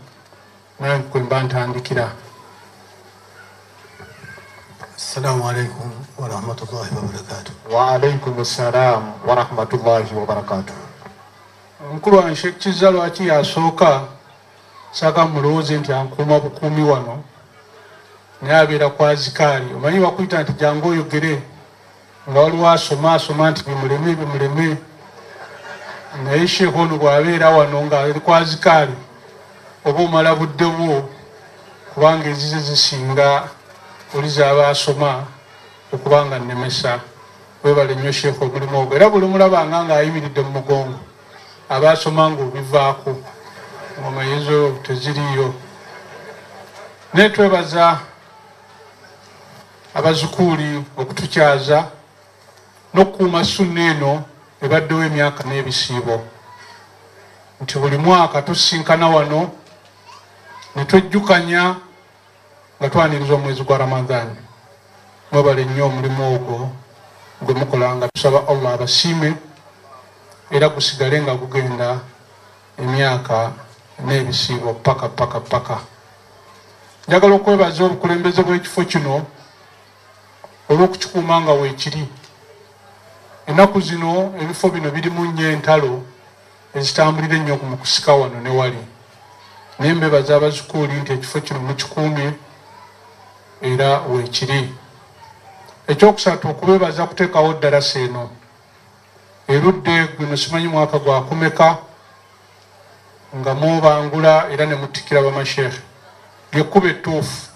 nange kwemba ntandikira. Assalamu alaikum warahmatullahi wabarakatuh. Wa alaikum salam wa rahmatullahi wa barakatuh omukulu wange shekkiza lwaki yasooka saaka mulowooze nti ankuuma bukuumi wano naye abeera kwa zikaali. Omanyi bakuyita nti jangu oyogere nga waliwo asoma asoma nti bimuleme bimuleme naye sheekh ono bwabeera wano nga ali kwa zikaali oba omala budde bwo kubanga ezize zisinga oli zaaba asoma okuba nga nnemesa. Webale nnyo sheekh omulimu ogwo. Era buli mulabanga ngaayimiridde mu mugongo aba asoma ngaobivaako ngoma yezo teziriiyo. Naye twebaza abazukuuli okutukyaza n'okukuuma sunna eno ebaddewo emyaka n'ebisiibo. Nti buli mwaka tusinkana wano ne twejjukanya nga twaniriza omwezi gwa ramadhan. Mwebale nnyo omulimu ogwo gwe mukola nga tusaba allah abasiime era gusigale nga gugenda emyaka n'ebisiibo paka paka paka. Njagala okwebaza obukulembeze bw'ekifo kino olw'okukikuuma nga weekiri ennaku zino ebifo bino birimu nnyo entalo ezitambulira ennyo mu kusika wano ne wali. Naye mbebaza abazukuuli nti ekifo kino mukikuumye era weekiri. Ekyokusatu okubebaza kuteekawo ddalasa eno erudde guno simanyi mwaka gwakumeka nga mubangula era ne mutikira bamasheekhe lyekkuba ettuufu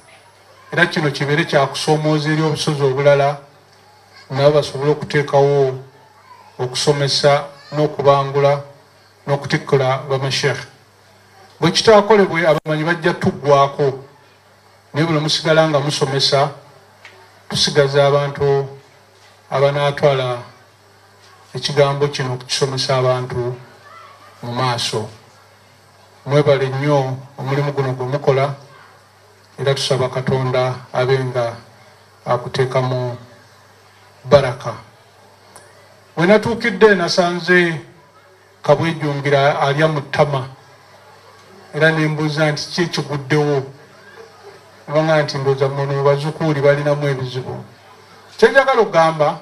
era kino kibeere kyakusoomooza eri obusozi obulala nabo basobole okuteekawo okusomesa n'okubangula n'okutikkula bamasheekhe bwe kitaakolebwe abamanyi bajja tuggwako naye buli musigala nga musomesa tusigaza abantu abanaatwala ekigambo kino okukisomesa abantu mu maaso. Mwebale nnyo omulimu guno gwe mukola era tusaba katonda abe nga akuteekamu baraka. We natuukidde nasanze kabwejungira alya mu ttama. Era nembuuza nti ki ekiguddewo? Obanga nti ndooza muno mu bazukuuli balinamu ebizibu. Kyenjagala okugamba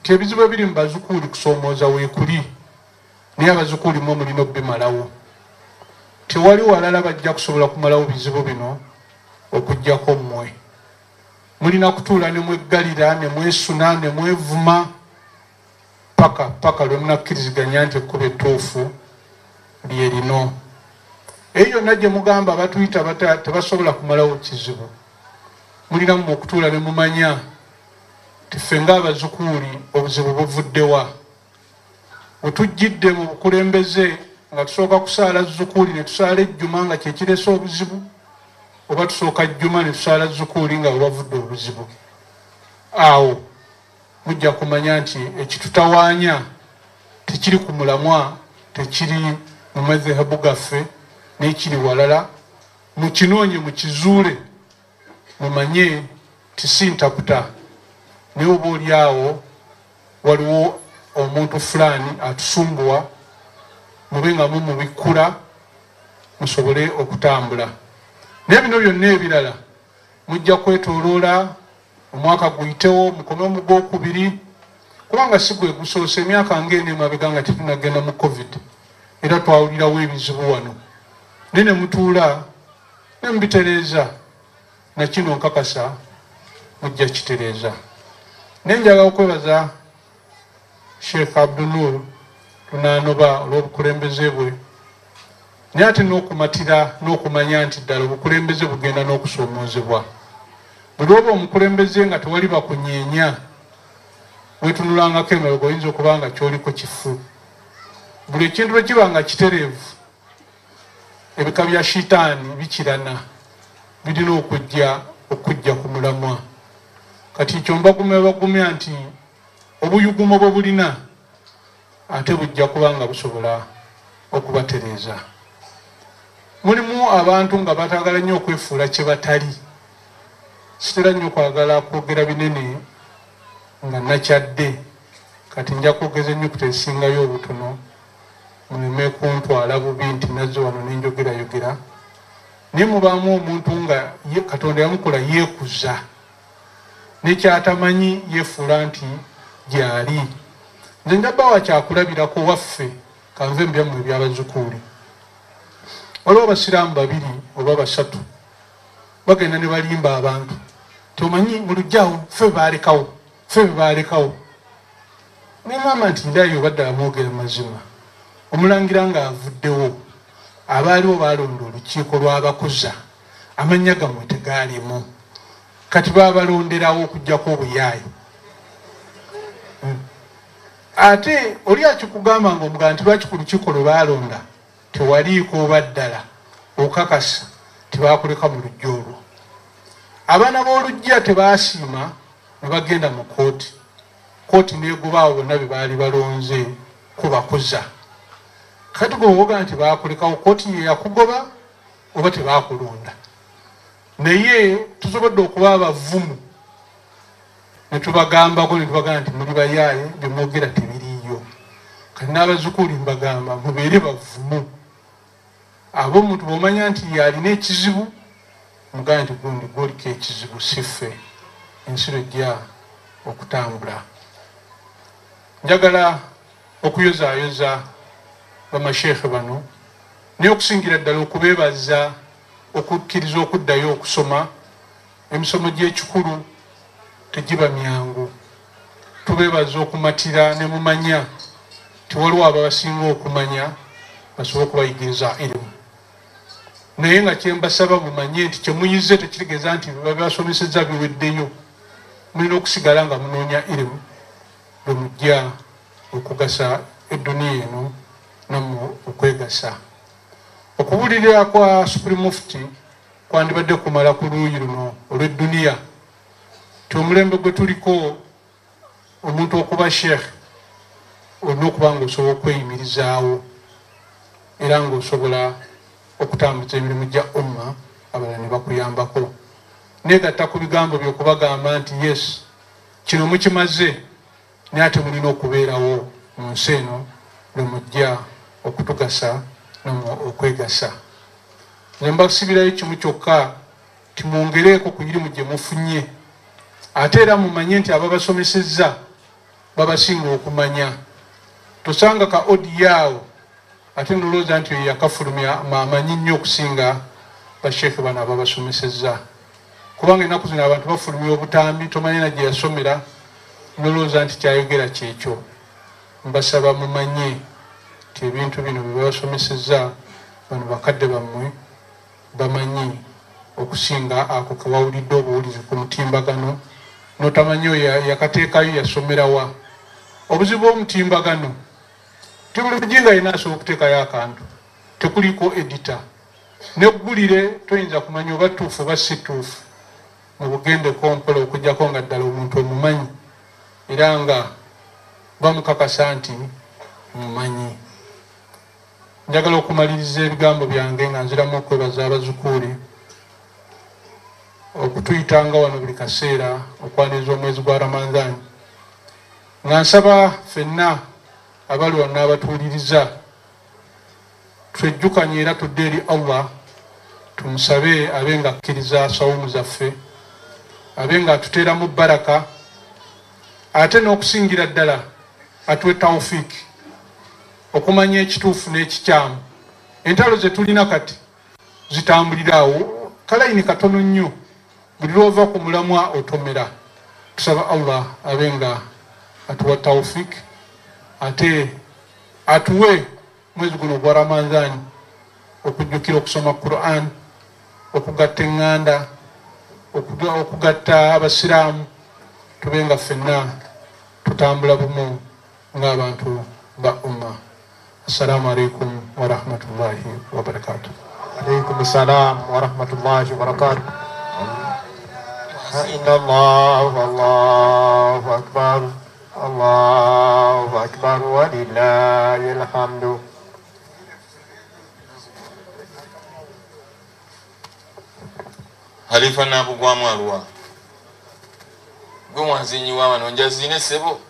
nti ebizibu ebiri mu bazukuuli kusoomooza weekuli naye abazukuuli mwe mulina okubimalawo tewali walala bajja kusobola kumalawo bizibu bino okugjako mmwe mulina kutuula ne mweggalira ne mwesuna ne mwevuma paka paka lwe munakkiriziganya nti ekkuba ettuufu lyerino eyo yonna gye mugamba batuyita tebasobola kumalawo kizibu. Mulinamu okutuula ne mumanya tiffe ngaabazukuuli obuzibu buvuddewa bwe tujjidde mu bukulembeze nga tusooka kusaala zukuuli ne tusaala ejjuma nga kyekiresa obuzibu oba tusooka jjuma ne tusaala zukuuli nga webavudde obuzibu awo mujja kumanya nti ekitutawaanya tekiri ku mulamwa tekiri mu madhehabu gaffe nekiri walala mukinoonye mukizuule mumanye tisintaputa naye oba oli awo waliwo omuntu fulaani atusumbuwa mube nga mumubikkula musobole okutambula naye bino byonna ebirala mujja kwetoloola omwaka guyitewo mukome omugwokubiri kubanga si gwe gusoose emyaka ngaene emabega nga tetunagenda mu covid era twawulirawo ebizibu wano. Naye ne mutuula ne mubitereeza nakino nkakasa mujja kitereeza. Naye njagala okwebaza sheekh abdunur tunanoba olw'obukulembeze bwe naye ate n'okumatira n'okumanya nti ddala obukulembeze bugenda n'okusoomoozebwa. Buli oba omukulembeze nga tewali bakunyeenya wetunulangako emabega oyinza okuba nga kyoliko kifu. Buli ekintu bwe kiba nga kitereevu ebika bya shitaani bikirana birina okujja okujja ku mulamwa. Kati ekyo mbagumya bagumya nti obuyugumo bwe bulina ate bujja kuba nga busobola okubatereeza mulimu abantu nga batagala nnyo okwefuula kye batali. Sitera nnyo kwagala kwogera binene nga nakyadde. Kati nja kwogeza ennyukuta esingayo obutono muleme kuntwala bubi nti nazze wano nenjogerayogera naye mubaamu omuntu nga katonda yamukola yeekuza. Nekyatamanyi yefuula nti gyali. Nze njabawa kyakulabirako waffe kanve mubyammwe ebyabazukuuli waliwo abasiraamu babiri oba basatu bagenda ne balimba abantu. Tomanyi mulujjawo ffe balekawo ffe bebalekawo nemama nti ndayo obadde amwogera mazima. Omulangira nga avuddewo abaaliwo balonda olukiiko lw'abakuza amannya gammwe tegaalimu. Kati babalonderawo okugjako obuyaayo ate oli akikugamba nga omugamba nti lwaki ku lukiiko lwe balonda tewaliiko oba ddala okakasa tebakuleka mu lujja olwo. Abaana b'olujja tebasiima ne bagenda mu kooti kooti negobaawo bonna be baali balonze kubakuza kati gwewoga nti bakulekawo kooti ye yakugoba oba tebakulonda. Naye tusobodde okuba abavumu netubagambako netubagamba nti muli bayaaye byemwogera tebiriiyo. Kati n'abazukuuli mbagamba mubeere bavumu aba omuntu bwomanya nti yalina ekizibu mugamba nti gundi gwoliko ekizibu siffe ensi lwejja okutambula. Njagala okuyozaayoza bamasheekhe bano naye okusingira ddala okubeebaza okukkiriza okuddayo okusoma emisomo gy'ekikulu tegiba myangu. Tubeebaza okumatira ne mumanya tiwaliwo abo abasinga okumanya basobole okubayigiriza irimu naye nga kyembasaba mumanye nti kyemuyize tekitegeeza nti babasomeseza biweddeyo mulina okusigala nga munoonya irimu bwe mujja okugasa eduniya eno nammwe okwegasa. Okubuulirira kwa supreme mufti kwandibadde kumala ku luuyi luno olw'edduniya ti omulembe gwe tuliko omuntu okuba sheekh olina okuba nga osobola okweyimirizaawo era ngaosobola okutambuza emirimu gya umma abalala ne bakuyambako. Negatta ku bigambo byokubagamba nti yes kino mukimaze naye ate mulina okubeerawo mu nsi eno lwe mujja okutugasa okwegasa. Nze mbasibirayo kimu kyokka timwongereeko ku mirimu gye mufunye. Ate era mumanye nti ababasomesezza babasinga okumanya. Tosanga ka odiyaawo ate nolowooza nti oyo yakafulumya amanyi nnyo okusinga basheekhe bano ababasomesezza. Kubanga ennaku zino abantu bafulumya obutambi tomanyi na gye yasomera nolowooza nti kyayogera kyekyo. Mbasaba mumanye nti ebintu bino byebabasomesezza bano bakadde bammwe bamanyi okusinga ako kewawulidde obuwulizi ku mutimbagano. Notamanyi oyo yakateekayo yasomerawa obuzibu bwomutimbagano tibuli mujinga yina asobola okuteekayo akantu tekuliko edita neggulire toyinza kumanya oba tuufu oba si tuufu mubugendeko mpola okugjako nga ddala omuntu omumanyi. Era nga bamukakasa nti mumanyi. Njagala okumaliriza ebigambo byange nga nziramu okwebaza abazukuuli okutuyitanga wano buli kaseera okwaniriza omwezi gwa ramadhaani nga nsaba ffenna abali wano n'abatuwuliriza twejjukanye era tudde eri allah tumusabe abe nga akkiriza sawumu zaffe abe nga atuteeramu baraka ate n'okusingira ddala atuwe tawfiiki okumanya ekituufu n'ekikyamu. Entalo ze tulina kati zitambuliraawo kalayini katono nnyo buli lwova ku mulamwa otomera. Tusaba allah abe nga atuwa tawfiiki ate atuwe mwezi guno gwa ramadhaani okujjukira okusoma quran okugatta eŋŋanda okugatta abasiraamu tube nga ffenna tutambula bumu ng'abantu ba umma assalamu alaikum warahmatullahi wabarakatuh عليكم السلام ورحمة الله وبركاته إن الله الله أكبر Allahu akbar walillahil hamdu. Halifa nakugwamu alwa. Gwe mwanzinyi wa wano njazine sebo.